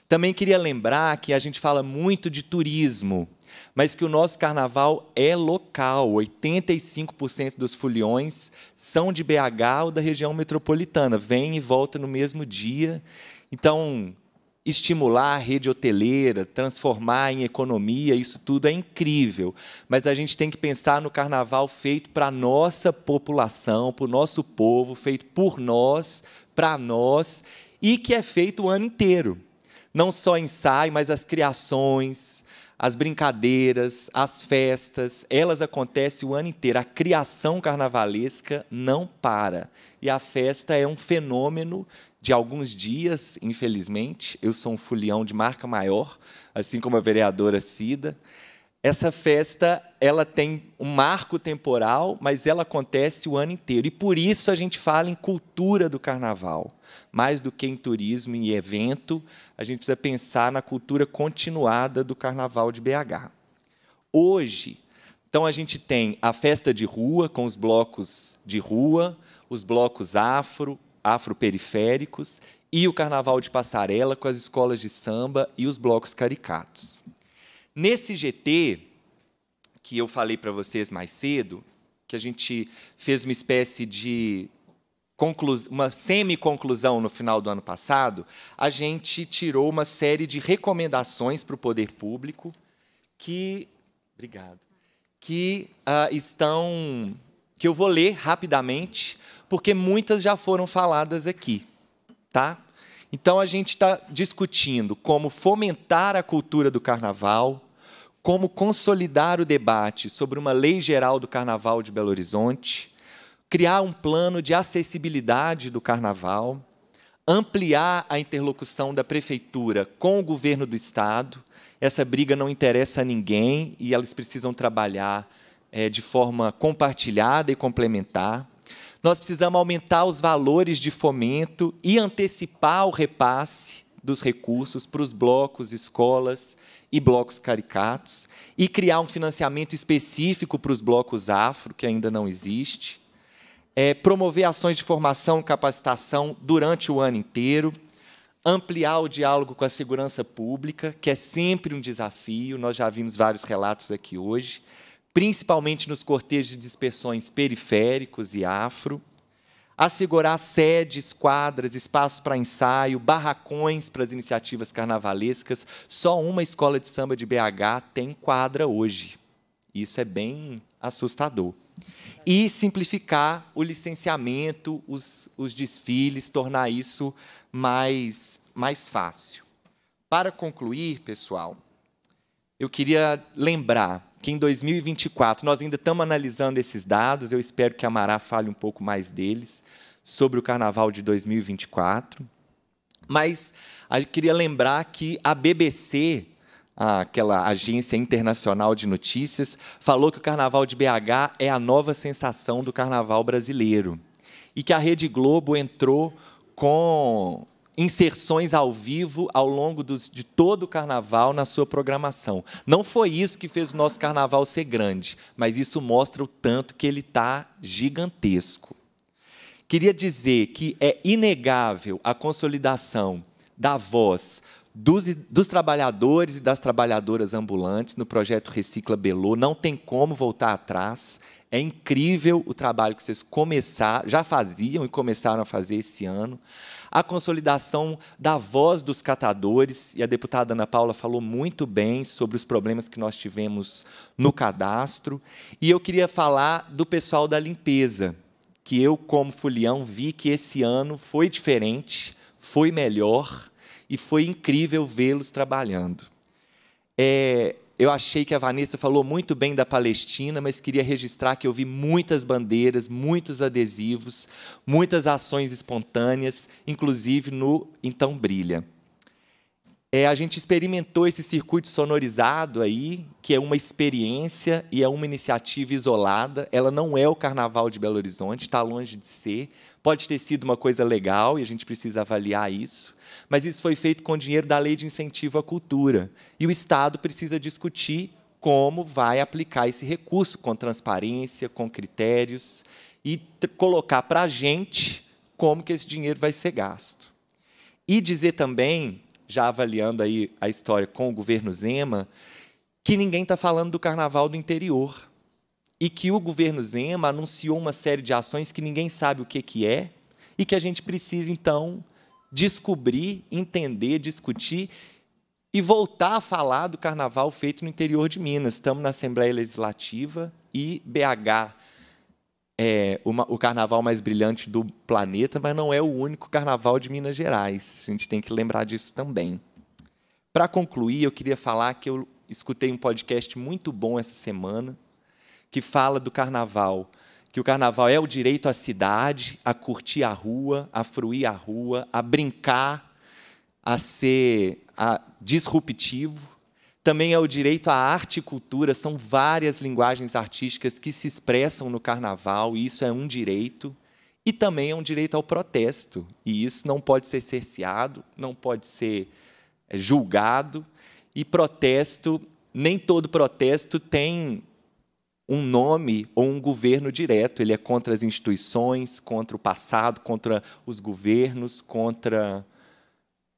Também queria lembrar que a gente fala muito de turismo, mas que o nosso carnaval é local. 85% dos foliões são de BH ou da região metropolitana, vem e volta no mesmo dia. Então, estimular a rede hoteleira, transformar em economia, isso tudo é incrível. Mas a gente tem que pensar no carnaval feito para a nossa população, para o nosso povo, feito por nós, para nós, e que é feito o ano inteiro. Não só ensaio, mas as criações, as brincadeiras, as festas, elas acontecem o ano inteiro. A criação carnavalesca não para. E a festa é um fenômeno de alguns dias, infelizmente. Eu sou um fulião de marca maior, assim como a vereadora Cida. Essa festa ela tem um marco temporal, mas ela acontece o ano inteiro. E por isso a gente fala em cultura do carnaval mais do que em turismo e evento, a gente precisa pensar na cultura continuada do Carnaval de BH. Hoje, então a gente tem a festa de rua com os blocos de rua, os blocos afro, afroperiféricos e o carnaval de passarela com as escolas de samba e os blocos caricatos. Nesse GT que eu falei para vocês mais cedo, que a gente fez uma espécie de uma semi-conclusão no final do ano passado, a gente tirou uma série de recomendações para o poder público que, obrigado, que uh, estão, que eu vou ler rapidamente, porque muitas já foram faladas aqui, tá? Então a gente está discutindo como fomentar a cultura do carnaval, como consolidar o debate sobre uma lei geral do carnaval de Belo Horizonte criar um plano de acessibilidade do carnaval, ampliar a interlocução da prefeitura com o governo do estado. Essa briga não interessa a ninguém e elas precisam trabalhar é, de forma compartilhada e complementar. Nós precisamos aumentar os valores de fomento e antecipar o repasse dos recursos para os blocos, escolas e blocos caricatos, e criar um financiamento específico para os blocos afro, que ainda não existe. É, promover ações de formação e capacitação durante o ano inteiro, ampliar o diálogo com a segurança pública, que é sempre um desafio, nós já vimos vários relatos aqui hoje, principalmente nos cortejos de dispersões periféricos e afro, assegurar sedes, quadras, espaços para ensaio, barracões para as iniciativas carnavalescas. Só uma escola de samba de BH tem quadra hoje. Isso é bem assustador. E simplificar o licenciamento, os, os desfiles, tornar isso mais, mais fácil. Para concluir, pessoal, eu queria lembrar que em 2024, nós ainda estamos analisando esses dados, eu espero que a Mará fale um pouco mais deles, sobre o Carnaval de 2024. Mas eu queria lembrar que a BBC, aquela agência internacional de notícias, falou que o Carnaval de BH é a nova sensação do Carnaval brasileiro. E que a Rede Globo entrou com inserções ao vivo ao longo dos, de todo o carnaval na sua programação. Não foi isso que fez o nosso carnaval ser grande, mas isso mostra o tanto que ele está gigantesco. Queria dizer que é inegável a consolidação da voz dos, dos, trabalhadores e das trabalhadoras ambulantes no projeto Recicla Belo. Não tem como voltar atrás. É incrível o trabalho que vocês começaram, já faziam e começaram a fazer esse ano a consolidação da voz dos catadores, e a deputada Ana Paula falou muito bem sobre os problemas que nós tivemos no cadastro. E eu queria falar do pessoal da limpeza, que eu, como fulião, vi que esse ano foi diferente, foi melhor e foi incrível vê-los trabalhando. É, eu achei que a Vanessa falou muito bem da Palestina, mas queria registrar que eu vi muitas bandeiras, muitos adesivos, muitas ações espontâneas, inclusive no Então Brilha. É, a gente experimentou esse circuito sonorizado aí, que é uma experiência e é uma iniciativa isolada. Ela não é o Carnaval de Belo Horizonte, está longe de ser. Pode ter sido uma coisa legal e a gente precisa avaliar isso mas isso foi feito com dinheiro da Lei de Incentivo à Cultura. E o Estado precisa discutir como vai aplicar esse recurso, com transparência, com critérios, e colocar para a gente como que esse dinheiro vai ser gasto. E dizer também, já avaliando aí a história com o governo Zema, que ninguém está falando do carnaval do interior. E que o governo Zema anunciou uma série de ações que ninguém sabe o que, que é, e que a gente precisa, então, descobrir, entender, discutir e voltar a falar do carnaval feito no interior de Minas. Estamos na Assembleia Legislativa e BH é uma, o carnaval mais brilhante do planeta, mas não é o único carnaval de Minas Gerais. A gente tem que lembrar disso também. Para concluir, eu queria falar que eu escutei um podcast muito bom essa semana que fala do carnaval que o carnaval é o direito à cidade, a curtir a rua, a fruir a rua, a brincar, a ser a, disruptivo. Também é o direito à arte e cultura, são várias linguagens artísticas que se expressam no carnaval, e isso é um direito. E também é um direito ao protesto, e isso não pode ser cerceado, não pode ser é, julgado. E protesto, nem todo protesto tem um nome ou um governo direto. Ele é contra as instituições, contra o passado, contra os governos, contra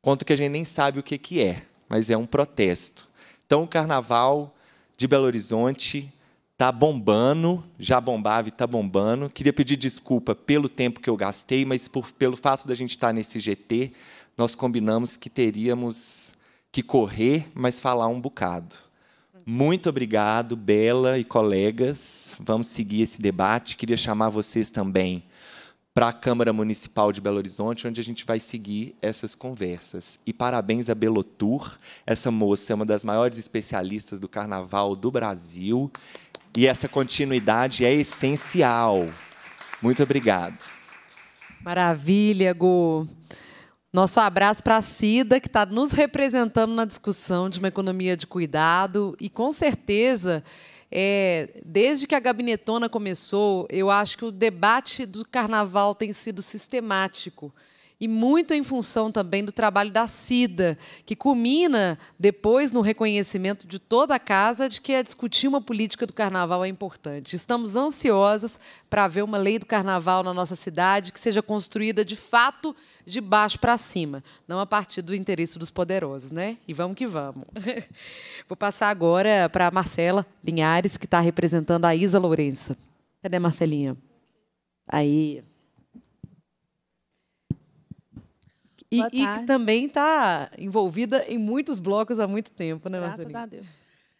contra o que a gente nem sabe o que que é, mas é um protesto. Então o Carnaval de Belo Horizonte está bombando, já bombava e está bombando. Queria pedir desculpa pelo tempo que eu gastei, mas por, pelo fato da gente estar tá nesse GT, nós combinamos que teríamos que correr, mas falar um bocado. Muito obrigado, Bela e colegas. Vamos seguir esse debate. Queria chamar vocês também para a Câmara Municipal de Belo Horizonte, onde a gente vai seguir essas conversas. E parabéns a Belotur, essa moça é uma das maiores especialistas do carnaval do Brasil, e essa continuidade é essencial. Muito obrigado. Maravilha, Gu. Nosso abraço para a Cida, que está nos representando na discussão de uma economia de cuidado. E, com certeza, é, desde que a gabinetona começou, eu acho que o debate do carnaval tem sido sistemático e muito em função também do trabalho da CIDA, que culmina depois no reconhecimento de toda a casa de que a discutir uma política do carnaval é importante. Estamos ansiosas para ver uma lei do carnaval na nossa cidade que seja construída de fato de baixo para cima, não a partir do interesse dos poderosos, né? E vamos que vamos. Vou passar agora para a Marcela Linhares, que está representando a Isa Lourença. Cadê a Marcelinha? Aí. E, e, que também está envolvida em muitos blocos há muito tempo, né, Graças a Deus.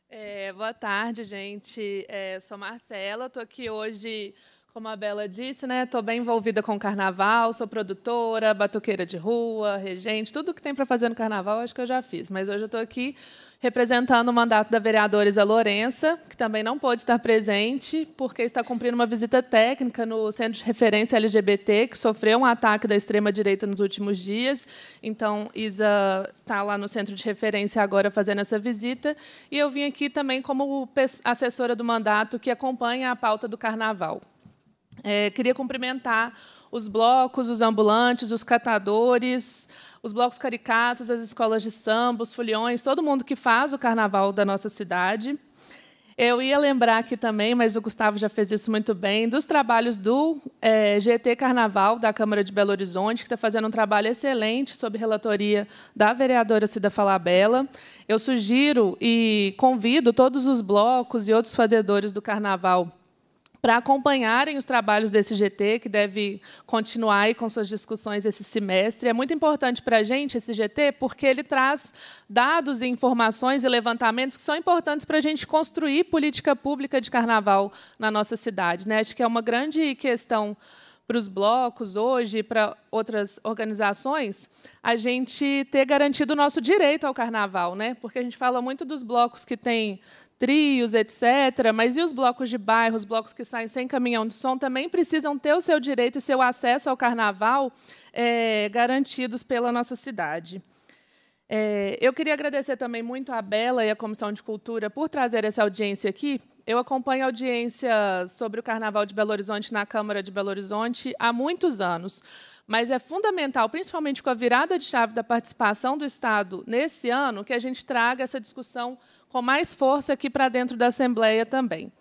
É, boa tarde, gente. É, sou Marcela, estou aqui hoje, como a Bela disse, né? Estou bem envolvida com o carnaval, sou produtora, batuqueira de rua, regente, tudo que tem para fazer no carnaval, acho que eu já fiz. Mas hoje eu estou aqui representando o mandato da vereadora Isa Lourença, que também não pôde estar presente, porque está cumprindo uma visita técnica no Centro de Referência LGBT, que sofreu um ataque da extrema-direita nos últimos dias. Então, Isa está lá no Centro de Referência agora fazendo essa visita. E eu vim aqui também como assessora do mandato que acompanha a pauta do Carnaval. É, queria cumprimentar os blocos, os ambulantes, os catadores, os blocos caricatos, as escolas de samba, os foliões, todo mundo que faz o carnaval da nossa cidade. Eu ia lembrar aqui também, mas o Gustavo já fez isso muito bem, dos trabalhos do é, GT Carnaval da Câmara de Belo Horizonte, que está fazendo um trabalho excelente sob relatoria da vereadora Cida Falabella. Eu sugiro e convido todos os blocos e outros fazedores do Carnaval para acompanharem os trabalhos desse GT, que deve continuar aí com suas discussões esse semestre. É muito importante para a gente esse GT, porque ele traz dados e informações e levantamentos que são importantes para a gente construir política pública de carnaval na nossa cidade. Né? Acho que é uma grande questão para os blocos hoje, para outras organizações, a gente ter garantido o nosso direito ao carnaval, né? Porque a gente fala muito dos blocos que têm trios, etc. Mas e os blocos de bairro, os blocos que saem sem caminhão de som, também precisam ter o seu direito e seu acesso ao carnaval é, garantidos pela nossa cidade. É, eu queria agradecer também muito à Bela e à Comissão de Cultura por trazer essa audiência aqui. Eu acompanho audiências sobre o Carnaval de Belo Horizonte na Câmara de Belo Horizonte há muitos anos. Mas é fundamental, principalmente com a virada de chave da participação do Estado nesse ano, que a gente traga essa discussão com mais força aqui para dentro da Assembleia também.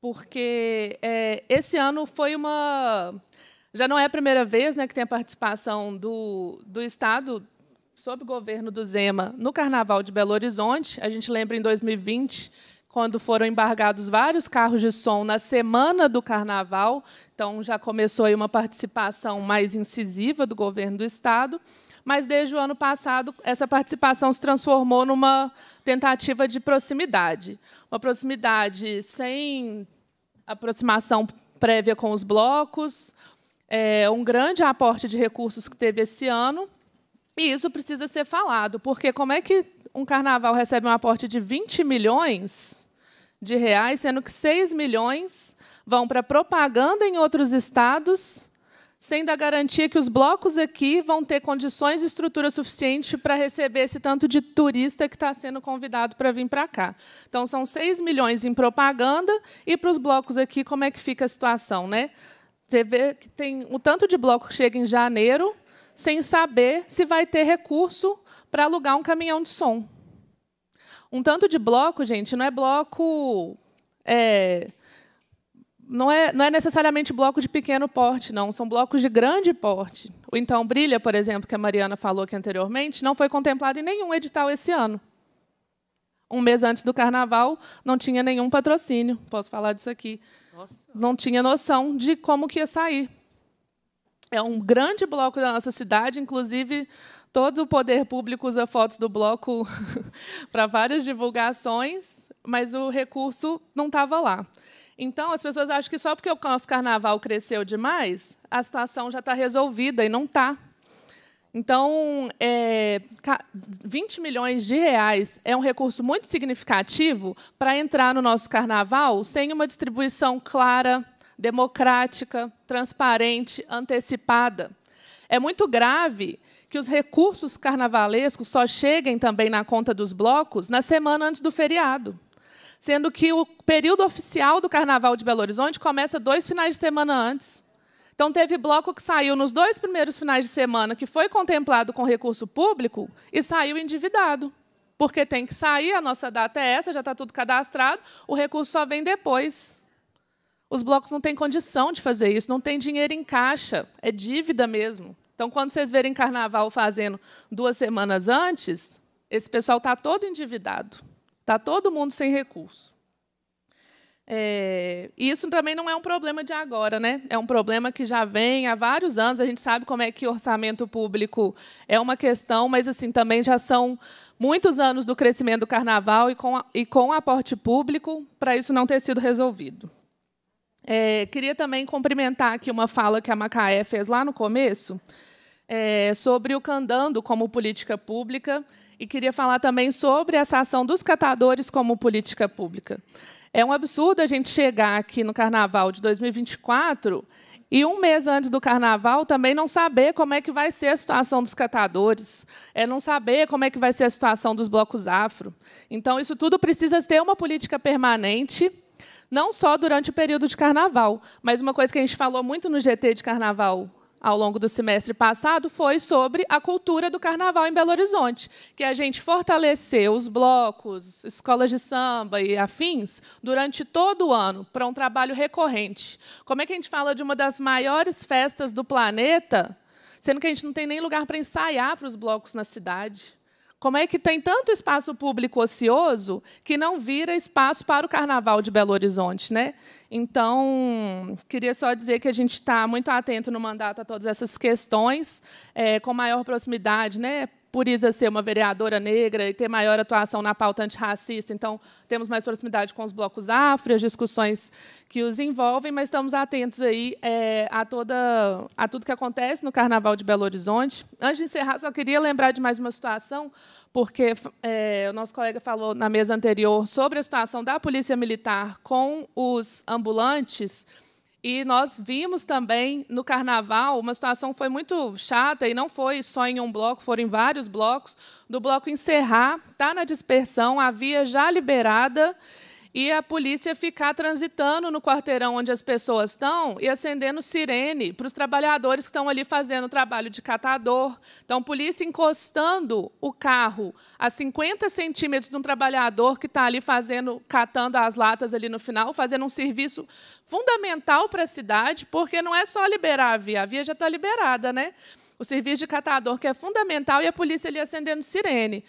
Porque é, esse ano foi uma. Já não é a primeira vez né, que tem a participação do, do Estado, sob o governo do Zema, no Carnaval de Belo Horizonte. A gente lembra em 2020 quando foram embargados vários carros de som na semana do Carnaval. Então, já começou aí uma participação mais incisiva do governo do Estado mas desde o ano passado essa participação se transformou numa tentativa de proximidade. Uma proximidade sem aproximação prévia com os blocos, é, um grande aporte de recursos que teve esse ano, e isso precisa ser falado, porque como é que um carnaval recebe um aporte de 20 milhões de reais, sendo que 6 milhões vão para propaganda em outros estados sem dar garantia que os blocos aqui vão ter condições e estrutura suficiente para receber esse tanto de turista que está sendo convidado para vir para cá. Então, são 6 milhões em propaganda, e para os blocos aqui, como é que fica a situação? Né? Você vê que tem o tanto de bloco que chega em janeiro, sem saber se vai ter recurso para alugar um caminhão de som. Um tanto de bloco, gente, não é bloco. É, não é, não é necessariamente bloco de pequeno porte, não. São blocos de grande porte. O Então Brilha, por exemplo, que a Mariana falou aqui anteriormente, não foi contemplado em nenhum edital esse ano. Um mês antes do Carnaval, não tinha nenhum patrocínio. Posso falar disso aqui. Nossa. Não tinha noção de como que ia sair. É um grande bloco da nossa cidade, inclusive todo o poder público usa fotos do bloco para várias divulgações, mas o recurso não estava lá. Então, as pessoas acham que só porque o nosso carnaval cresceu demais, a situação já está resolvida, e não está. Então, é, 20 milhões de reais é um recurso muito significativo para entrar no nosso carnaval sem uma distribuição clara, democrática, transparente, antecipada. É muito grave que os recursos carnavalescos só cheguem também na conta dos blocos na semana antes do feriado sendo que o período oficial do Carnaval de Belo Horizonte começa dois finais de semana antes. Então, teve bloco que saiu nos dois primeiros finais de semana, que foi contemplado com recurso público, e saiu endividado. Porque tem que sair, a nossa data é essa, já está tudo cadastrado, o recurso só vem depois. Os blocos não têm condição de fazer isso, não tem dinheiro em caixa, é dívida mesmo. Então, quando vocês verem carnaval fazendo duas semanas antes, esse pessoal está todo endividado. Está todo mundo sem recurso. É, isso também não é um problema de agora, né? É um problema que já vem há vários anos. A gente sabe como é que orçamento público é uma questão, mas assim também já são muitos anos do crescimento do carnaval e com, e com aporte público para isso não ter sido resolvido. É, queria também cumprimentar aqui uma fala que a Macaé fez lá no começo é, sobre o candando como política pública e queria falar também sobre essa ação dos catadores como política pública. É um absurdo a gente chegar aqui no Carnaval de 2024 e um mês antes do Carnaval também não saber como é que vai ser a situação dos catadores, é não saber como é que vai ser a situação dos blocos afro. Então, isso tudo precisa ter uma política permanente, não só durante o período de Carnaval, mas uma coisa que a gente falou muito no GT de Carnaval ao longo do semestre passado foi sobre a cultura do carnaval em Belo Horizonte, que a gente fortaleceu os blocos, escolas de samba e afins durante todo o ano para um trabalho recorrente. Como é que a gente fala de uma das maiores festas do planeta, sendo que a gente não tem nem lugar para ensaiar para os blocos na cidade? Como é que tem tanto espaço público ocioso que não vira espaço para o Carnaval de Belo Horizonte? Né? Então, queria só dizer que a gente está muito atento no mandato a todas essas questões, é, com maior proximidade, né? Por Isa ser uma vereadora negra e ter maior atuação na pauta antirracista, então temos mais proximidade com os blocos afro, as discussões que os envolvem, mas estamos atentos aí é, a toda a tudo que acontece no Carnaval de Belo Horizonte. Antes de encerrar, só queria lembrar de mais uma situação, porque é, o nosso colega falou na mesa anterior sobre a situação da polícia militar com os ambulantes. E nós vimos também no carnaval uma situação foi muito chata e não foi só em um bloco, foram em vários blocos. Do bloco encerrar, está na dispersão, a via já liberada e a polícia ficar transitando no quarteirão onde as pessoas estão e acendendo sirene para os trabalhadores que estão ali fazendo o trabalho de catador. Então, polícia encostando o carro a 50 centímetros de um trabalhador que está ali fazendo, catando as latas ali no final, fazendo um serviço fundamental para a cidade, porque não é só liberar a via, a via já está liberada, né? O serviço de catador que é fundamental e a polícia ali acendendo sirene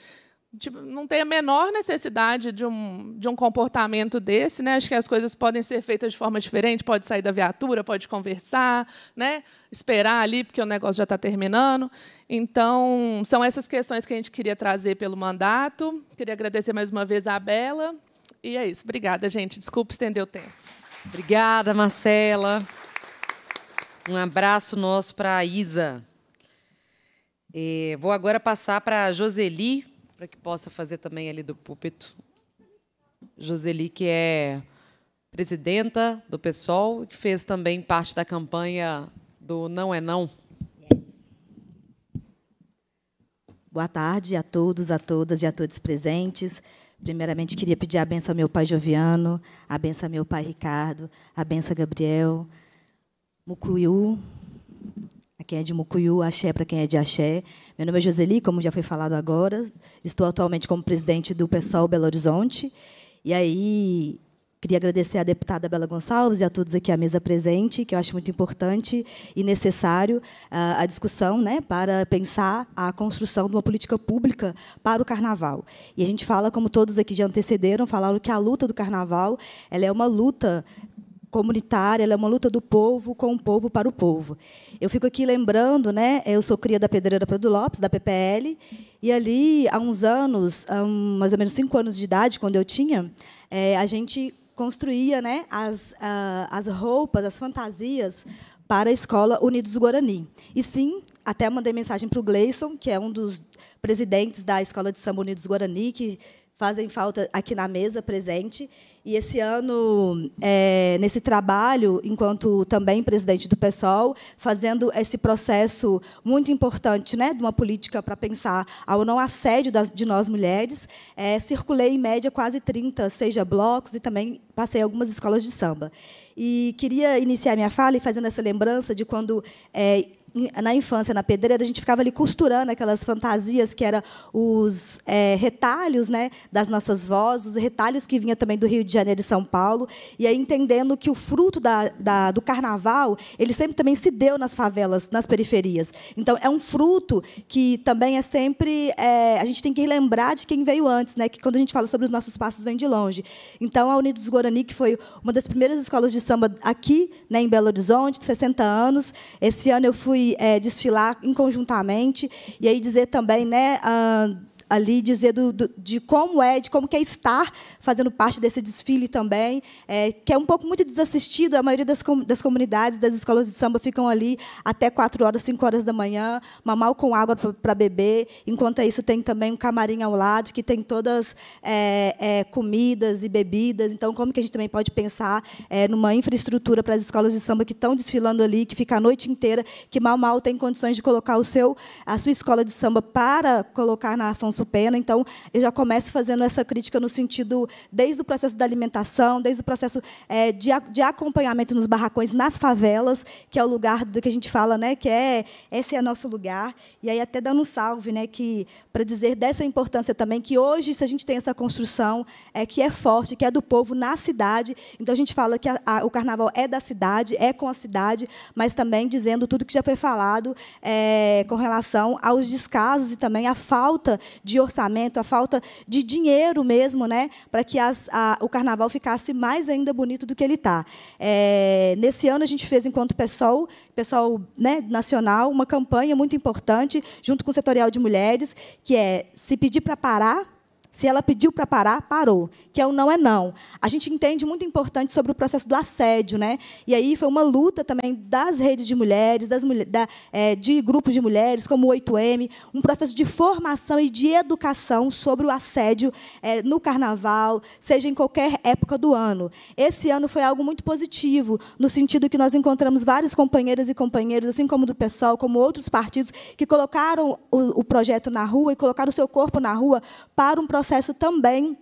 tipo, não tem a menor necessidade de um, de um comportamento desse. Né? Acho que as coisas podem ser feitas de forma diferente, pode sair da viatura, pode conversar, né? esperar ali, porque o negócio já está terminando. Então, são essas questões que a gente queria trazer pelo mandato. Queria agradecer mais uma vez a Bela. E é isso. Obrigada, gente. Desculpe estender o tempo. Obrigada, Marcela. Um abraço nosso para a Isa. É, vou agora passar para a Joseli, para que possa fazer também ali do púlpito. Joseli, que é presidenta do PSOL e que fez também parte da campanha do Não é Não. Boa tarde a todos, a todas e a todos presentes. Primeiramente, queria pedir a benção ao meu pai Joviano, a benção ao meu pai Ricardo, a benção a Gabriel, Mucuyu, quem é de Mucuyu, axé para quem é de axé. Meu nome é Joseli, como já foi falado agora. Estou atualmente como presidente do PSOL Belo Horizonte. E aí, queria agradecer à deputada Bela Gonçalves e a todos aqui à mesa presente, que eu acho muito importante e necessário ah, a discussão né, para pensar a construção de uma política pública para o Carnaval. E a gente fala, como todos aqui já antecederam, falaram que a luta do Carnaval ela é uma luta comunitária, ela é uma luta do povo com o povo para o povo. Eu fico aqui lembrando, né, eu sou cria da Pedreira Prado Lopes, da PPL, e ali, há uns anos, há mais ou menos cinco anos de idade, quando eu tinha, é, a gente construía né, as, as roupas, as fantasias para a escola Unidos do Guarani. E sim, até mandei mensagem para o Gleison, que é um dos presidentes da Escola de Samba Unidos do Guarani, que fazem falta aqui na mesa presente. E esse ano, é, nesse trabalho, enquanto também presidente do PSOL, fazendo esse processo muito importante né, de uma política para pensar ao não assédio das, de nós mulheres, é, circulei, em média, quase 30, seja blocos, e também passei algumas escolas de samba. E queria iniciar minha fala fazendo essa lembrança de quando é, na infância, na pedreira, a gente ficava ali costurando aquelas fantasias que eram os é, retalhos né, das nossas vozes, os retalhos que vinha também do Rio de Janeiro e São Paulo, e aí entendendo que o fruto da, da, do carnaval, ele sempre também se deu nas favelas, nas periferias. Então, é um fruto que também é sempre... É, a gente tem que lembrar de quem veio antes, né, que quando a gente fala sobre os nossos passos, vem de longe. Então, a Unidos Guarani, que foi uma das primeiras escolas de samba aqui, né, em Belo Horizonte, de 60 anos, esse ano eu fui é, desfilar inconjuntamente, e aí dizer também, né, ah, ali dizer do, do, de como é, de como é estar fazendo parte desse desfile também, é, que é um pouco muito desassistido. A maioria das, com, das comunidades, das escolas de samba ficam ali até 4 horas, 5 horas da manhã, mal com água para beber. Enquanto isso, tem também um camarim ao lado, que tem todas é, é, comidas e bebidas. Então, como que a gente também pode pensar é, numa infraestrutura para as escolas de samba que estão desfilando ali, que fica a noite inteira, que mal, mal tem condições de colocar o seu, a sua escola de samba para colocar na Afonso Pena. Então, eu já começo fazendo essa crítica no sentido desde o processo da alimentação, desde o processo é, de, de, acompanhamento nos barracões, nas favelas, que é o lugar do que a gente fala, né, que é esse é nosso lugar. E aí até dando um salve, né, que para dizer dessa importância também que hoje se a gente tem essa construção é que é forte, que é do povo na cidade. Então a gente fala que a, a, o carnaval é da cidade, é com a cidade, mas também dizendo tudo que já foi falado é, com relação aos descasos e também a falta de orçamento, a falta de dinheiro mesmo, né, para que as, a, o carnaval ficasse mais ainda bonito do que ele está. É, nesse ano, a gente fez, enquanto pessoal, pessoal né, nacional, uma campanha muito importante, junto com o Setorial de Mulheres, que é se pedir para parar, se ela pediu para parar, parou. Que é o não é não. A gente entende muito importante sobre o processo do assédio, né? E aí foi uma luta também das redes de mulheres, das da, é, de grupos de mulheres, como o 8M, um processo de formação e de educação sobre o assédio é, no Carnaval, seja em qualquer época do ano. Esse ano foi algo muito positivo, no sentido que nós encontramos vários companheiras e companheiros, assim como do PSOL, como outros partidos, que colocaram o, o projeto na rua e colocaram o seu corpo na rua para um processo processo também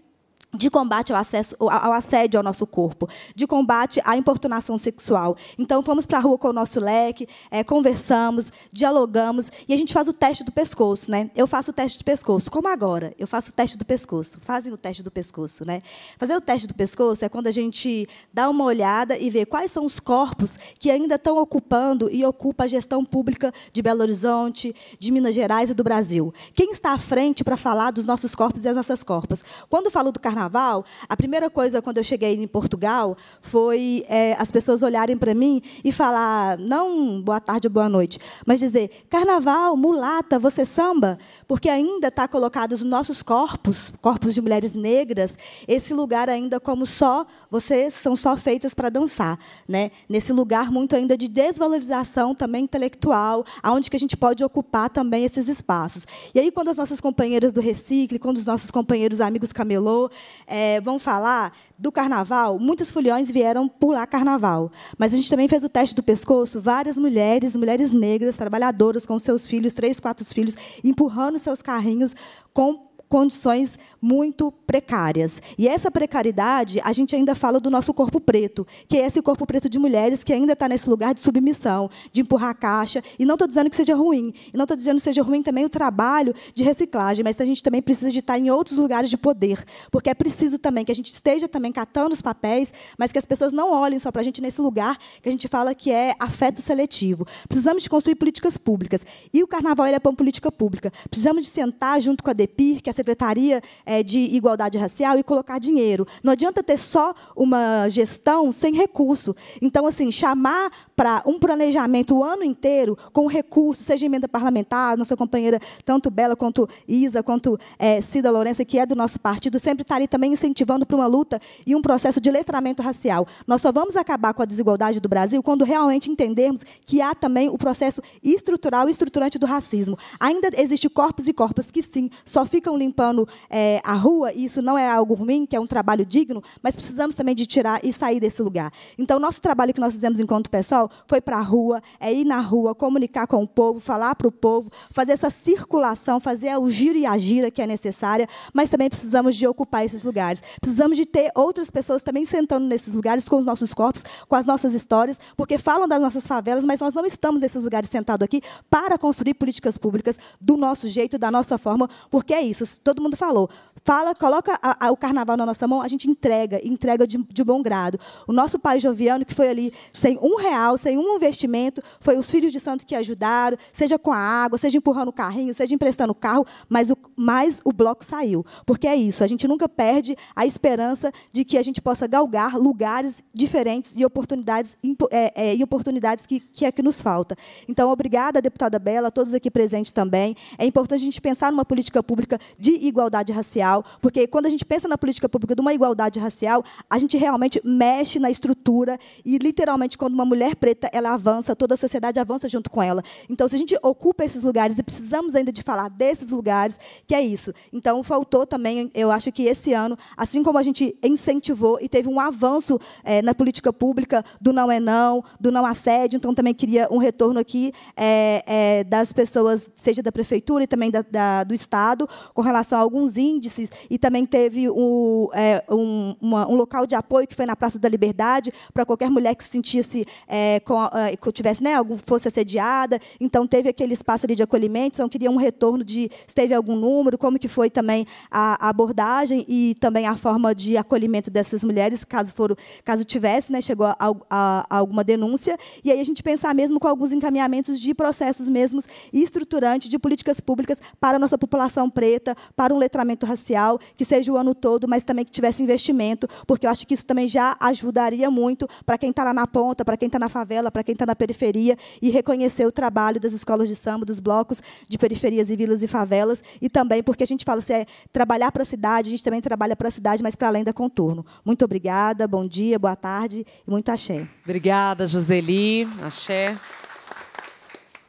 de combate ao, acesso, ao assédio ao nosso corpo, de combate à importunação sexual. Então, fomos para a rua com o nosso leque, é, conversamos, dialogamos, e a gente faz o teste do pescoço. Né? Eu faço o teste do pescoço, como agora. Eu faço o teste do pescoço. Fazem o teste do pescoço. Né? Fazer o teste do pescoço é quando a gente dá uma olhada e vê quais são os corpos que ainda estão ocupando e ocupam a gestão pública de Belo Horizonte, de Minas Gerais e do Brasil. Quem está à frente para falar dos nossos corpos e das nossas corpas? Quando falo do carnaval, carnaval, a primeira coisa quando eu cheguei em Portugal foi é, as pessoas olharem para mim e falar, não boa tarde ou boa noite, mas dizer, carnaval, mulata, você samba? Porque ainda está colocado os nossos corpos, corpos de mulheres negras, esse lugar ainda como só, vocês são só feitas para dançar. Né? Nesse lugar muito ainda de desvalorização também intelectual, aonde que a gente pode ocupar também esses espaços. E aí, quando as nossas companheiras do Recicle, quando os nossos companheiros amigos Camelô, é, vão falar do carnaval, muitas foliões vieram pular carnaval. Mas a gente também fez o teste do pescoço, várias mulheres, mulheres negras, trabalhadoras, com seus filhos, três, quatro filhos, empurrando seus carrinhos com condições muito precárias. E essa precariedade, a gente ainda fala do nosso corpo preto, que é esse corpo preto de mulheres que ainda está nesse lugar de submissão, de empurrar a caixa. E não estou dizendo que seja ruim. E não estou dizendo que seja ruim também o trabalho de reciclagem, mas a gente também precisa de estar em outros lugares de poder. Porque é preciso também que a gente esteja também catando os papéis, mas que as pessoas não olhem só para a gente nesse lugar que a gente fala que é afeto seletivo. Precisamos de construir políticas públicas. E o carnaval é uma política pública. Precisamos de sentar junto com a DEPIR, que é a Secretaria é, de Igualdade Racial e colocar dinheiro. Não adianta ter só uma gestão sem recurso. Então, assim, chamar para um planejamento o ano inteiro com recurso, seja emenda parlamentar, nossa companheira, tanto Bela quanto Isa, quanto é, Cida Lourenço, que é do nosso partido, sempre está ali também incentivando para uma luta e um processo de letramento racial. Nós só vamos acabar com a desigualdade do Brasil quando realmente entendermos que há também o processo estrutural e estruturante do racismo. Ainda existe corpos e corpos que, sim, só ficam limpos limpando é, a rua, e isso não é algo ruim, que é um trabalho digno, mas precisamos também de tirar e sair desse lugar. Então, nosso trabalho que nós fizemos enquanto pessoal foi para a rua, é ir na rua, comunicar com o povo, falar para o povo, fazer essa circulação, fazer o giro e a gira que é necessária, mas também precisamos de ocupar esses lugares. Precisamos de ter outras pessoas também sentando nesses lugares com os nossos corpos, com as nossas histórias, porque falam das nossas favelas, mas nós não estamos nesses lugares sentados aqui para construir políticas públicas do nosso jeito, da nossa forma, porque é isso. Todo mundo falou. Fala, coloca a, a, o carnaval na nossa mão, a gente entrega, entrega de, de, bom grado. O nosso pai Joviano, que foi ali sem um real, sem um investimento, foi os filhos de santos que ajudaram, seja com a água, seja empurrando o carrinho, seja emprestando o carro, mas o, mas o bloco saiu. Porque é isso, a gente nunca perde a esperança de que a gente possa galgar lugares diferentes e oportunidades, é, é, e oportunidades que, que é que nos falta. Então, obrigada, deputada Bela, todos aqui presentes também. É importante a gente pensar numa política pública de igualdade racial porque quando a gente pensa na política pública de uma igualdade racial, a gente realmente mexe na estrutura e, literalmente, quando uma mulher preta ela avança, toda a sociedade avança junto com ela. Então, se a gente ocupa esses lugares e precisamos ainda de falar desses lugares, que é isso. Então, faltou também, eu acho que esse ano, assim como a gente incentivou e teve um avanço é, na política pública do não é não, do não assédio, então também queria um retorno aqui é, é, das pessoas, seja da prefeitura e também da, da, do Estado, com relação a alguns índices e também teve um, é, um, uma, um, local de apoio que foi na Praça da Liberdade para qualquer mulher que se sentisse é, com, é, que tivesse né, algum, fosse assediada. Então teve aquele espaço ali de acolhimento. Então queria um retorno de se teve algum número, como que foi também a, a abordagem e também a forma de acolhimento dessas mulheres, caso for, caso tivesse, né, chegou a, a, a alguma denúncia. E aí a gente pensar mesmo com alguns encaminhamentos de processos mesmos estruturantes de políticas públicas para a nossa população preta, para um letramento racial que seja o ano todo, mas também que tivesse investimento, porque eu acho que isso também já ajudaria muito para quem está lá na ponta, para quem está na favela, para quem está na periferia, e reconhecer o trabalho das escolas de samba, dos blocos de periferias e vilas e favelas, e também porque a gente fala, se é trabalhar para a cidade, a gente também trabalha para a cidade, mas para além da contorno. Muito obrigada, bom dia, boa tarde e muito axé. Obrigada, Joseli. Axé.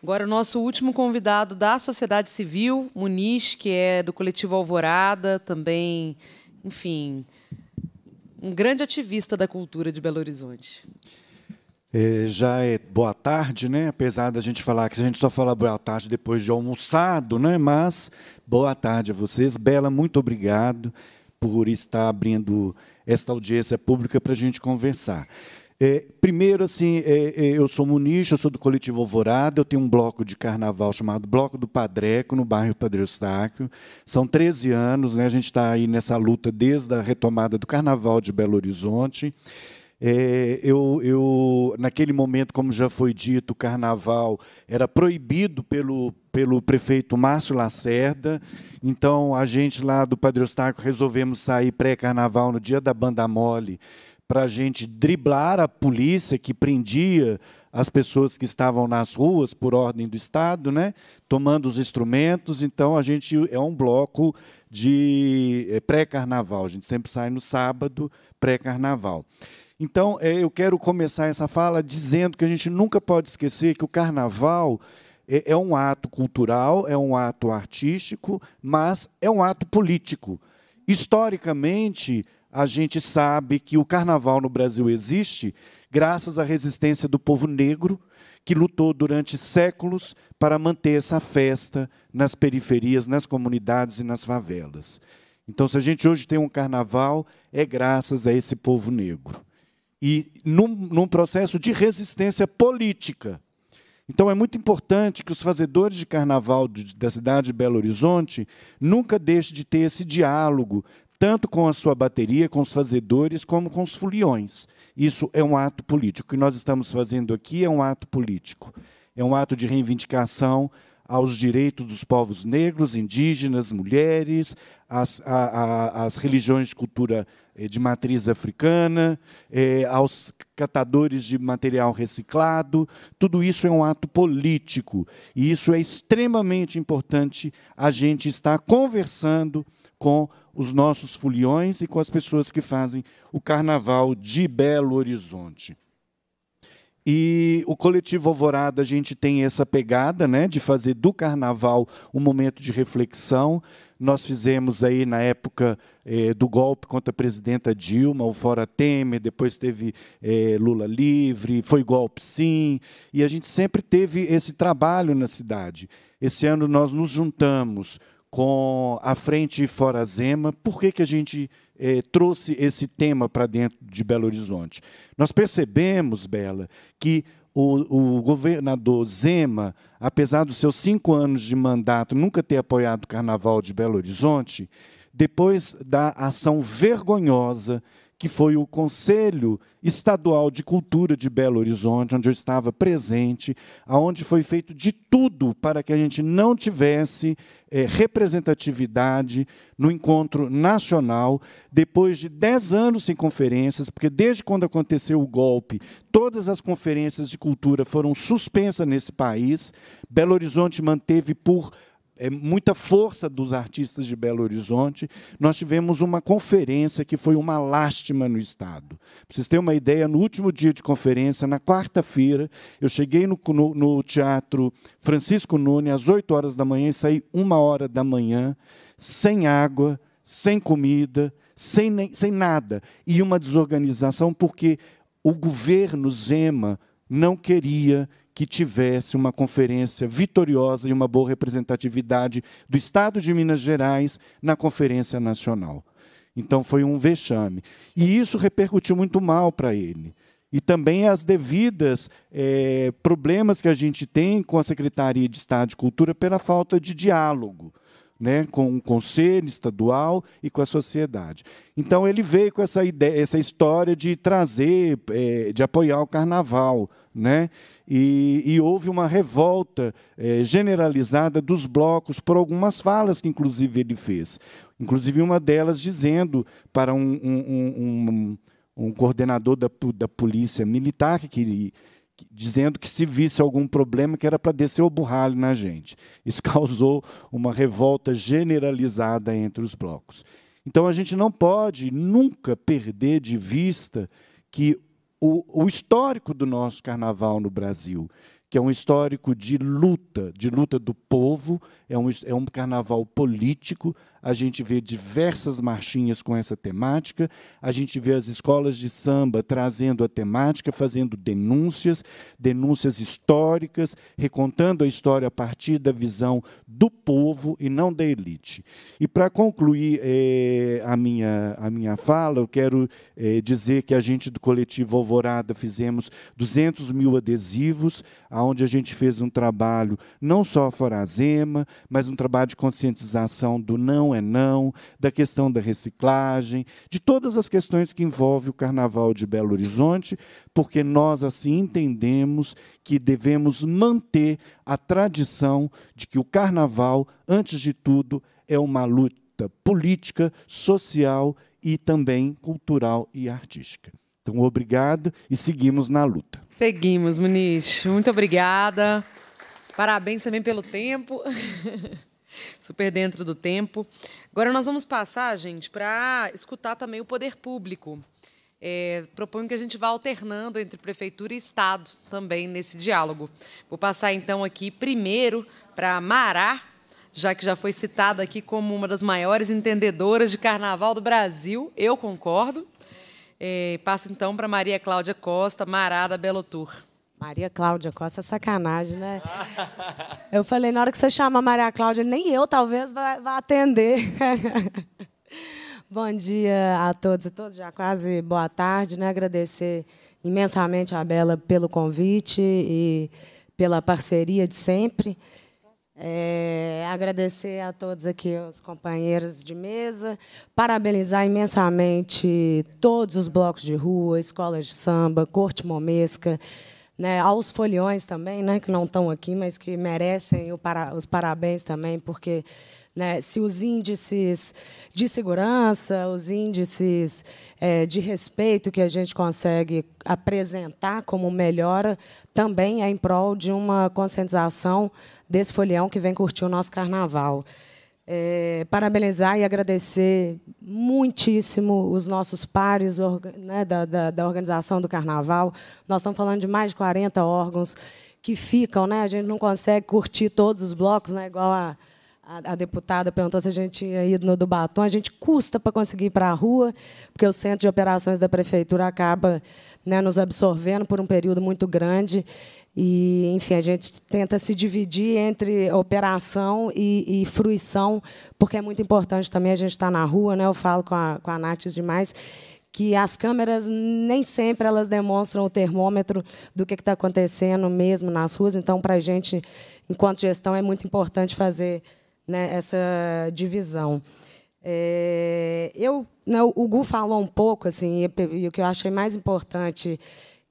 Agora, o nosso último convidado da sociedade civil, Muniz, que é do coletivo Alvorada, também, enfim, um grande ativista da cultura de Belo Horizonte. É, já é boa tarde, né? Apesar da gente falar que a gente só fala boa tarde depois de almoçado, né? Mas boa tarde a vocês. Bela, muito obrigado por estar abrindo esta audiência pública para a gente conversar. É, primeiro, assim, é, é, eu sou Muniz, eu sou do coletivo Alvorada, eu tenho um bloco de carnaval chamado Bloco do Padreco, no bairro Padre Eustáquio. São 13 anos, né, a gente está aí nessa luta desde a retomada do carnaval de Belo Horizonte. É, eu, eu, naquele momento, como já foi dito, o carnaval era proibido pelo, pelo prefeito Márcio Lacerda. Então, a gente lá do Padre Eustáquio resolvemos sair pré-carnaval no dia da Banda Mole para a gente driblar a polícia que prendia as pessoas que estavam nas ruas por ordem do Estado, né, tomando os instrumentos. Então, a gente é um bloco de é, pré-carnaval. A gente sempre sai no sábado, pré-carnaval. Então, é, eu quero começar essa fala dizendo que a gente nunca pode esquecer que o carnaval é, é um ato cultural, é um ato artístico, mas é um ato político. Historicamente, a gente sabe que o carnaval no Brasil existe graças à resistência do povo negro, que lutou durante séculos para manter essa festa nas periferias, nas comunidades e nas favelas. Então, se a gente hoje tem um carnaval, é graças a esse povo negro. E num, num processo de resistência política. Então, é muito importante que os fazedores de carnaval da cidade de Belo Horizonte nunca deixem de ter esse diálogo, tanto com a sua bateria, com os fazedores, como com os foliões. Isso é um ato político. O que nós estamos fazendo aqui é um ato político. É um ato de reivindicação aos direitos dos povos negros, indígenas, mulheres, às, às religiões de cultura eh, de matriz africana, eh, aos catadores de material reciclado. Tudo isso é um ato político. E isso é extremamente importante a gente estar conversando com os nossos foliões e com as pessoas que fazem o carnaval de Belo Horizonte. E o coletivo Alvorada, a gente tem essa pegada né, de fazer do carnaval um momento de reflexão. Nós fizemos aí na época eh, do golpe contra a presidenta Dilma, o Fora Temer, depois teve eh, Lula livre, foi golpe sim, e a gente sempre teve esse trabalho na cidade. Esse ano nós nos juntamos com a Frente Fora Zema. Por que, que a gente eh, trouxe esse tema para dentro de Belo Horizonte? Nós percebemos, Bela, que o, o, governador Zema, apesar dos seus cinco anos de mandato, nunca ter apoiado o Carnaval de Belo Horizonte, depois da ação vergonhosa que foi o Conselho Estadual de Cultura de Belo Horizonte, onde eu estava presente, aonde foi feito de tudo para que a gente não tivesse é, representatividade no encontro nacional, depois de dez anos sem conferências, porque desde quando aconteceu o golpe, todas as conferências de cultura foram suspensas nesse país. Belo Horizonte manteve por é, muita força dos artistas de Belo Horizonte. Nós tivemos uma conferência que foi uma lástima no Estado. Para vocês terem uma ideia, no último dia de conferência, na quarta-feira, eu cheguei no, no, no, Teatro Francisco Nunes às 8 horas da manhã e saí uma hora da manhã, sem água, sem comida, sem, nem, sem nada. E uma desorganização, porque o governo Zema não queria que tivesse uma conferência vitoriosa e uma boa representatividade do Estado de Minas Gerais na Conferência Nacional. Então foi um vexame. E isso repercutiu muito mal para ele. E também as devidas é, problemas que a gente tem com a Secretaria de Estado de Cultura pela falta de diálogo. Né, com o conselho estadual e com a sociedade. Então ele veio com essa ideia, essa história de trazer, é, de apoiar o carnaval, né? E, e, houve uma revolta é, generalizada dos blocos por algumas falas que, inclusive, ele fez. Inclusive, uma delas dizendo para um, um, um, um coordenador da, da polícia militar que, dizendo que se visse algum problema que era para descer o burralho na gente. Isso causou uma revolta generalizada entre os blocos. Então a gente não pode nunca perder de vista que o, o histórico do nosso carnaval no Brasil, que é um histórico de luta, de luta do povo, é um, é um carnaval político, a gente vê diversas marchinhas com essa temática, a gente vê as escolas de samba trazendo a temática, fazendo denúncias, denúncias históricas, recontando a história a partir da visão do povo e não da elite. E para concluir é, a, minha, a minha fala, eu quero é, dizer que a gente do coletivo Alvorada fizemos 200 mil adesivos, onde a gente fez um trabalho não só a Zema, mas um trabalho de conscientização do não é não, da questão da reciclagem, de todas as questões que envolvem o Carnaval de Belo Horizonte, porque nós assim entendemos que devemos manter a tradição de que o Carnaval, antes de tudo, é uma luta política, social e também cultural e artística. Então, obrigado e seguimos na luta. Seguimos, Muniz. Muito obrigada. Parabéns também pelo tempo. Super dentro do tempo. Agora nós vamos passar, gente, para escutar também o poder público. É, proponho que a gente vá alternando entre prefeitura e Estado também nesse diálogo. Vou passar então aqui primeiro para Mará, já que já foi citada aqui como uma das maiores entendedoras de carnaval do Brasil. Eu concordo. É, passo então para Maria Cláudia Costa, Mará da Belo Tour. Maria Cláudia Costa, sacanagem, né? Eu falei, na hora que você chama Maria Cláudia, nem eu talvez vá atender. Bom dia a todos e todas, já quase boa tarde, né? Agradecer imensamente a Bela pelo convite e pela parceria de sempre. É, agradecer a todos aqui, os companheiros de mesa, parabenizar imensamente todos os blocos de rua, escolas de samba, corte momesca, né, aos foliões também, né, que não estão aqui, mas que merecem para, os parabéns também, porque né, se os índices de segurança, os índices é, de respeito que a gente consegue apresentar como melhora, também é em prol de uma conscientização desse folião que vem curtir o nosso carnaval. É, parabenizar e agradecer muitíssimo os nossos pares né, da, da, da, organização do Carnaval. Nós estamos falando de mais de 40 órgãos que ficam, né? A gente não consegue curtir todos os blocos, né? Igual a, a, a deputada perguntou se a gente tinha ido no do Batom. A gente custa para conseguir ir para a rua, porque o centro de operações da prefeitura acaba né, nos absorvendo por um período muito grande. E, enfim, a gente tenta se dividir entre operação e, e fruição, porque é muito importante também a gente estar tá na rua. Né? Eu falo com a, com a Nath demais que as câmeras nem sempre elas demonstram o termômetro do que está acontecendo mesmo nas ruas. Então, para a gente, enquanto gestão, é muito importante fazer né, essa divisão. É, eu, né, o Gu falou um pouco, assim, e o que eu achei mais importante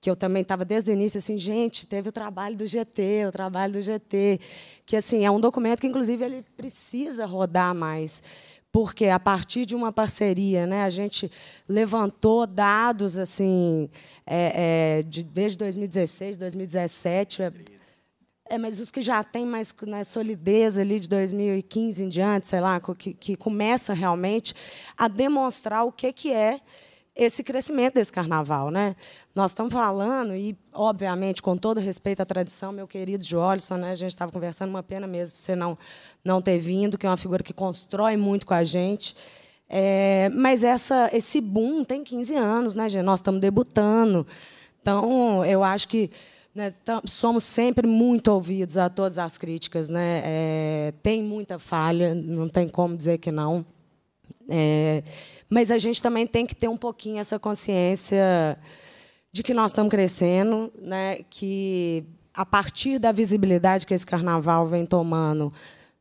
que eu também estava desde o início assim, gente, teve o trabalho do GT, o trabalho do GT, que assim é um documento que inclusive ele precisa rodar mais, porque a partir de uma parceria, né, a gente levantou dados assim é, é, de, desde 2016, 2017, é, é, mas os que já têm mais né, solidez ali de 2015 em diante, sei lá, que, que começa realmente a demonstrar o que, que é esse crescimento desse carnaval. Né? Nós estamos falando, e, obviamente, com todo respeito à tradição, meu querido Jolson, né, a gente estava conversando, uma pena mesmo você não, não ter vindo, que é uma figura que constrói muito com a gente. É, mas essa, esse boom tem 15 anos, né, gente? Nós estamos debutando. Então, eu acho que né, somos sempre muito ouvidos a todas as críticas. Né? É, tem muita falha, não tem como dizer que não. É, mas a gente também tem que ter um pouquinho essa consciência de que nós estamos crescendo, né? que, a partir da visibilidade que esse carnaval vem tomando,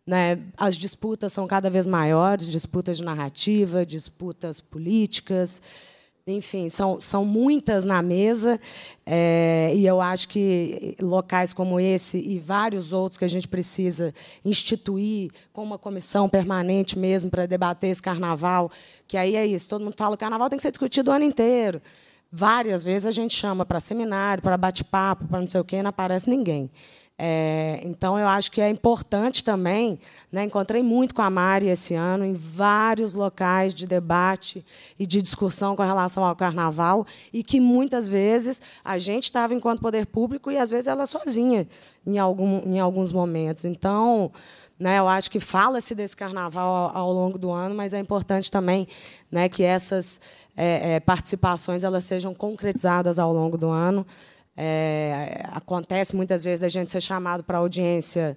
né, as disputas são cada vez maiores disputas de narrativa, disputas políticas enfim, são, são muitas na mesa, é, e eu acho que locais como esse e vários outros que a gente precisa instituir com uma comissão permanente mesmo para debater esse carnaval, que aí é isso, todo mundo fala que carnaval tem que ser discutido o ano inteiro. Várias vezes a gente chama para seminário, para bate-papo, para não sei o quê, não aparece ninguém. É, então, eu acho que é importante também. Né, encontrei muito com a Mari esse ano, em vários locais de debate e de discussão com relação ao carnaval, e que muitas vezes a gente estava enquanto poder público e, às vezes, ela sozinha em, algum, em alguns momentos. Então, né, eu acho que fala-se desse carnaval ao, ao, longo do ano, mas é importante também né, que essas é, é, participações elas sejam concretizadas ao longo do ano. É, acontece muitas vezes a gente ser chamado para audiência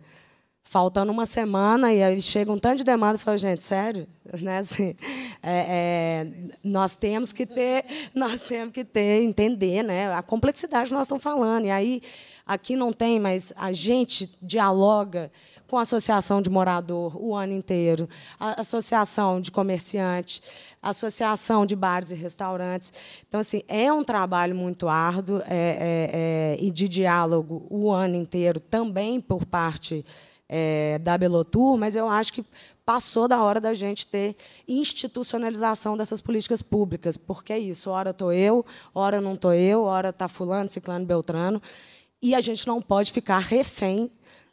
faltando uma semana e aí chega um tanto de demanda e fala, gente, sério? Né? Assim, é, é, nós temos que ter, nós temos que ter, entender né? a complexidade que nós estamos falando. E aí, aqui não tem, mas a gente dialoga com a associação de morador o ano inteiro, a associação de comerciante, associação de bares e restaurantes. Então, assim, é um trabalho muito árduo é, é, é, e de diálogo o ano inteiro, também por parte é, da Belotur, mas eu acho que passou da hora da gente ter institucionalização dessas políticas públicas, porque é isso, hora estou eu, hora não estou eu, hora está fulano, ciclano, beltrano, e a gente não pode ficar refém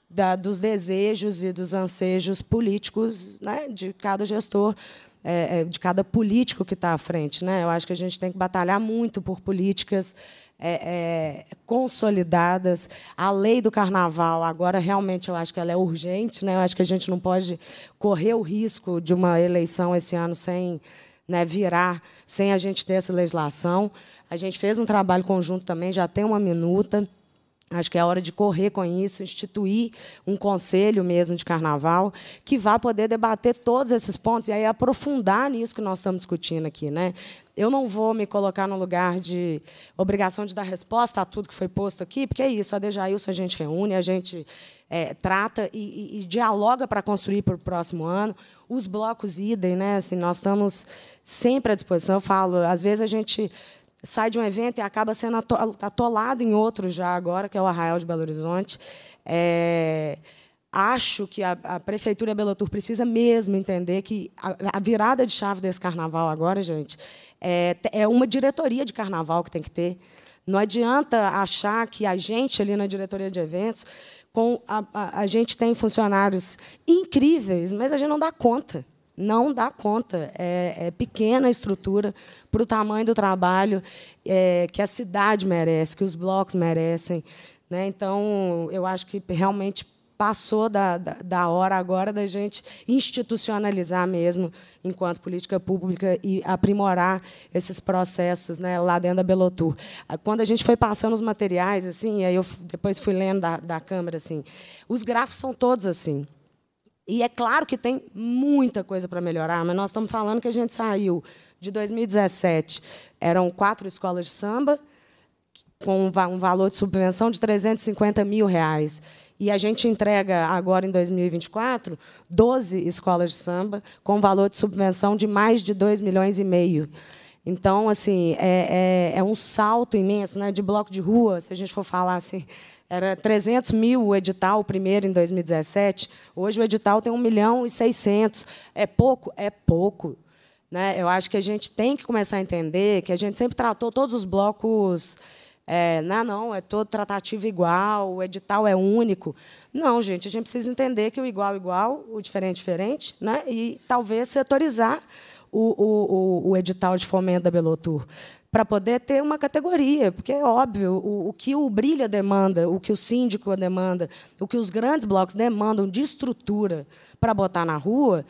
da, dos desejos e dos ansejos políticos né, de cada gestor, é, é de cada político que está à frente. Né? Eu acho que a gente tem que batalhar muito por políticas é, é, consolidadas. A lei do carnaval, agora, realmente, eu acho que ela é urgente. Né? Eu acho que a gente não pode correr o risco de uma eleição esse ano sem né, virar, sem a gente ter essa legislação. A gente fez um trabalho conjunto também, já tem uma minuta. Acho que é hora de correr com isso, instituir um conselho mesmo de carnaval que vá poder debater todos esses pontos e aí aprofundar nisso que nós estamos discutindo aqui. Né? Eu não vou me colocar no lugar de obrigação de dar resposta a tudo que foi posto aqui, porque é isso, a Dejailson a gente reúne, a gente é, trata e, e, dialoga para construir para o próximo ano. Os blocos idem, né? assim, nós estamos sempre à disposição. Eu falo, às vezes a gente sai de um evento e acaba sendo atolado em outro já agora, que é o Arraial de Belo Horizonte. É, acho que a, a Prefeitura Belo Tour precisa mesmo entender que a, a, virada de chave desse carnaval agora, gente, é, é uma diretoria de carnaval que tem que ter. Não adianta achar que a gente ali na diretoria de eventos com a, a, a gente tem funcionários incríveis, mas a gente não dá conta. Não dá conta. É, é pequena a estrutura para o tamanho do trabalho é, que a cidade merece, que os blocos merecem. Né? Então, eu acho que realmente passou da, da, da, hora agora da gente institucionalizar mesmo, enquanto política pública, e aprimorar esses processos né, lá dentro da Belotur. Quando a gente foi passando os materiais, assim, aí eu depois fui lendo da, da Câmara, assim, os gráficos são todos assim. E é claro que tem muita coisa para melhorar, mas nós estamos falando que a gente saiu de 2017, eram quatro escolas de samba, com um valor de subvenção de 350 mil reais. E a gente entrega agora, em 2024, 12 escolas de samba com valor de subvenção de mais de 2 milhões e meio. Então, assim, é, é, é um salto imenso né, de bloco de rua, se a gente for falar assim. Era 300 mil o edital, o primeiro, em 2017. Hoje o edital tem 1 milhão e 600. É pouco? É pouco. Né? Eu acho que a gente tem que começar a entender que a gente sempre tratou todos os blocos é, não, não, é todo tratativo igual, o edital é único. Não, gente, a gente precisa entender que o igual igual, o diferente diferente, né? e talvez setorizar o, o, o edital de fomento da Belotur para poder ter uma categoria, porque é óbvio, o, o, que o Brilha demanda, o que o síndico demanda, o que os grandes blocos demandam de estrutura para botar na rua,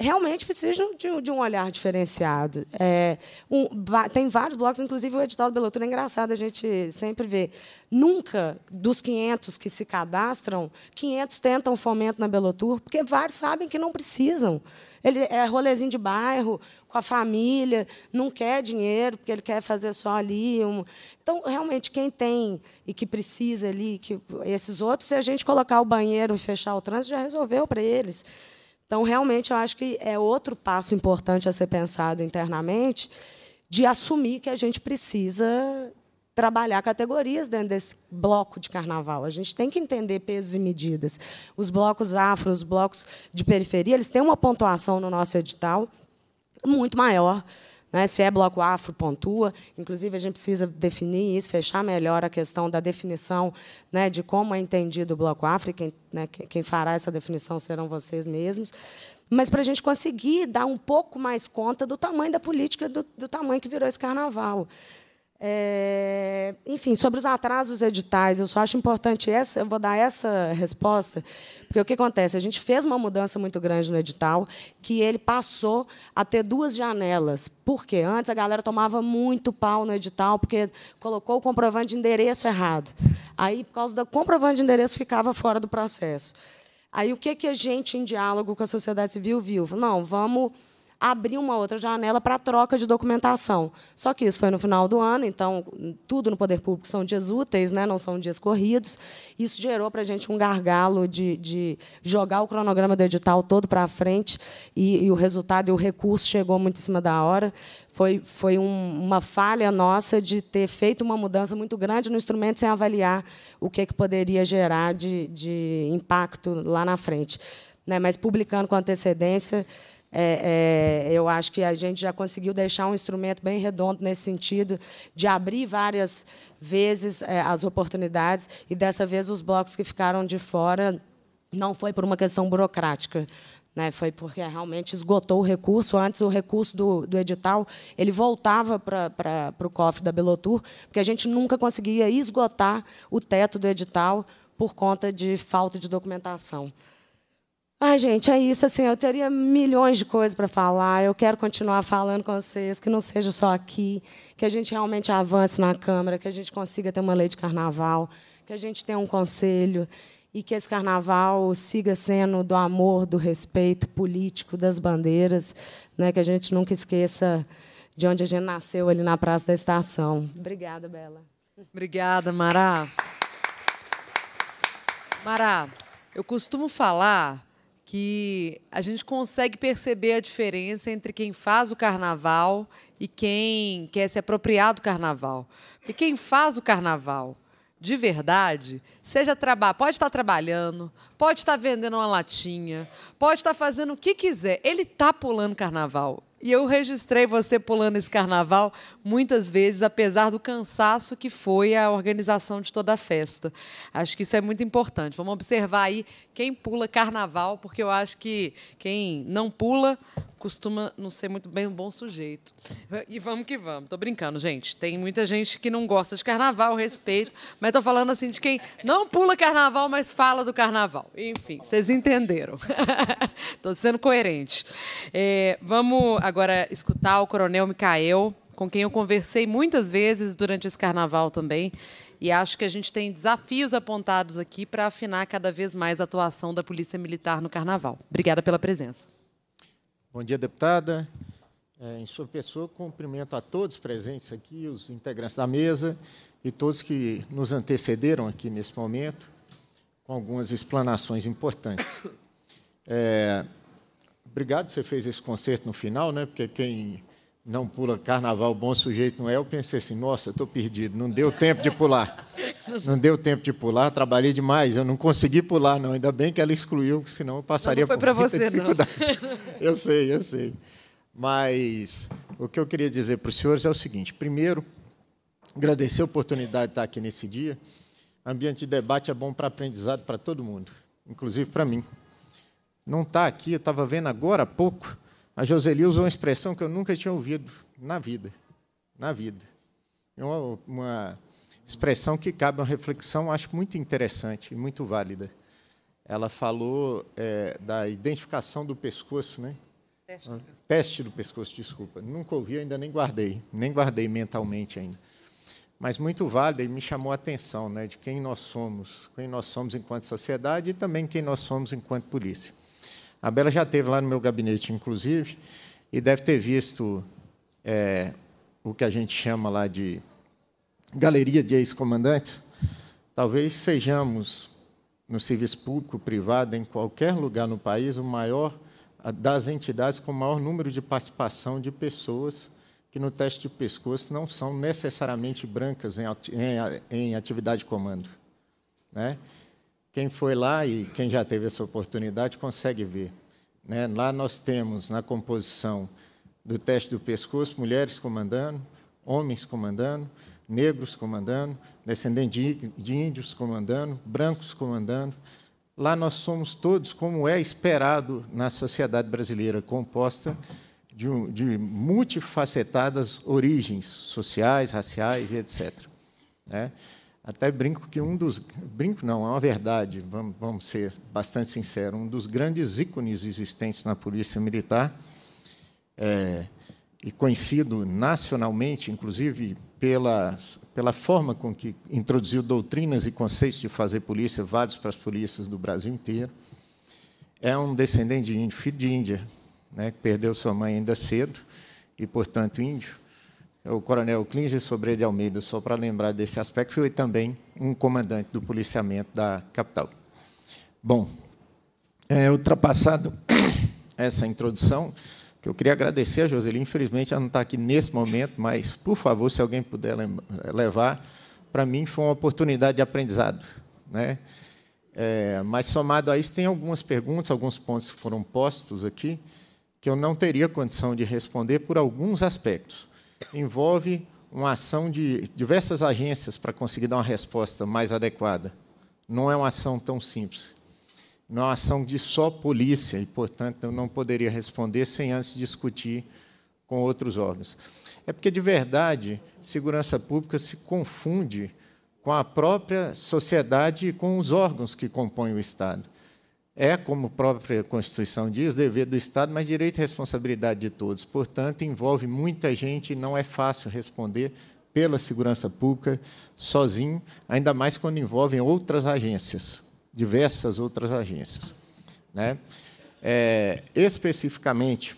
realmente precisam de, de um olhar diferenciado. É, um, tem vários blocos, inclusive o edital do Belotura é engraçado, a gente sempre vê. Nunca, dos 500 que se cadastram, 500 tentam fomento na Belotur, porque vários sabem que não precisam. Ele é rolezinho de bairro, com a família, não quer dinheiro, porque ele quer fazer só ali. Um... Então, realmente, quem tem e que precisa ali, que esses outros, se a gente colocar o banheiro e fechar o trânsito, já resolveu para eles. Então, realmente, eu acho que é outro passo importante a ser pensado internamente de assumir que a gente precisa trabalhar categorias dentro desse bloco de carnaval. A gente tem que entender pesos e medidas. Os blocos afro, os blocos de periferia, eles têm uma pontuação no nosso edital muito maior né? Se é bloco afro, pontua. Inclusive, a gente precisa definir isso, fechar melhor a questão da definição né, de como é entendido o bloco afro. Quem, né, quem fará essa definição serão vocês mesmos. Mas para a gente conseguir dar um pouco mais conta do tamanho da política, do, do tamanho que virou esse carnaval. É, enfim, sobre os atrasos editais, eu só acho importante essa, eu vou dar essa resposta, porque o que acontece? A gente fez uma mudança muito grande no edital, que ele passou a ter duas janelas. Por quê? Antes a galera tomava muito pau no edital, porque colocou o comprovante de endereço errado. Aí, por causa do comprovante de endereço, ficava fora do processo. Aí o que, que a gente, em diálogo com a sociedade civil, viu? Não, vamos abrir uma outra janela para troca de documentação. Só que isso foi no final do ano, então tudo no poder público são dias úteis, né? não são dias corridos. Isso gerou para a gente um gargalo de, de, jogar o cronograma do edital todo para frente e, e, o resultado e o recurso chegou muito em cima da hora. Foi, foi um, uma falha nossa de ter feito uma mudança muito grande no instrumento sem avaliar o que, que poderia gerar de, de impacto lá na frente. Né? Mas publicando com antecedência é, é, eu acho que a gente já conseguiu deixar um instrumento bem redondo nesse sentido, de abrir várias vezes é, as oportunidades, e dessa vez os blocos que ficaram de fora não foi por uma questão burocrática. Né, foi porque realmente esgotou o recurso. Antes, o recurso do, do edital ele voltava para o cofre da Belotur, porque a gente nunca conseguia esgotar o teto do edital por conta de falta de documentação. Ai, gente, é isso. Assim, eu teria milhões de coisas para falar. Eu quero continuar falando com vocês, que não seja só aqui, que a gente realmente avance na Câmara, que a gente consiga ter uma lei de carnaval, que a gente tenha um conselho e que esse carnaval siga sendo do amor, do respeito político, das bandeiras, né? que a gente nunca esqueça de onde a gente nasceu, ali na Praça da Estação. Obrigada, Bela. Obrigada, Mará. Mará, eu costumo falar que a gente consegue perceber a diferença entre quem faz o carnaval e quem quer se apropriar do carnaval. Porque quem faz o carnaval de verdade, seja trabalhar, pode estar trabalhando, pode estar vendendo uma latinha, pode estar fazendo o que quiser, ele está pulando carnaval. E eu registrei você pulando esse carnaval muitas vezes, apesar do cansaço que foi a organização de toda a festa. Acho que isso é muito importante. Vamos observar aí quem pula carnaval, porque eu acho que quem não pula costuma não ser muito bem um bom sujeito. E vamos que vamos. Tô brincando, gente. Tem muita gente que não gosta de carnaval, respeito, mas tô falando assim de quem não pula carnaval, mas fala do carnaval. Enfim, vocês entenderam. tô sendo coerente. É, vamos agora escutar o Coronel Micael, com quem eu conversei muitas vezes durante esse carnaval também. E acho que a gente tem desafios apontados aqui para afinar cada vez mais a atuação da Polícia Militar no Carnaval. Obrigada pela presença. Bom dia, deputada. É, em sua pessoa, cumprimento a todos presentes aqui, os integrantes da mesa e todos que nos antecederam aqui nesse momento, com algumas explanações importantes. É, obrigado, você fez esse concerto no final, né? Porque quem não pula carnaval, bom sujeito não é. Eu pensei assim, nossa, estou perdido, não deu tempo de pular. Não deu tempo de pular, trabalhei demais, eu não consegui pular, não. Ainda bem que ela excluiu, senão eu passaria não, não foi por muita você, dificuldade. Não. Eu sei, eu sei. Mas o que eu queria dizer para os senhores é o seguinte: primeiro, agradecer a oportunidade de estar aqui nesse dia. Ambiente de debate é bom para aprendizado para todo mundo, inclusive para mim. Não está aqui, eu estava vendo agora há pouco, a Joseli usou uma expressão que eu nunca tinha ouvido na vida. Na vida. É uma, uma expressão que cabe uma reflexão, acho muito interessante e muito válida. Ela falou é, da identificação do pescoço, né? Teste do pescoço. Teste do pescoço, desculpa. Nunca ouvi, ainda nem guardei, nem guardei mentalmente ainda. Mas muito válida e me chamou a atenção, né, de quem nós somos, quem nós somos enquanto sociedade e também quem nós somos enquanto polícia. A Bela já esteve lá no meu gabinete, inclusive, e deve ter visto é, o que a gente chama lá de galeria de ex-comandantes. Talvez sejamos, no serviço público, privado, em qualquer lugar no país, o maior das entidades com o maior número de participação de pessoas que no teste de pescoço não são necessariamente brancas em, atividade de comando. Né? Quem foi lá e quem já teve essa oportunidade consegue ver. Né? Lá nós temos, na composição do teste do pescoço, mulheres comandando, homens comandando, negros comandando, descendentes de índios comandando, brancos comandando. Lá nós somos todos, como é esperado na sociedade brasileira, composta de, de multifacetadas origens sociais, raciais e etc. Né? Até brinco que um dos. Brinco não, é uma verdade, vamos, vamos ser bastante sinceros. Um dos grandes ícones existentes na Polícia Militar, é, e conhecido nacionalmente, inclusive pela, pela forma com que introduziu doutrinas e conceitos de fazer polícia, vários para as polícias do Brasil inteiro, é um descendente de índio, filho de Índia, né, que perdeu sua mãe ainda cedo, e, portanto, índio o coronel Klinger Sobre de Almeida, só para lembrar desse aspecto, foi também um comandante do policiamento da capital. Bom, é, ultrapassado essa introdução, que eu queria agradecer a Joseli, infelizmente ela não está aqui nesse momento, mas, por favor, se alguém puder levar, para mim foi uma oportunidade de aprendizado. Né? É, mas, somado a isso, tem algumas perguntas, alguns pontos que foram postos aqui, que eu não teria condição de responder por alguns aspectos envolve uma ação de diversas agências para conseguir dar uma resposta mais adequada. Não é uma ação tão simples. Não é uma ação de só polícia e, portanto, eu não poderia responder sem antes discutir com outros órgãos. É porque, de verdade, segurança pública se confunde com a própria sociedade e com os órgãos que compõem o Estado é, como a própria Constituição diz, dever do Estado, mas direito e responsabilidade de todos. Portanto, envolve muita gente e não é fácil responder pela segurança pública sozinho, ainda mais quando envolvem outras agências, diversas outras agências. Né? É, especificamente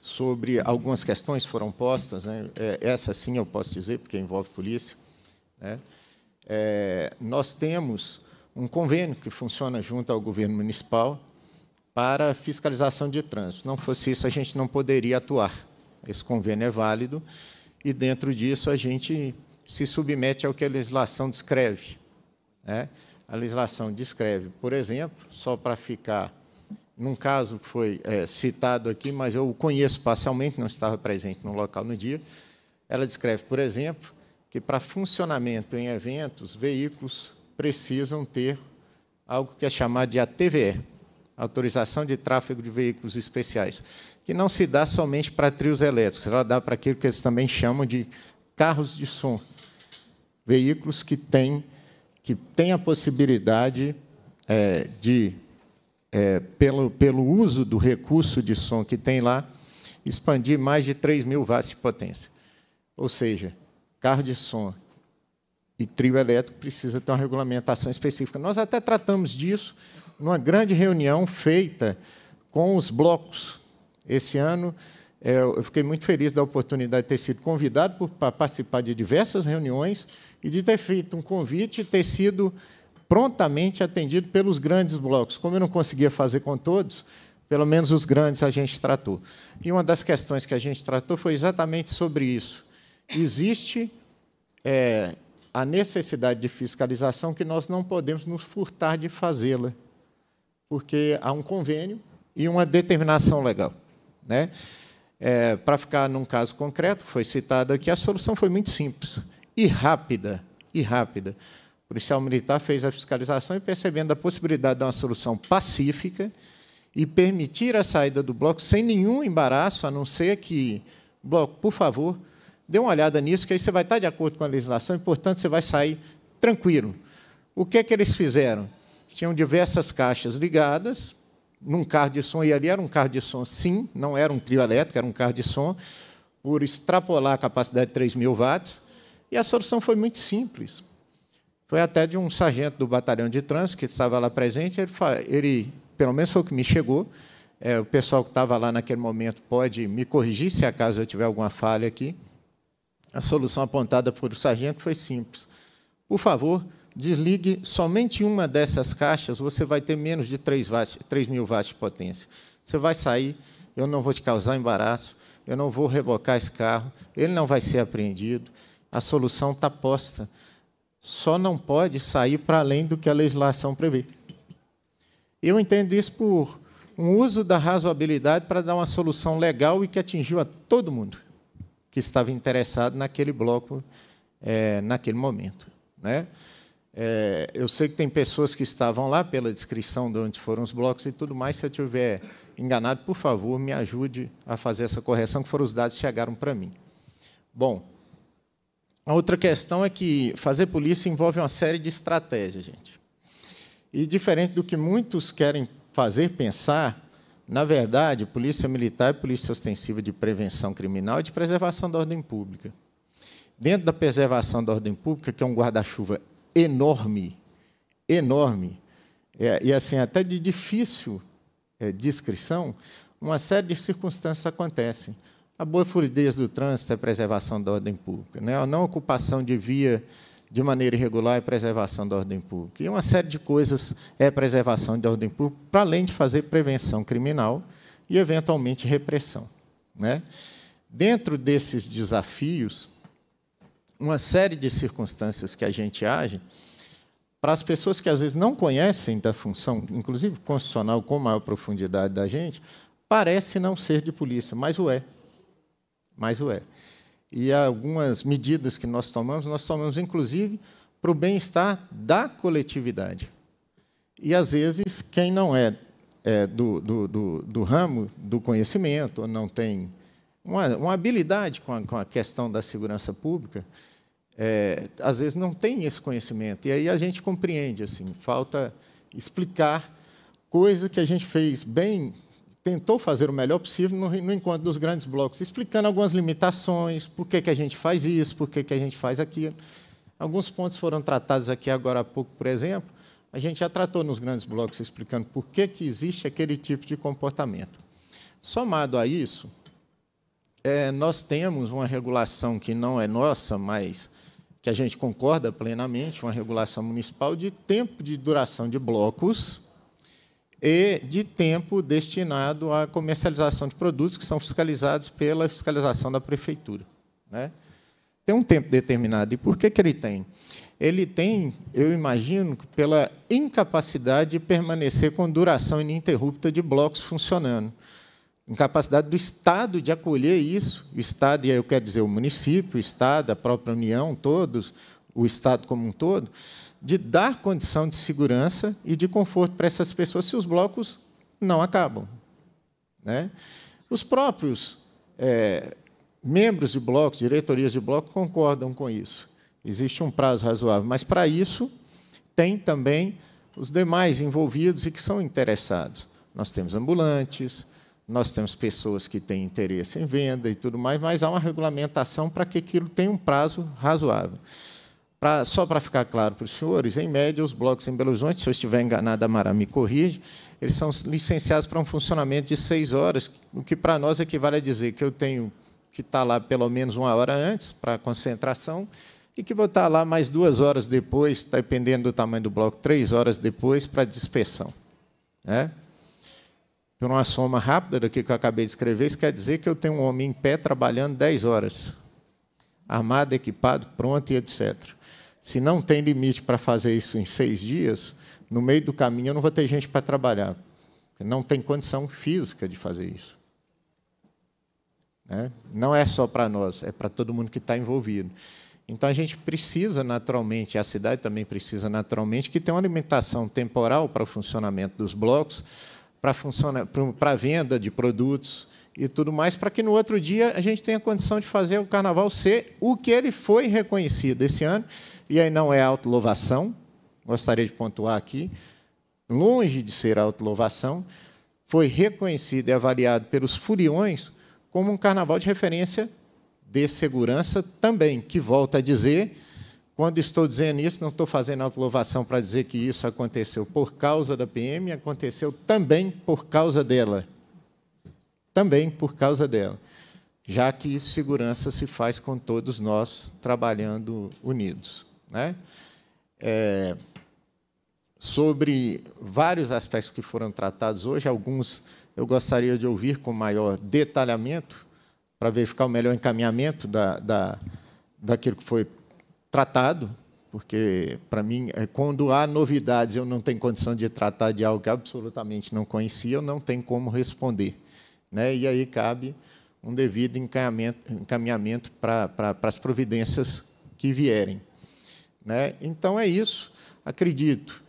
sobre algumas questões foram postas, né? é, essa sim eu posso dizer, porque envolve polícia. Né? É, nós temos um convênio que funciona junto ao governo municipal para fiscalização de trânsito. Não fosse isso, a gente não poderia atuar. Esse convênio é válido e, dentro disso, a gente se submete ao que a legislação descreve. Né? A legislação descreve, por exemplo, só para ficar num caso que foi é, citado aqui, mas eu o conheço parcialmente, não estava presente no local no dia. Ela descreve, por exemplo, que para funcionamento em eventos, veículos precisam ter algo que é chamado de ATVE, Autorização de Tráfego de Veículos Especiais, que não se dá somente para trios elétricos, ela dá para aquilo que eles também chamam de carros de som, veículos que têm, que têm a possibilidade é, de, é, pelo, pelo uso do recurso de som que tem lá, expandir mais de 3 mil watts de potência. Ou seja, carro de som e trio elétrico precisa ter uma regulamentação específica. Nós até tratamos disso numa grande reunião feita com os blocos. Esse ano, é, eu fiquei muito feliz da oportunidade de ter sido convidado para participar de diversas reuniões e de ter feito um convite e ter sido prontamente atendido pelos grandes blocos. Como eu não conseguia fazer com todos, pelo menos os grandes a gente tratou. E uma das questões que a gente tratou foi exatamente sobre isso. Existe é, a necessidade de fiscalização que nós não podemos nos furtar de fazê-la, porque há um convênio e uma determinação legal. Né? É, Para ficar num caso concreto, foi citado aqui, a solução foi muito simples e rápida. E rápida. O policial militar fez a fiscalização e, percebendo a possibilidade de uma solução pacífica e permitir a saída do bloco sem nenhum embaraço, a não ser que, bloco, por favor, Dê uma olhada nisso, que aí você vai estar de acordo com a legislação e, portanto, você vai sair tranquilo. O que é que eles fizeram? Tinham diversas caixas ligadas, num carro de som, e ali era um carro de som, sim, não era um trio elétrico, era um carro de som, por extrapolar a capacidade de 3 mil watts, e a solução foi muito simples. Foi até de um sargento do batalhão de trânsito que estava lá presente, ele, ele pelo menos foi o que me chegou, é, o pessoal que estava lá naquele momento pode me corrigir se acaso eu tiver alguma falha aqui. A solução apontada por o sargento foi simples. Por favor, desligue somente uma dessas caixas, você vai ter menos de 3, watts, 3 mil watts de potência. Você vai sair, eu não vou te causar embaraço, eu não vou rebocar esse carro, ele não vai ser apreendido, a solução está posta. Só não pode sair para além do que a legislação prevê. Eu entendo isso por um uso da razoabilidade para dar uma solução legal e que atingiu a todo mundo que estava interessado naquele bloco, é, naquele momento. Né? É, eu sei que tem pessoas que estavam lá pela descrição de onde foram os blocos e tudo mais. Se eu tiver enganado, por favor, me ajude a fazer essa correção, que foram os dados que chegaram para mim. Bom, a outra questão é que fazer polícia envolve uma série de estratégias, gente. E diferente do que muitos querem fazer pensar, na verdade, polícia militar e polícia ostensiva de prevenção criminal e de preservação da ordem pública. Dentro da preservação da ordem pública, que é um guarda-chuva enorme, enorme, é, e assim até de difícil é, descrição, uma série de circunstâncias acontecem. A boa fluidez do trânsito é preservação da ordem pública, né? a não ocupação de via de maneira irregular e preservação da ordem pública. E uma série de coisas é preservação da ordem pública, para além de fazer prevenção criminal e, eventualmente, repressão. Né? Dentro desses desafios, uma série de circunstâncias que a gente age, para as pessoas que às vezes não conhecem da função, inclusive constitucional, com maior profundidade da gente, parece não ser de polícia, mas o é. Mas o é e algumas medidas que nós tomamos, nós tomamos inclusive para o bem-estar da coletividade. E, às vezes, quem não é, é do, do, do, do, ramo do conhecimento, ou não tem uma, uma habilidade com a, com a, questão da segurança pública, é, às vezes não tem esse conhecimento. E aí a gente compreende, assim, falta explicar coisa que a gente fez bem tentou fazer o melhor possível no, no, encontro dos grandes blocos, explicando algumas limitações, por que, que a gente faz isso, por que, que a gente faz aquilo. Alguns pontos foram tratados aqui agora há pouco, por exemplo. A gente já tratou nos grandes blocos explicando por que, que existe aquele tipo de comportamento. Somado a isso, é, nós temos uma regulação que não é nossa, mas que a gente concorda plenamente, uma regulação municipal de tempo de duração de blocos e de tempo destinado à comercialização de produtos que são fiscalizados pela fiscalização da prefeitura. Né? Tem um tempo determinado. E por que, que ele tem? ele tem, eu imagino, pela incapacidade de permanecer com duração ininterrupta de blocos funcionando. Incapacidade do Estado de acolher isso, o Estado, e aí eu quero dizer o município, o Estado, a própria União, todos, o Estado como um todo, de dar condição de segurança e de conforto para essas pessoas se os blocos não acabam. Né? Os próprios é, membros de blocos, diretorias de bloco, concordam com isso. Existe um prazo razoável, mas para isso tem também os demais envolvidos e que são interessados. Nós temos ambulantes, nós temos pessoas que têm interesse em venda e tudo mais, mas há uma regulamentação para que aquilo tenha um prazo razoável. Pra, só para ficar claro para os senhores, em média, os blocos em Belo Horizonte, se eu estiver enganado, a Mara me corrige, eles são licenciados para um funcionamento de seis horas, o que para nós equivale a dizer que eu tenho que estar lá pelo menos uma hora antes para a concentração e que vou estar lá mais duas horas depois, dependendo do tamanho do bloco, três horas depois para dispersão. Né? Por uma soma rápida daqui que eu acabei de escrever, isso quer dizer que eu tenho um homem em pé trabalhando dez horas, armado, equipado, pronto e etc. Se não tem limite para fazer isso em seis dias, no meio do caminho eu não vou ter gente para trabalhar. Não tem condição física de fazer isso. Né? Não é só para nós, é para todo mundo que está envolvido. Então a gente precisa naturalmente, a cidade também precisa naturalmente, que tenha uma alimentação temporal para o funcionamento dos blocos, para a venda de produtos e tudo mais, para que no outro dia a gente tenha condição de fazer o carnaval ser o que ele foi reconhecido esse ano e aí não é autolouvação, gostaria de pontuar aqui, longe de ser autolouvação, foi reconhecido e avaliado pelos furiões como um carnaval de referência de segurança também, que volta a dizer, quando estou dizendo isso, não estou fazendo autolouvação para dizer que isso aconteceu por causa da PM, aconteceu também por causa dela. Também por causa dela. Já que segurança se faz com todos nós trabalhando unidos. Né? É, sobre vários aspectos que foram tratados hoje, alguns eu gostaria de ouvir com maior detalhamento, para verificar o melhor encaminhamento da, da, daquilo que foi tratado, porque, para mim, é, quando há novidades eu não tenho condição de tratar de algo que absolutamente não conhecia, eu não tenho como responder. Né? E aí cabe um devido encaminhamento, encaminhamento para, para, para as providências que vierem. Né? Então é isso. Acredito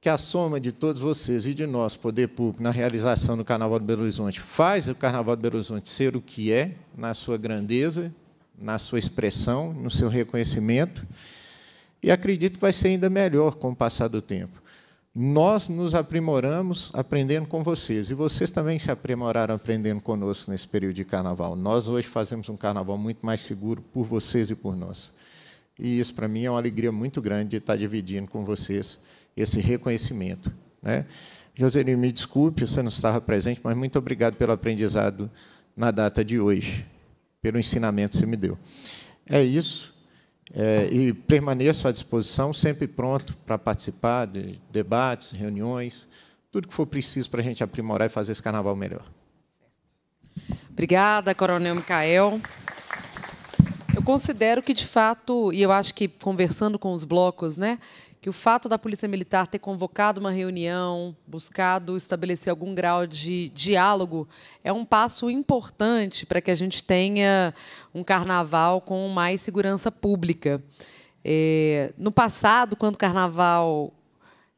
que a soma de todos vocês e de nós, poder público, na realização do Carnaval de Belo Horizonte, faz o Carnaval de Belo Horizonte ser o que é, na sua grandeza, na sua expressão, no seu reconhecimento. E acredito que vai ser ainda melhor com o passar do tempo. Nós nos aprimoramos aprendendo com vocês, e vocês também se aprimoraram aprendendo conosco nesse período de carnaval. Nós hoje fazemos um carnaval muito mais seguro por vocês e por nós. E isso, para mim, é uma alegria muito grande de estar dividindo com vocês esse reconhecimento. Né? Joseli, me desculpe, você não estava presente, mas muito obrigado pelo aprendizado na data de hoje, pelo ensinamento que você me deu. É isso. É, e permaneço à disposição, sempre pronto para participar de debates, reuniões, tudo que for preciso para a gente aprimorar e fazer esse carnaval melhor. Obrigada, Coronel Micael considero que, de fato, e eu acho que conversando com os blocos, né, que o fato da Polícia Militar ter convocado uma reunião, buscado estabelecer algum grau de diálogo, é um passo importante para que a gente tenha um carnaval com mais segurança pública. É, no passado, quando o carnaval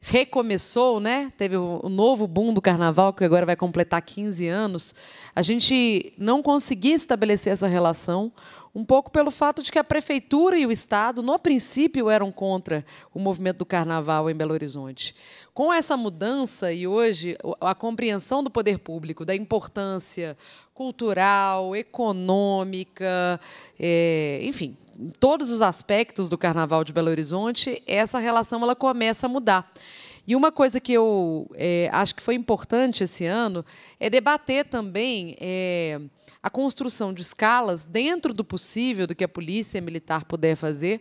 recomeçou, né? Teve o, novo boom do carnaval, que agora vai completar 15 anos. A gente não conseguia estabelecer essa relação um pouco pelo fato de que a prefeitura e o Estado, no princípio, eram contra o movimento do carnaval em Belo Horizonte. Com essa mudança e hoje a compreensão do poder público da importância cultural, econômica, é, enfim, todos os aspectos do carnaval de Belo Horizonte, essa relação ela começa a mudar. E uma coisa que eu é, acho que foi importante esse ano é debater também. É, a construção de escalas dentro do possível do que a polícia militar puder fazer,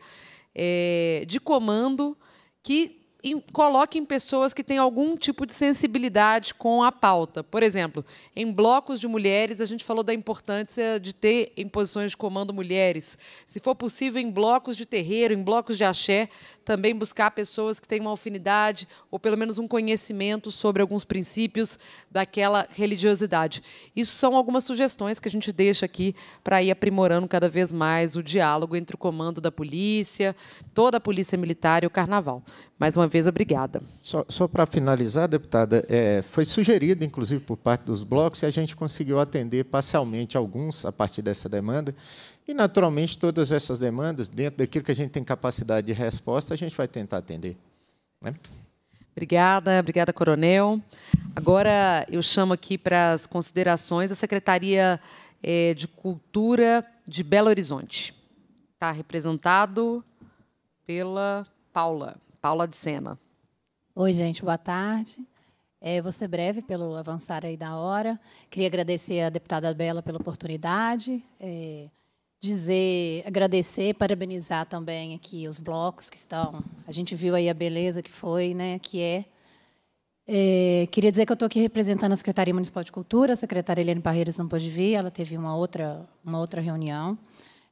é, de comando que em, coloquem pessoas que têm algum tipo de sensibilidade com a pauta. Por exemplo, em blocos de mulheres, a gente falou da importância de ter em posições de comando mulheres. Se for possível, em blocos de terreiro, em blocos de axé, também buscar pessoas que têm uma afinidade ou pelo menos um conhecimento sobre alguns princípios daquela religiosidade. Isso são algumas sugestões que a gente deixa aqui para ir aprimorando cada vez mais o diálogo entre o comando da polícia, toda a polícia militar e o carnaval. Mais uma vez, obrigada. Só, só para finalizar, deputada, é, foi sugerido, inclusive, por parte dos blocos, e a gente conseguiu atender parcialmente alguns a partir dessa demanda. E, naturalmente, todas essas demandas, dentro daquilo que a gente tem capacidade de resposta, a gente vai tentar atender. Né? Obrigada, obrigada, Coronel. Agora eu chamo aqui para as considerações a Secretaria é, de Cultura de Belo Horizonte. Está representado pela Paula. Paula de Sena. Oi, gente, boa tarde. É, vou ser breve pelo avançar aí da hora. Queria agradecer a deputada Bela pela oportunidade, é, dizer, agradecer, parabenizar também aqui os blocos que estão. A gente viu aí a beleza que foi, né, que é. é queria dizer que eu estou aqui representando a Secretaria Municipal de Cultura. A secretária Eliane Barreiras não pôde vir, ela teve uma outra, uma outra reunião.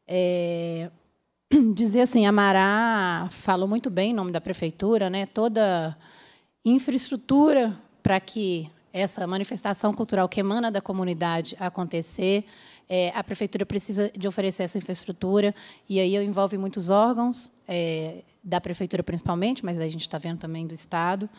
É, dizer assim, a Mará falou muito bem em nome da prefeitura, né? Toda infraestrutura para que essa manifestação cultural que emana da comunidade acontecer, é, a prefeitura precisa de oferecer essa infraestrutura e aí envolve muitos órgãos é, da prefeitura principalmente, mas a gente está vendo também do estado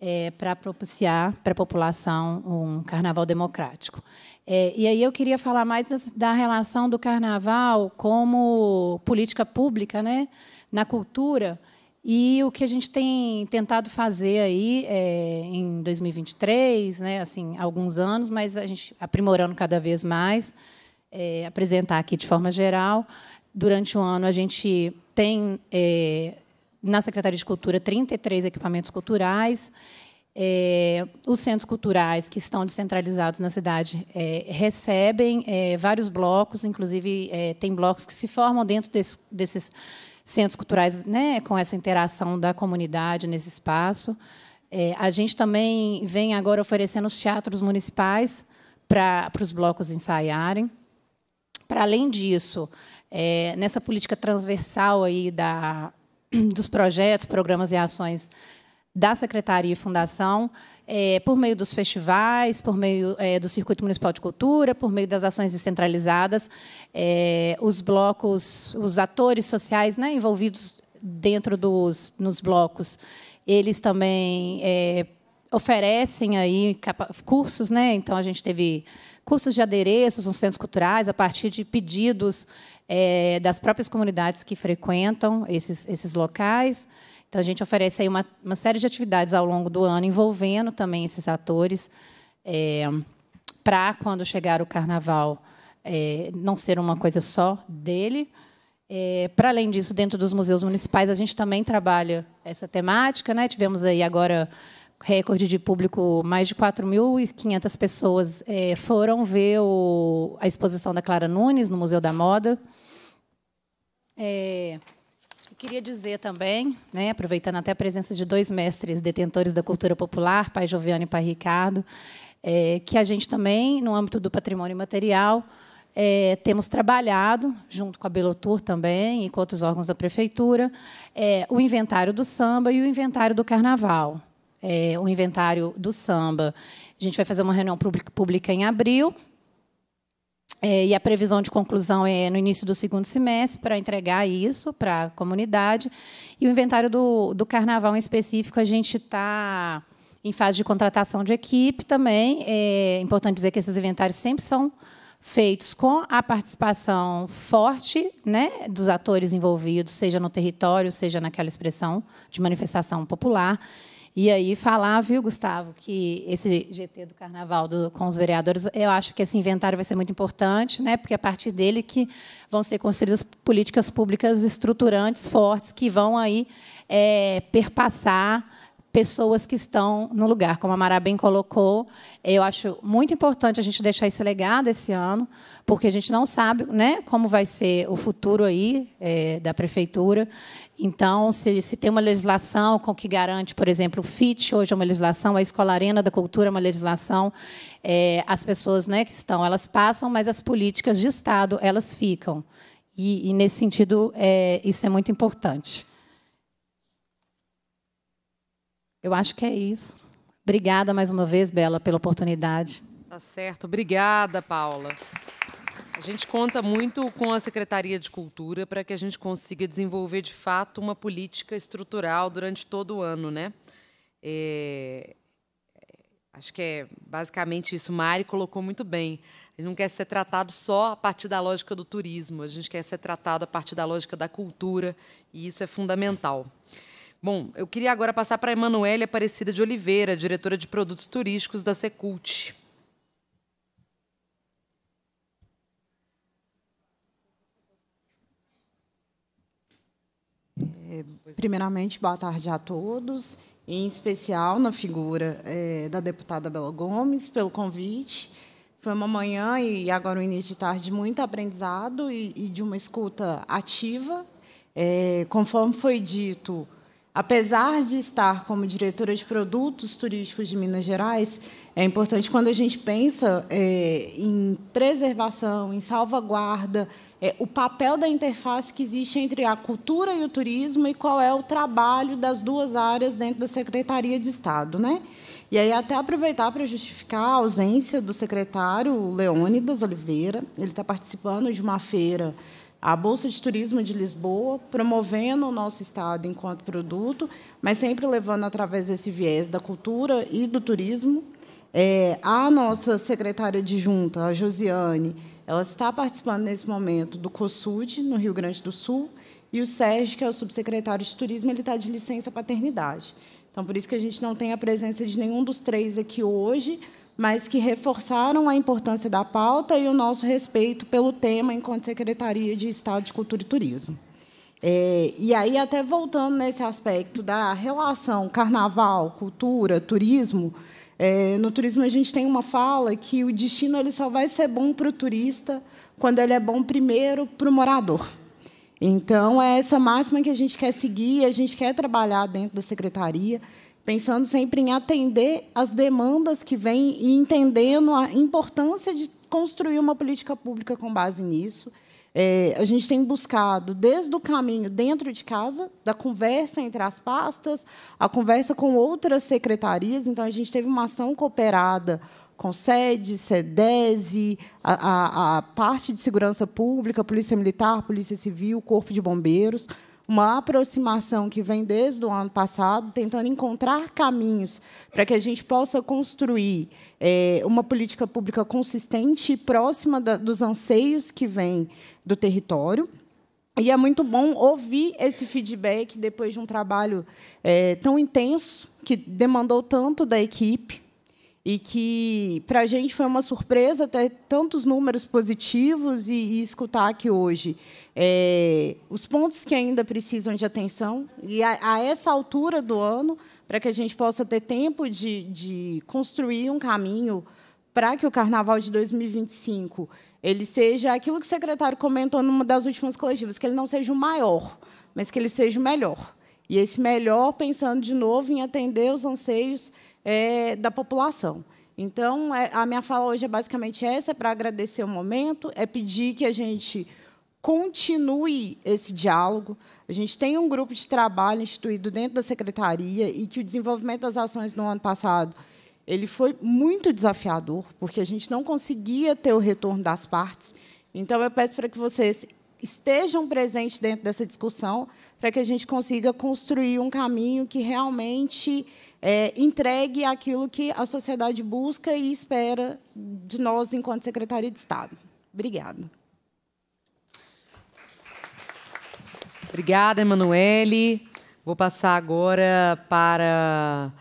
é, para propiciar para a população um carnaval democrático. É, e aí eu queria falar mais da relação do carnaval como política pública, né, na cultura e o que a gente tem tentado fazer aí é, em 2023, né, assim, há alguns anos, mas a gente aprimorando cada vez mais, é, apresentar aqui de forma geral. Durante o ano a gente tem é, na Secretaria de Cultura 33 equipamentos culturais. É, os centros culturais que estão descentralizados na cidade é, recebem é, vários blocos, inclusive é, tem blocos que se formam dentro desse, desses centros culturais, né, com essa interação da comunidade nesse espaço. É, a gente também vem agora oferecendo os teatros municipais para os blocos ensaiarem. Para além disso, é, nessa política transversal aí da, dos projetos, programas e ações da Secretaria e Fundação, é, por meio dos festivais, por meio é, do Circuito Municipal de Cultura, por meio das ações descentralizadas, é, os blocos, os atores sociais né, envolvidos dentro dos nos blocos, eles também é, oferecem aí cursos, né? Então a gente teve cursos de adereços nos centros culturais a partir de pedidos é, das próprias comunidades que frequentam esses, esses locais. Então, a gente oferece aí uma, uma série de atividades ao longo do ano, envolvendo também esses atores, é, para, quando chegar o carnaval, é, não ser uma coisa só dele. É, para além disso, dentro dos museus municipais, a gente também trabalha essa temática. Né? Tivemos aí agora recorde de público, mais de 4.500 pessoas é, foram ver o, a exposição da Clara Nunes no Museu da Moda. É, queria dizer também, né, aproveitando até a presença de dois mestres detentores da cultura popular, Pai Joviano e Pai Ricardo, é, que a gente também, no âmbito do patrimônio material, é, temos trabalhado, junto com a Belotur também e com outros órgãos da prefeitura, é, o inventário do samba e o inventário do carnaval é, o inventário do samba. A gente vai fazer uma reunião pública em abril. É, e a previsão de conclusão é no início do segundo semestre para entregar isso para a comunidade. E o inventário do, do carnaval em específico, a gente está em fase de contratação de equipe também. É importante dizer que esses inventários sempre são feitos com a participação forte né, dos atores envolvidos, seja no território, seja naquela expressão de manifestação popular. E aí falar, viu, Gustavo, que esse GT do Carnaval do, com os vereadores, eu acho que esse inventário vai ser muito importante, né? Porque é a partir dele que vão ser construídas políticas públicas estruturantes, fortes, que vão aí é, perpassar pessoas que estão no lugar. Como a Mara bem colocou, eu acho muito importante a gente deixar esse legado esse ano, porque a gente não sabe né, como vai ser o futuro aí é, da prefeitura. Então, se, se tem uma legislação com que garante, por exemplo, o FIT hoje é uma legislação, a Escola Arena da Cultura é uma legislação, é, as pessoas né, que estão, elas passam, mas as políticas de Estado, elas ficam. E, e nesse sentido, é, isso é muito importante. Eu acho que é isso. Obrigada mais uma vez, Bela, pela oportunidade. Tá certo. Obrigada, Paula. A gente conta muito com a Secretaria de Cultura para que a gente consiga desenvolver, de fato, uma política estrutural durante todo o ano. Né? É, acho que é basicamente isso. Mari colocou muito bem. A gente não quer ser tratado só a partir da lógica do turismo, a gente quer ser tratado a partir da lógica da cultura, e isso é fundamental. Bom, eu queria agora passar para a Emanuele Aparecida de Oliveira, diretora de produtos turísticos da Secult. É, primeiramente, boa tarde a todos, em especial na figura é, da deputada Bela Gomes, pelo convite. Foi uma manhã e agora um início de tarde de muito aprendizado e, e de uma escuta ativa. É, conforme foi dito, apesar de estar como diretora de produtos turísticos de Minas Gerais, é importante quando a gente pensa é, em preservação, em salvaguarda, é, o papel da interface que existe entre a cultura e o turismo e qual é o trabalho das duas áreas dentro da Secretaria de Estado. Né? E aí, até aproveitar para justificar a ausência do secretário Leônidas Oliveira, ele está participando de uma feira, a Bolsa de Turismo de Lisboa, promovendo o nosso Estado enquanto produto, mas sempre levando através desse viés da cultura e do turismo. É, a nossa secretária de junta, a Josiane, ela está participando nesse momento do COSUD, no Rio Grande do Sul, e o Sérgio, que é o subsecretário de Turismo, ele está de licença paternidade. Então, por isso que a gente não tem a presença de nenhum dos três aqui hoje, mas que reforçaram a importância da pauta e o nosso respeito pelo tema enquanto Secretaria de Estado de Cultura e Turismo. É, e aí, até voltando nesse aspecto da relação carnaval, cultura, turismo, é, no turismo, a gente tem uma fala que o destino ele só vai ser bom para o turista quando ele é bom primeiro para o morador. Então, é essa máxima que a gente quer seguir, a gente quer trabalhar dentro da secretaria, pensando sempre em atender as demandas que vêm e entendendo a importância de construir uma política pública com base nisso. É, a gente tem buscado, desde o caminho dentro de casa, da conversa entre as pastas, a conversa com outras secretarias. Então, a gente teve uma ação cooperada com SEDE, SEDESE, a, a, a parte de segurança pública, Polícia Militar, Polícia Civil, Corpo de Bombeiros, uma aproximação que vem desde o ano passado, tentando encontrar caminhos para que a gente possa construir é, uma política pública consistente e próxima da, dos anseios que vêm do território. E é muito bom ouvir esse feedback depois de um trabalho é, tão intenso, que demandou tanto da equipe, e que para a gente foi uma surpresa ter tantos números positivos e, e escutar aqui hoje é, os pontos que ainda precisam de atenção e a, a essa altura do ano para que a gente possa ter tempo de, de construir um caminho para que o Carnaval de 2025 ele seja aquilo que o secretário comentou numa das últimas coletivas, que ele não seja o maior, mas que ele seja o melhor. E esse melhor pensando de novo em atender os anseios é, da população. Então, é, a minha fala hoje é basicamente essa, é para agradecer o momento, é pedir que a gente continue esse diálogo. A gente tem um grupo de trabalho instituído dentro da secretaria e que o desenvolvimento das ações no ano passado ele foi muito desafiador, porque a gente não conseguia ter o retorno das partes. Então, eu peço para que vocês estejam presentes dentro dessa discussão, para que a gente consiga construir um caminho que realmente é, entregue aquilo que a sociedade busca e espera de nós, enquanto Secretaria de Estado. Obrigada. Obrigada, Emanuele. Vou passar agora para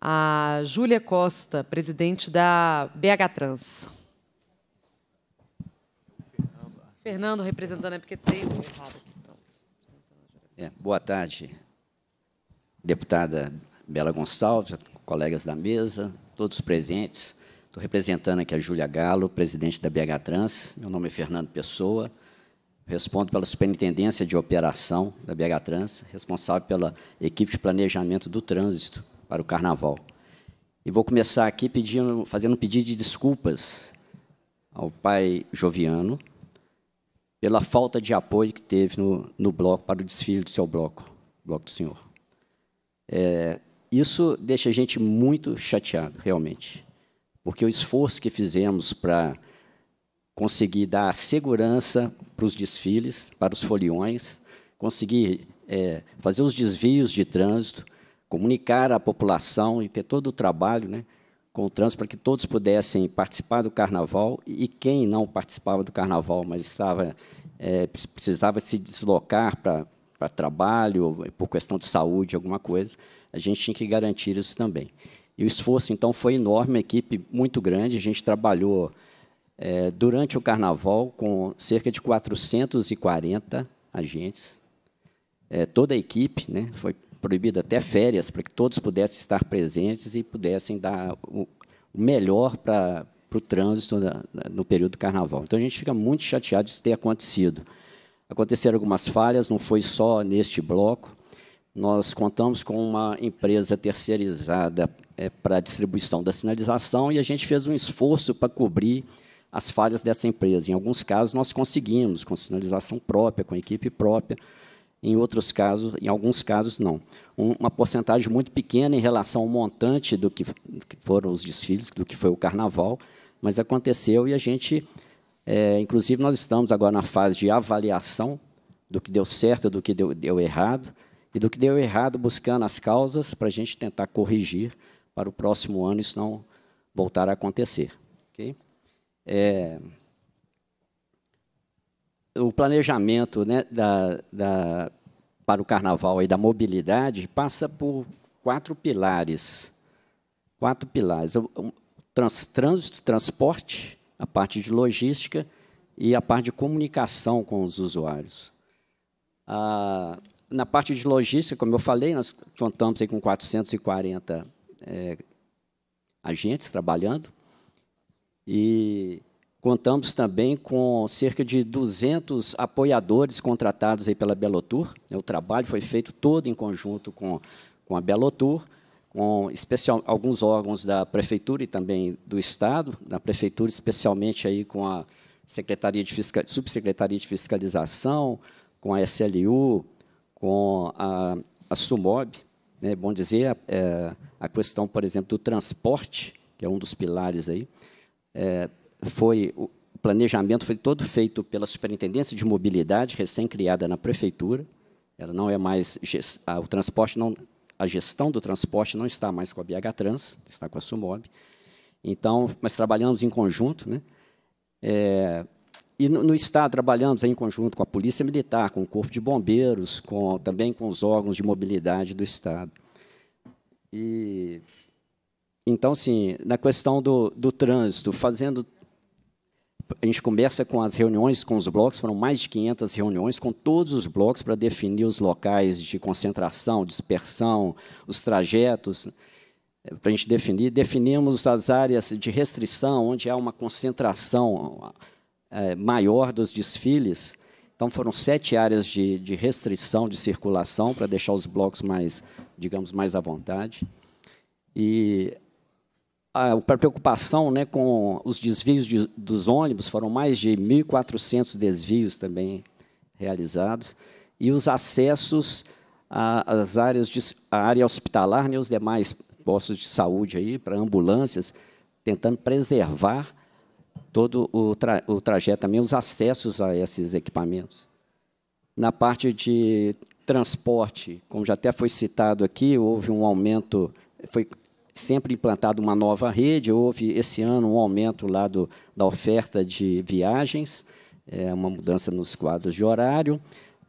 a Júlia Costa, presidente da BH Trans. Fernando representando, é porque tem errado aqui. É, boa tarde, deputada Bela Gonçalves, colegas da mesa, todos presentes. Estou representando aqui a Júlia Galo, presidente da BH Trans. Meu nome é Fernando Pessoa. Respondo pela Superintendência de Operação da BH Trans, responsável pela equipe de planejamento do trânsito para o Carnaval. E vou começar aqui pedindo, fazendo um pedido de desculpas ao pai Joviano pela falta de apoio que teve no, no bloco para o desfile do seu bloco, bloco do senhor. É, isso deixa a gente muito chateado, realmente, porque o esforço que fizemos para conseguir dar segurança para os desfiles, para os foliões, conseguir é, fazer os desvios de trânsito, comunicar à população e ter todo o trabalho né, com o trânsito para que todos pudessem participar do carnaval. E quem não participava do carnaval, mas estava é, precisava se deslocar para para trabalho, por questão de saúde, alguma coisa, a gente tinha que garantir isso também. E o esforço, então, foi enorme, uma equipe muito grande. A gente trabalhou é, durante o carnaval com cerca de 440 agentes. É, toda a equipe né, foi proibido até férias, para que todos pudessem estar presentes e pudessem dar o, melhor para o trânsito na, no período do carnaval. Então, a gente fica muito chateado de isso ter acontecido. Aconteceram algumas falhas, não foi só neste bloco. Nós contamos com uma empresa terceirizada é, para distribuição da sinalização e a gente fez um esforço para cobrir as falhas dessa empresa. Em alguns casos, nós conseguimos, com sinalização própria, com equipe própria, em outros casos, em alguns casos, não. Uma porcentagem muito pequena em relação ao montante do que foram os desfiles, do que foi o carnaval, mas aconteceu e a gente, é, inclusive, nós estamos agora na fase de avaliação do que deu certo, do que deu, deu errado, e do que deu errado, buscando as causas para a gente tentar corrigir para o próximo ano isso não voltar a acontecer. Okay? É, o planejamento né, da, da, para o carnaval e da mobilidade passa por quatro pilares. Quatro pilares. Trans, trânsito, transporte, a parte de logística e a parte de comunicação com os usuários. Ah, na parte de logística, como eu falei, nós contamos aí com 440 é, agentes trabalhando e Contamos também com cerca de 200 apoiadores contratados aí pela Belotur. O trabalho foi feito todo em conjunto com, com a Belotur, com especial, alguns órgãos da Prefeitura e também do Estado, da Prefeitura especialmente aí com a Secretaria de Fiscal, Subsecretaria de Fiscalização, com a SLU, com a, a SUMOB. É bom dizer, é, a questão, por exemplo, do transporte, que é um dos pilares aí, é, foi o planejamento foi todo feito pela Superintendência de Mobilidade, recém-criada na prefeitura. Ela não é mais o transporte não a gestão do transporte não está mais com a BH Trans, está com a Sumob. Então, mas trabalhamos em conjunto, né? É, e no, no, estado trabalhamos em conjunto com a Polícia Militar, com o Corpo de Bombeiros, com também com os órgãos de mobilidade do estado. E então, sim, na questão do, do trânsito, fazendo a gente começa com as reuniões com os blocos, foram mais de 500 reuniões com todos os blocos para definir os locais de concentração, dispersão, os trajetos, para a gente definir. Definimos as áreas de restrição, onde há uma concentração é, maior dos desfiles. Então, foram sete áreas de, de restrição de circulação para deixar os blocos mais, digamos, mais à vontade. E a preocupação né, com os desvios de, dos ônibus, foram mais de 1.400 desvios também realizados, e os acessos às áreas de a área hospitalar, né, os demais postos de saúde aí para ambulâncias, tentando preservar todo o, tra o trajeto também, os acessos a esses equipamentos. Na parte de transporte, como já até foi citado aqui, houve um aumento, foi sempre implantado uma nova rede. Houve esse ano um aumento lá do, da oferta de viagens, é, uma mudança nos quadros de horário.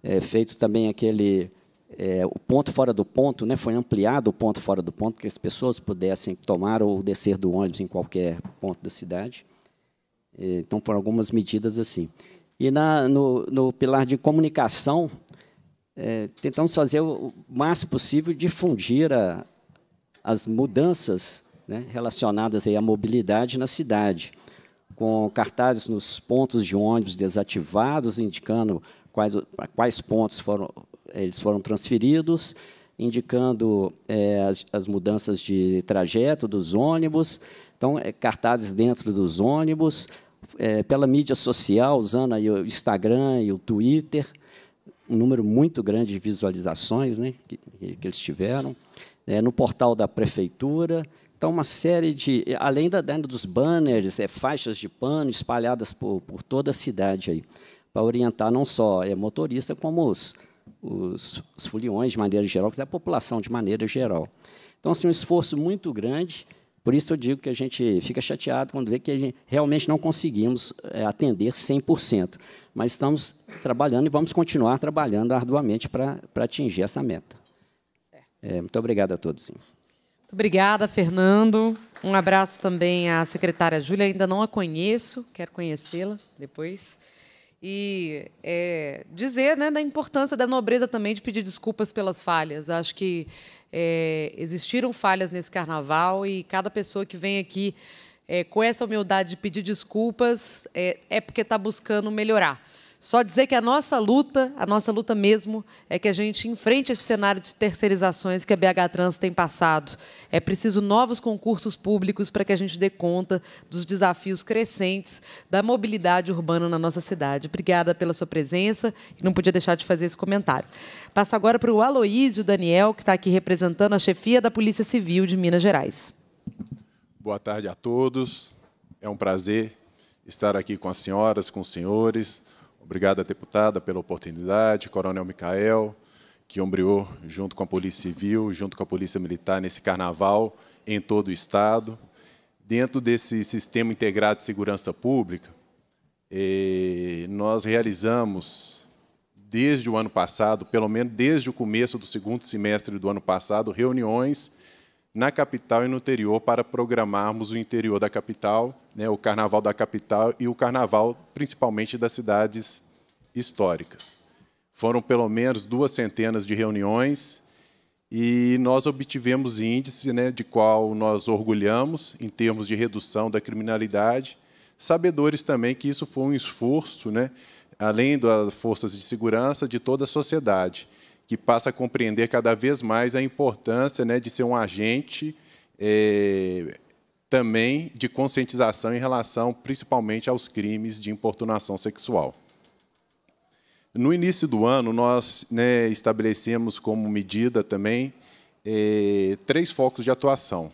É, feito também aquele é, o ponto fora do ponto, né, foi ampliado o ponto fora do ponto, que as pessoas pudessem tomar ou descer do ônibus em qualquer ponto da cidade. Então, foram algumas medidas assim. E na, no, no pilar de comunicação, é, tentamos fazer o máximo possível difundir a, as mudanças né, relacionadas aí à mobilidade na cidade, com cartazes nos pontos de ônibus desativados, indicando quais, quais pontos foram, eles foram transferidos, indicando é, as, as, mudanças de trajeto dos ônibus, então, é, cartazes dentro dos ônibus, é, pela mídia social, usando o Instagram e o Twitter, um número muito grande de visualizações né, que, que eles tiveram, é, no portal da prefeitura. Então, uma série de, além da, dos banners, é, faixas de pano espalhadas por, por toda a cidade aí, para orientar não só é, motorista, como os, os, os foliões de maneira geral, que é a população de maneira geral. Então, assim, um esforço muito grande. Por isso eu digo que a gente fica chateado quando vê que a gente realmente não conseguimos é, atender 100%. Mas estamos trabalhando e vamos continuar trabalhando arduamente para atingir essa meta. É, muito obrigado a todos. Muito obrigada, Fernando. Um abraço também à secretária Júlia. Ainda não a conheço, quero conhecê-la depois. E é, dizer né, da importância da nobreza também de pedir desculpas pelas falhas. Acho que é, existiram falhas nesse carnaval e cada pessoa que vem aqui é, com essa humildade de pedir desculpas é, é porque está buscando melhorar. Só dizer que a nossa luta, a nossa luta mesmo, é que a gente enfrente esse cenário de terceirizações que a BH Trans tem passado. É preciso novos concursos públicos para que a gente dê conta dos desafios crescentes da mobilidade urbana na nossa cidade. Obrigada pela sua presença e não podia deixar de fazer esse comentário. Passo agora para o Aloísio Daniel, que está aqui representando a chefia da Polícia Civil de Minas Gerais. Boa tarde a todos. É um prazer estar aqui com as senhoras, com os senhores Obrigado, deputada, pela oportunidade, Coronel Micael, que ombreou junto com a Polícia Civil, junto com a Polícia Militar, nesse carnaval em todo o Estado. Dentro desse sistema integrado de segurança pública, eh, nós realizamos, desde o ano passado, pelo menos desde o começo do segundo semestre do ano passado, reuniões na capital e no interior para programarmos o interior da capital, né, o carnaval da capital e o carnaval principalmente das cidades históricas. Foram pelo menos duas centenas de reuniões e nós obtivemos índice né, de qual nós orgulhamos em termos de redução da criminalidade, sabedores também que isso foi um esforço, né, além das forças de segurança, de toda a sociedade que passa a compreender cada vez mais a importância né, de ser um agente é, também de conscientização em relação, principalmente, aos crimes de importunação sexual. No início do ano, nós né, estabelecemos como medida também é, três focos de atuação.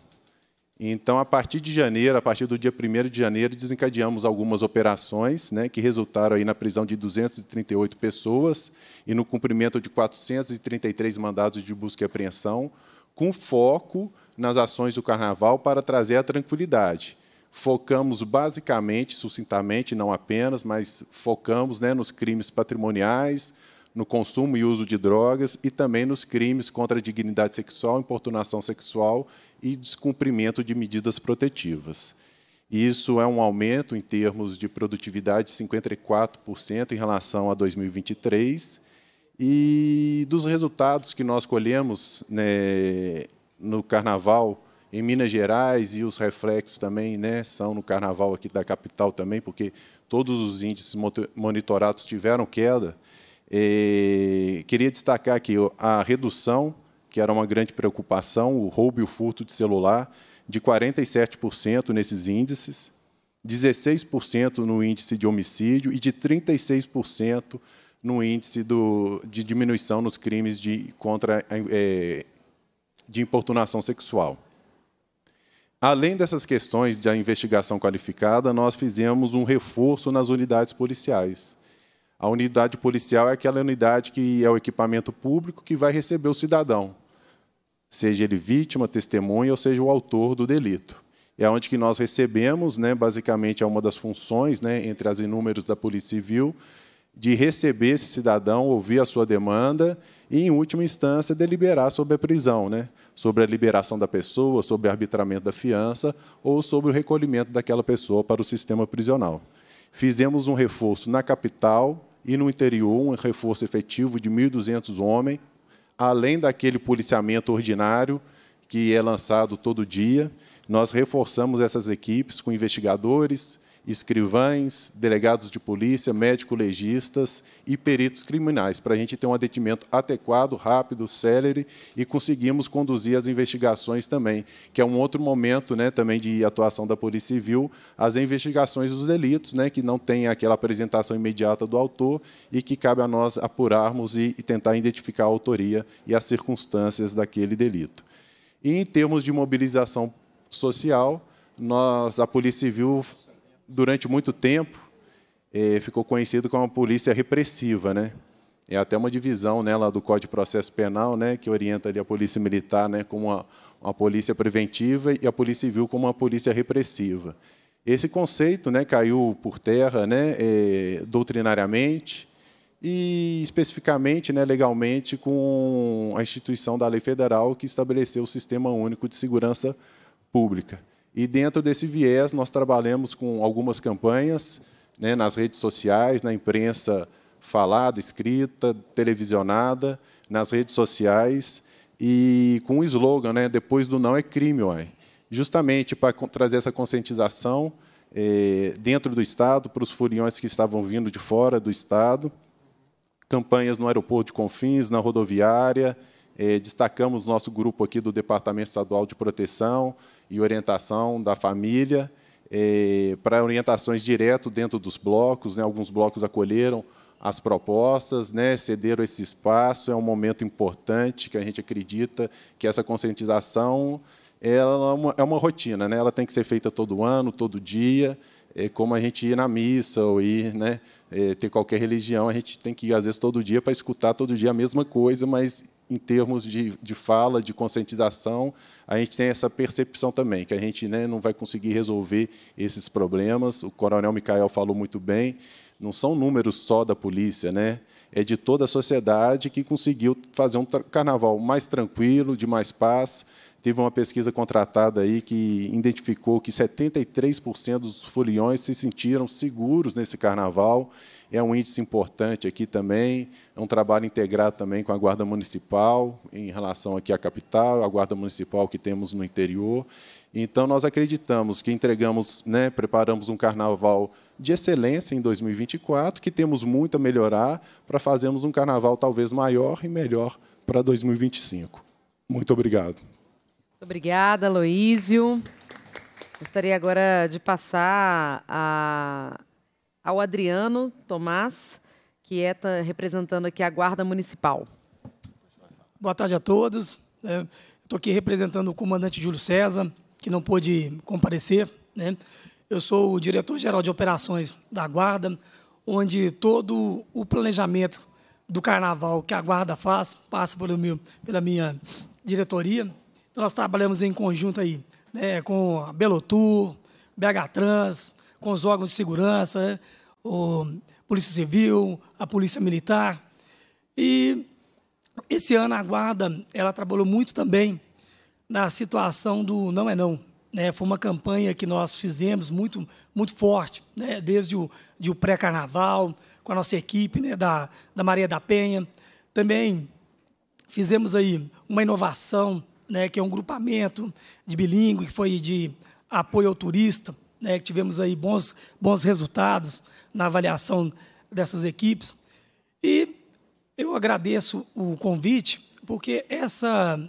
Então, a partir de janeiro, a partir do dia 1 de janeiro, desencadeamos algumas operações né, que resultaram aí na prisão de 238 pessoas e no cumprimento de 433 mandados de busca e apreensão, com foco nas ações do Carnaval para trazer a tranquilidade. Focamos basicamente, sucintamente, não apenas, mas focamos né, nos crimes patrimoniais, no consumo e uso de drogas e também nos crimes contra a dignidade sexual, importunação sexual e descumprimento de medidas protetivas. Isso é um aumento em termos de produtividade de 54% em relação a 2023. E dos resultados que nós colhemos né, no Carnaval em Minas Gerais e os reflexos também né, são no Carnaval aqui da capital também, porque todos os índices monitorados tiveram queda. E queria destacar aqui a redução que era uma grande preocupação, o roubo e o furto de celular, de 47% nesses índices, 16% no índice de homicídio e de 36% no índice do, de diminuição nos crimes de, contra, é, de importunação sexual. Além dessas questões da investigação qualificada, nós fizemos um reforço nas unidades policiais. A unidade policial é aquela unidade que é o equipamento público que vai receber o cidadão seja ele vítima, testemunha ou seja o autor do delito. É onde que nós recebemos, né, basicamente é uma das funções, né, entre as inúmeras da Polícia Civil, de receber esse cidadão, ouvir a sua demanda e, em última instância, deliberar sobre a prisão, né, sobre a liberação da pessoa, sobre o arbitramento da fiança ou sobre o recolhimento daquela pessoa para o sistema prisional. Fizemos um reforço na capital e no interior, um reforço efetivo de 1.200 homens, além daquele policiamento ordinário, que é lançado todo dia. Nós reforçamos essas equipes com investigadores, escrivães, delegados de polícia, médico-legistas e peritos criminais, para a gente ter um atendimento adequado, rápido, célere e conseguimos conduzir as investigações também, que é um outro momento né, também de atuação da Polícia Civil, as investigações dos delitos, né, que não tem aquela apresentação imediata do autor e que cabe a nós apurarmos e, e tentar identificar a autoria e as circunstâncias daquele delito. E, em termos de mobilização social, nós, a Polícia Civil durante muito tempo, eh, ficou conhecido como a polícia repressiva, né? É até uma divisão né, lá do Código de Processo Penal, né, que orienta ali a polícia militar né, como uma, uma polícia preventiva e a polícia civil como uma polícia repressiva. Esse conceito né, caiu por terra né, eh, doutrinariamente e especificamente, né, legalmente, com a instituição da lei federal que estabeleceu o Sistema Único de Segurança Pública. E dentro desse viés, nós trabalhamos com algumas campanhas né, nas redes sociais, na imprensa falada, escrita, televisionada, nas redes sociais, e com o slogan, né, depois do não é crime, uai. justamente para trazer essa conscientização eh, dentro do Estado, para os furiões que estavam vindo de fora do Estado, campanhas no aeroporto de Confins, na rodoviária, eh, destacamos nosso grupo aqui do Departamento Estadual de Proteção, e orientação da família, eh, para orientações direto dentro dos blocos. Né? Alguns blocos acolheram as propostas, né? cederam esse espaço. É um momento importante que a gente acredita que essa conscientização ela é, uma, é uma rotina, né? ela tem que ser feita todo ano, todo dia. É como a gente ir na missa ou ir, né, é, ter qualquer religião, a gente tem que ir, às vezes, todo dia para escutar todo dia a mesma coisa, mas em termos de, de fala, de conscientização, a gente tem essa percepção também, que a gente né, não vai conseguir resolver esses problemas. O coronel Micael falou muito bem, não são números só da polícia, né? é de toda a sociedade que conseguiu fazer um carnaval mais tranquilo, de mais paz. Teve uma pesquisa contratada aí que identificou que 73% dos foliões se sentiram seguros nesse carnaval é um índice importante aqui também, é um trabalho integrado também com a Guarda Municipal, em relação aqui à capital, a Guarda Municipal que temos no interior. Então, nós acreditamos que entregamos, né, preparamos um carnaval de excelência em 2024, que temos muito a melhorar para fazermos um carnaval talvez maior e melhor para 2025. Muito obrigado. Muito obrigada, Aloísio. Gostaria agora de passar a ao Adriano Tomás, que é tá representando aqui a Guarda Municipal. Boa tarde a todos. Estou aqui representando o comandante Júlio César, que não pôde comparecer. Né? Eu sou o diretor-geral de operações da Guarda, onde todo o planejamento do carnaval que a Guarda faz passa pelo meu, pela minha diretoria. Então, nós trabalhamos em conjunto aí, né, com a Belotur, BH Trans, com os órgãos de segurança, né? o Polícia Civil, a Polícia Militar. E esse ano a Guarda ela trabalhou muito também na situação do não é não. Né? Foi uma campanha que nós fizemos muito, muito forte, né? desde o, de o pré-carnaval, com a nossa equipe né? da, da Maria da Penha. Também fizemos aí uma inovação, né? que é um grupamento de bilíngue, que foi de apoio ao turista, né, que tivemos aí bons, bons resultados na avaliação dessas equipes. E eu agradeço o convite, porque essa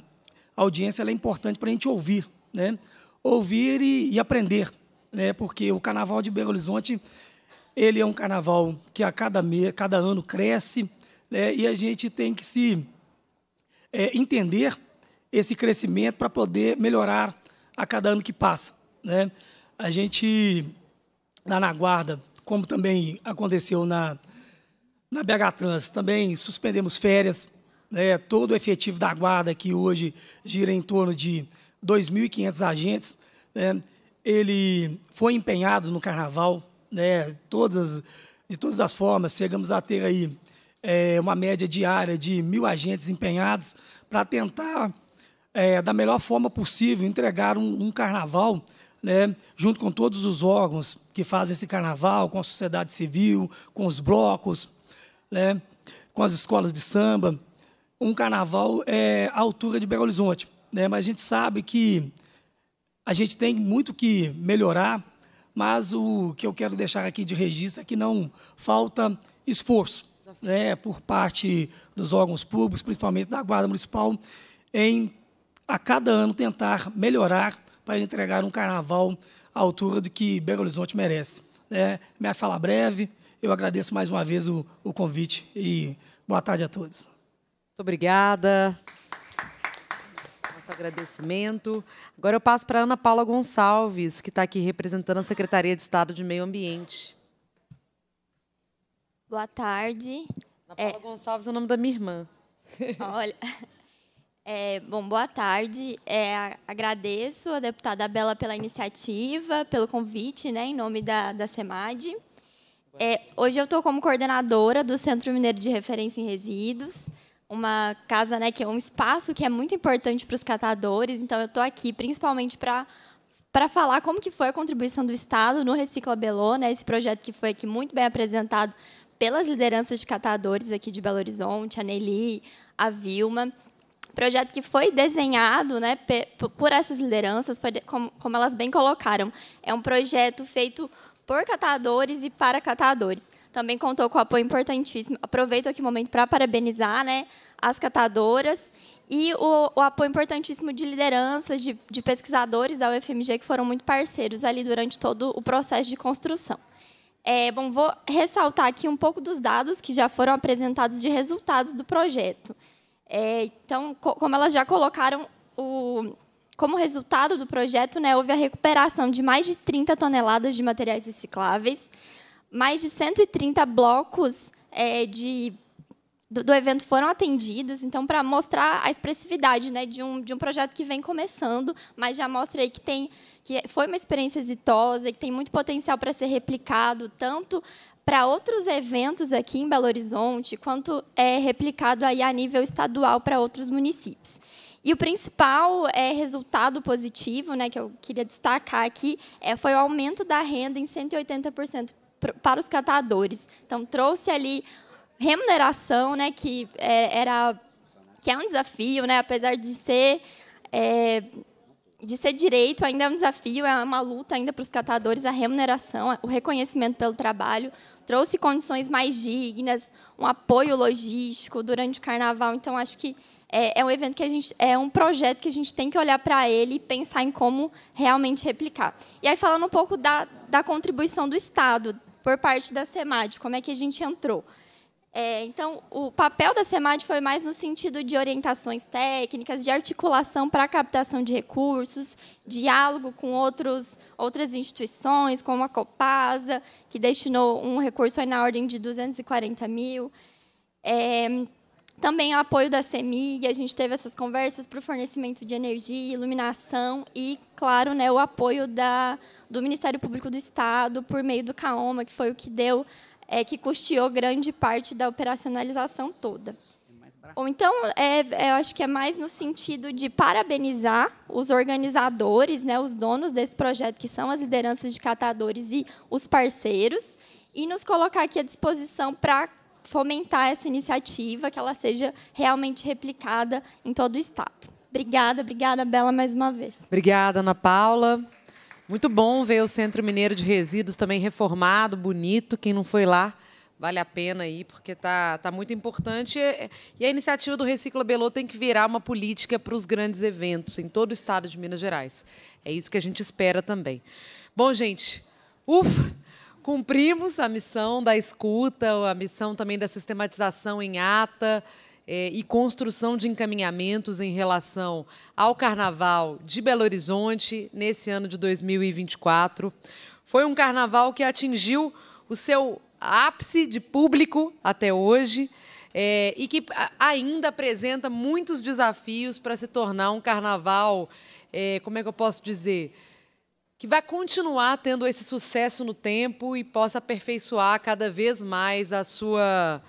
audiência é importante para a gente ouvir, né? ouvir e, e aprender, né? porque o Carnaval de Belo Horizonte ele é um carnaval que a cada, cada ano cresce, né? e a gente tem que se é, entender esse crescimento para poder melhorar a cada ano que passa. Né? A gente, lá na Guarda, como também aconteceu na, na BH Trans, também suspendemos férias. Né? Todo o efetivo da Guarda, que hoje gira em torno de 2.500 agentes, né? ele foi empenhado no Carnaval, né? todas, de todas as formas, chegamos a ter aí é, uma média diária de mil agentes empenhados para tentar, é, da melhor forma possível, entregar um, um carnaval né, junto com todos os órgãos que fazem esse carnaval, com a sociedade civil, com os blocos, né, com as escolas de samba. Um carnaval é à altura de Belo Horizonte. né? mas a gente sabe que a gente tem muito que melhorar, mas o que eu quero deixar aqui de registro é que não falta esforço né, por parte dos órgãos públicos, principalmente da Guarda Municipal, em a cada ano tentar melhorar para entregar um carnaval à altura do que Belo Horizonte merece. É, minha fala breve, eu agradeço mais uma vez o, o convite e boa tarde a todos. Muito obrigada. Nosso agradecimento. Agora eu passo para a Ana Paula Gonçalves, que está aqui representando a Secretaria de Estado de Meio Ambiente. Boa tarde. Ana Paula é... Gonçalves é o nome da minha irmã. Olha, é, bom, boa tarde. É, agradeço a deputada Bela pela iniciativa, pelo convite, né, em nome da, da SEMAD. É, hoje eu estou como coordenadora do Centro Mineiro de Referência em Resíduos, uma casa, né, que é um espaço que é muito importante para os catadores. Então, eu estou aqui principalmente para para falar como que foi a contribuição do Estado no Recicla Belô, né, esse projeto que foi aqui muito bem apresentado pelas lideranças de catadores aqui de Belo Horizonte, a Nelly, a Vilma projeto que foi desenhado né, por essas lideranças, como elas bem colocaram, é um projeto feito por catadores e para catadores. Também contou com apoio importantíssimo. Aproveito aqui o momento para parabenizar né, as catadoras e o, o, apoio importantíssimo de lideranças, de, de, pesquisadores da UFMG, que foram muito parceiros ali durante todo o processo de construção. É, bom, vou ressaltar aqui um pouco dos dados que já foram apresentados de resultados do projeto. É, então, co como elas já colocaram, o, como resultado do projeto, né, houve a recuperação de mais de 30 toneladas de materiais recicláveis, mais de 130 blocos é, de, do, do, evento foram atendidos. Então, para mostrar a expressividade né, de, um, de um projeto que vem começando, mas já mostra aí que, tem, que foi uma experiência exitosa, que tem muito potencial para ser replicado, tanto para outros eventos aqui em Belo Horizonte, quanto é replicado aí a nível estadual para outros municípios. E o principal é, resultado positivo, né, que eu queria destacar aqui, é, foi o aumento da renda em 180% para os catadores. Então, trouxe ali remuneração, né, que é, era que é um desafio, né, apesar de ser é, de ser direito ainda é um desafio, é uma luta ainda para os catadores, a remuneração, o reconhecimento pelo trabalho, trouxe condições mais dignas, um apoio logístico durante o carnaval. Então, acho que é, é um evento que a gente, é um projeto que a gente tem que olhar para ele e pensar em como realmente replicar. E aí, falando um pouco da, da contribuição do Estado por parte da SEMAD, como é que a gente entrou. É, então, o papel da SEMAD foi mais no sentido de orientações técnicas, de articulação para a captação de recursos, diálogo com outros, outras instituições, como a Copasa, que destinou um recurso aí na ordem de 240 mil. É, também o apoio da CEMIG, a gente teve essas conversas para o fornecimento de energia, iluminação e, claro, né, o apoio da, do Ministério Público do Estado por meio do CAOMA, que foi o que deu é, que custeou grande parte da operacionalização toda. Ou então, é, é, eu acho que é mais no sentido de parabenizar os organizadores, né, os donos desse projeto, que são as lideranças de catadores e os parceiros, e nos colocar aqui à disposição para fomentar essa iniciativa, que ela seja realmente replicada em todo o Estado. Obrigada, obrigada, Bela, mais uma vez. Obrigada, Ana Paula. Muito bom ver o Centro Mineiro de Resíduos também reformado, bonito. Quem não foi lá, vale a pena ir, porque tá, tá muito importante. E a iniciativa do Recicla Belô tem que virar uma política para os grandes eventos em todo o estado de Minas Gerais. É isso que a gente espera também. Bom, gente, ufa! Cumprimos a missão da escuta, a missão também da sistematização em ata, é, e construção de encaminhamentos em relação ao Carnaval de Belo Horizonte nesse ano de 2024. Foi um carnaval que atingiu o seu ápice de público até hoje. É, e que ainda apresenta muitos desafios para se tornar um carnaval, é, como é que eu posso dizer, que vai continuar tendo esse sucesso no tempo e possa aperfeiçoar cada vez mais a sua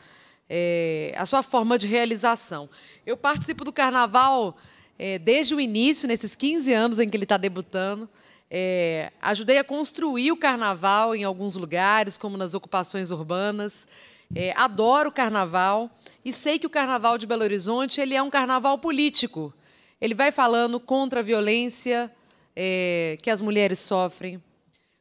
é, a sua forma de realização. Eu participo do carnaval é, desde o início, nesses 15 anos em que ele está debutando. É, ajudei a construir o carnaval em alguns lugares, como nas ocupações urbanas. É, adoro o carnaval e sei que o carnaval de Belo Horizonte ele é um carnaval político. Ele vai falando contra a violência é, que as mulheres sofrem,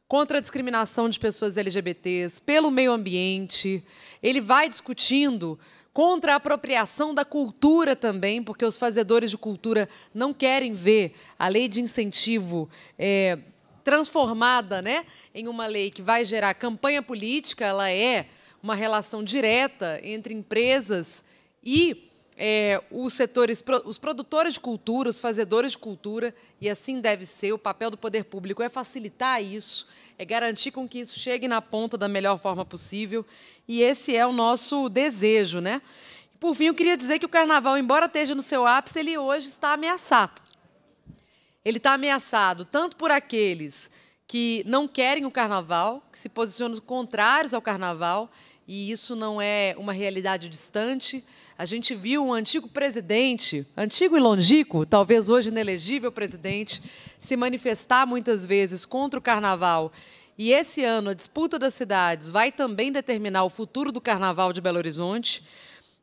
contra a discriminação de pessoas LGBTs, pelo meio ambiente. Ele vai discutindo contra a apropriação da cultura também, porque os fazedores de cultura não querem ver a lei de incentivo é, transformada né, em uma lei que vai gerar campanha política, ela é uma relação direta entre empresas e é, os setores, os produtores de cultura, os fazedores de cultura, e assim deve ser. O papel do poder público é facilitar isso, é garantir com que isso chegue na ponta da melhor forma possível. E esse é o nosso desejo, né? Por fim, eu queria dizer que o Carnaval, embora esteja no seu ápice, ele hoje está ameaçado. Ele está ameaçado tanto por aqueles que não querem o Carnaval, que se posicionam contrários ao Carnaval, e isso não é uma realidade distante. A gente viu um antigo presidente, antigo e longínquo, talvez hoje inelegível presidente, se manifestar muitas vezes contra o carnaval. E esse ano a disputa das cidades vai também determinar o futuro do carnaval de Belo Horizonte.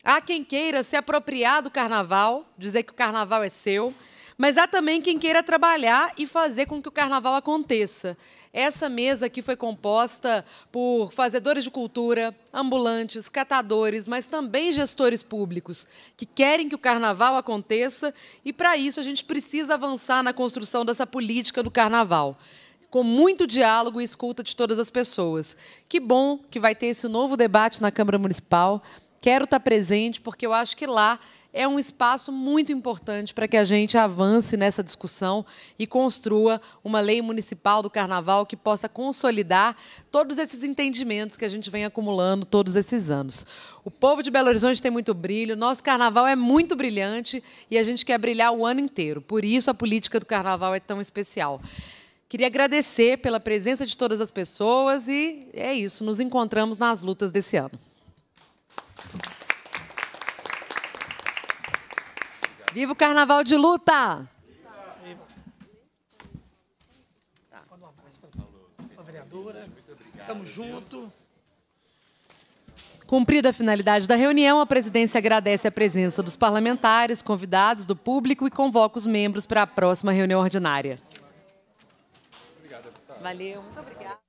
Há quem queira se apropriar do carnaval, dizer que o carnaval é seu. Mas há também quem queira trabalhar e fazer com que o carnaval aconteça. Essa mesa aqui foi composta por fazedores de cultura, ambulantes, catadores, mas também gestores públicos que querem que o carnaval aconteça e, para isso, a gente precisa avançar na construção dessa política do carnaval com muito diálogo e escuta de todas as pessoas. Que bom que vai ter esse novo debate na Câmara Municipal. Quero estar presente, porque eu acho que lá é um espaço muito importante para que a gente avance nessa discussão e construa uma lei municipal do carnaval que possa consolidar todos esses entendimentos que a gente vem acumulando todos esses anos. O povo de Belo Horizonte tem muito brilho, nosso carnaval é muito brilhante e a gente quer brilhar o ano inteiro. Por isso a política do carnaval é tão especial. Queria agradecer pela presença de todas as pessoas e é isso, nos encontramos nas lutas desse ano. Viva o carnaval de luta! Tamo junto. Cumprida a finalidade da reunião, a presidência agradece a presença dos parlamentares, convidados, do público e convoca os membros para a próxima reunião ordinária. Valeu, muito obrigada.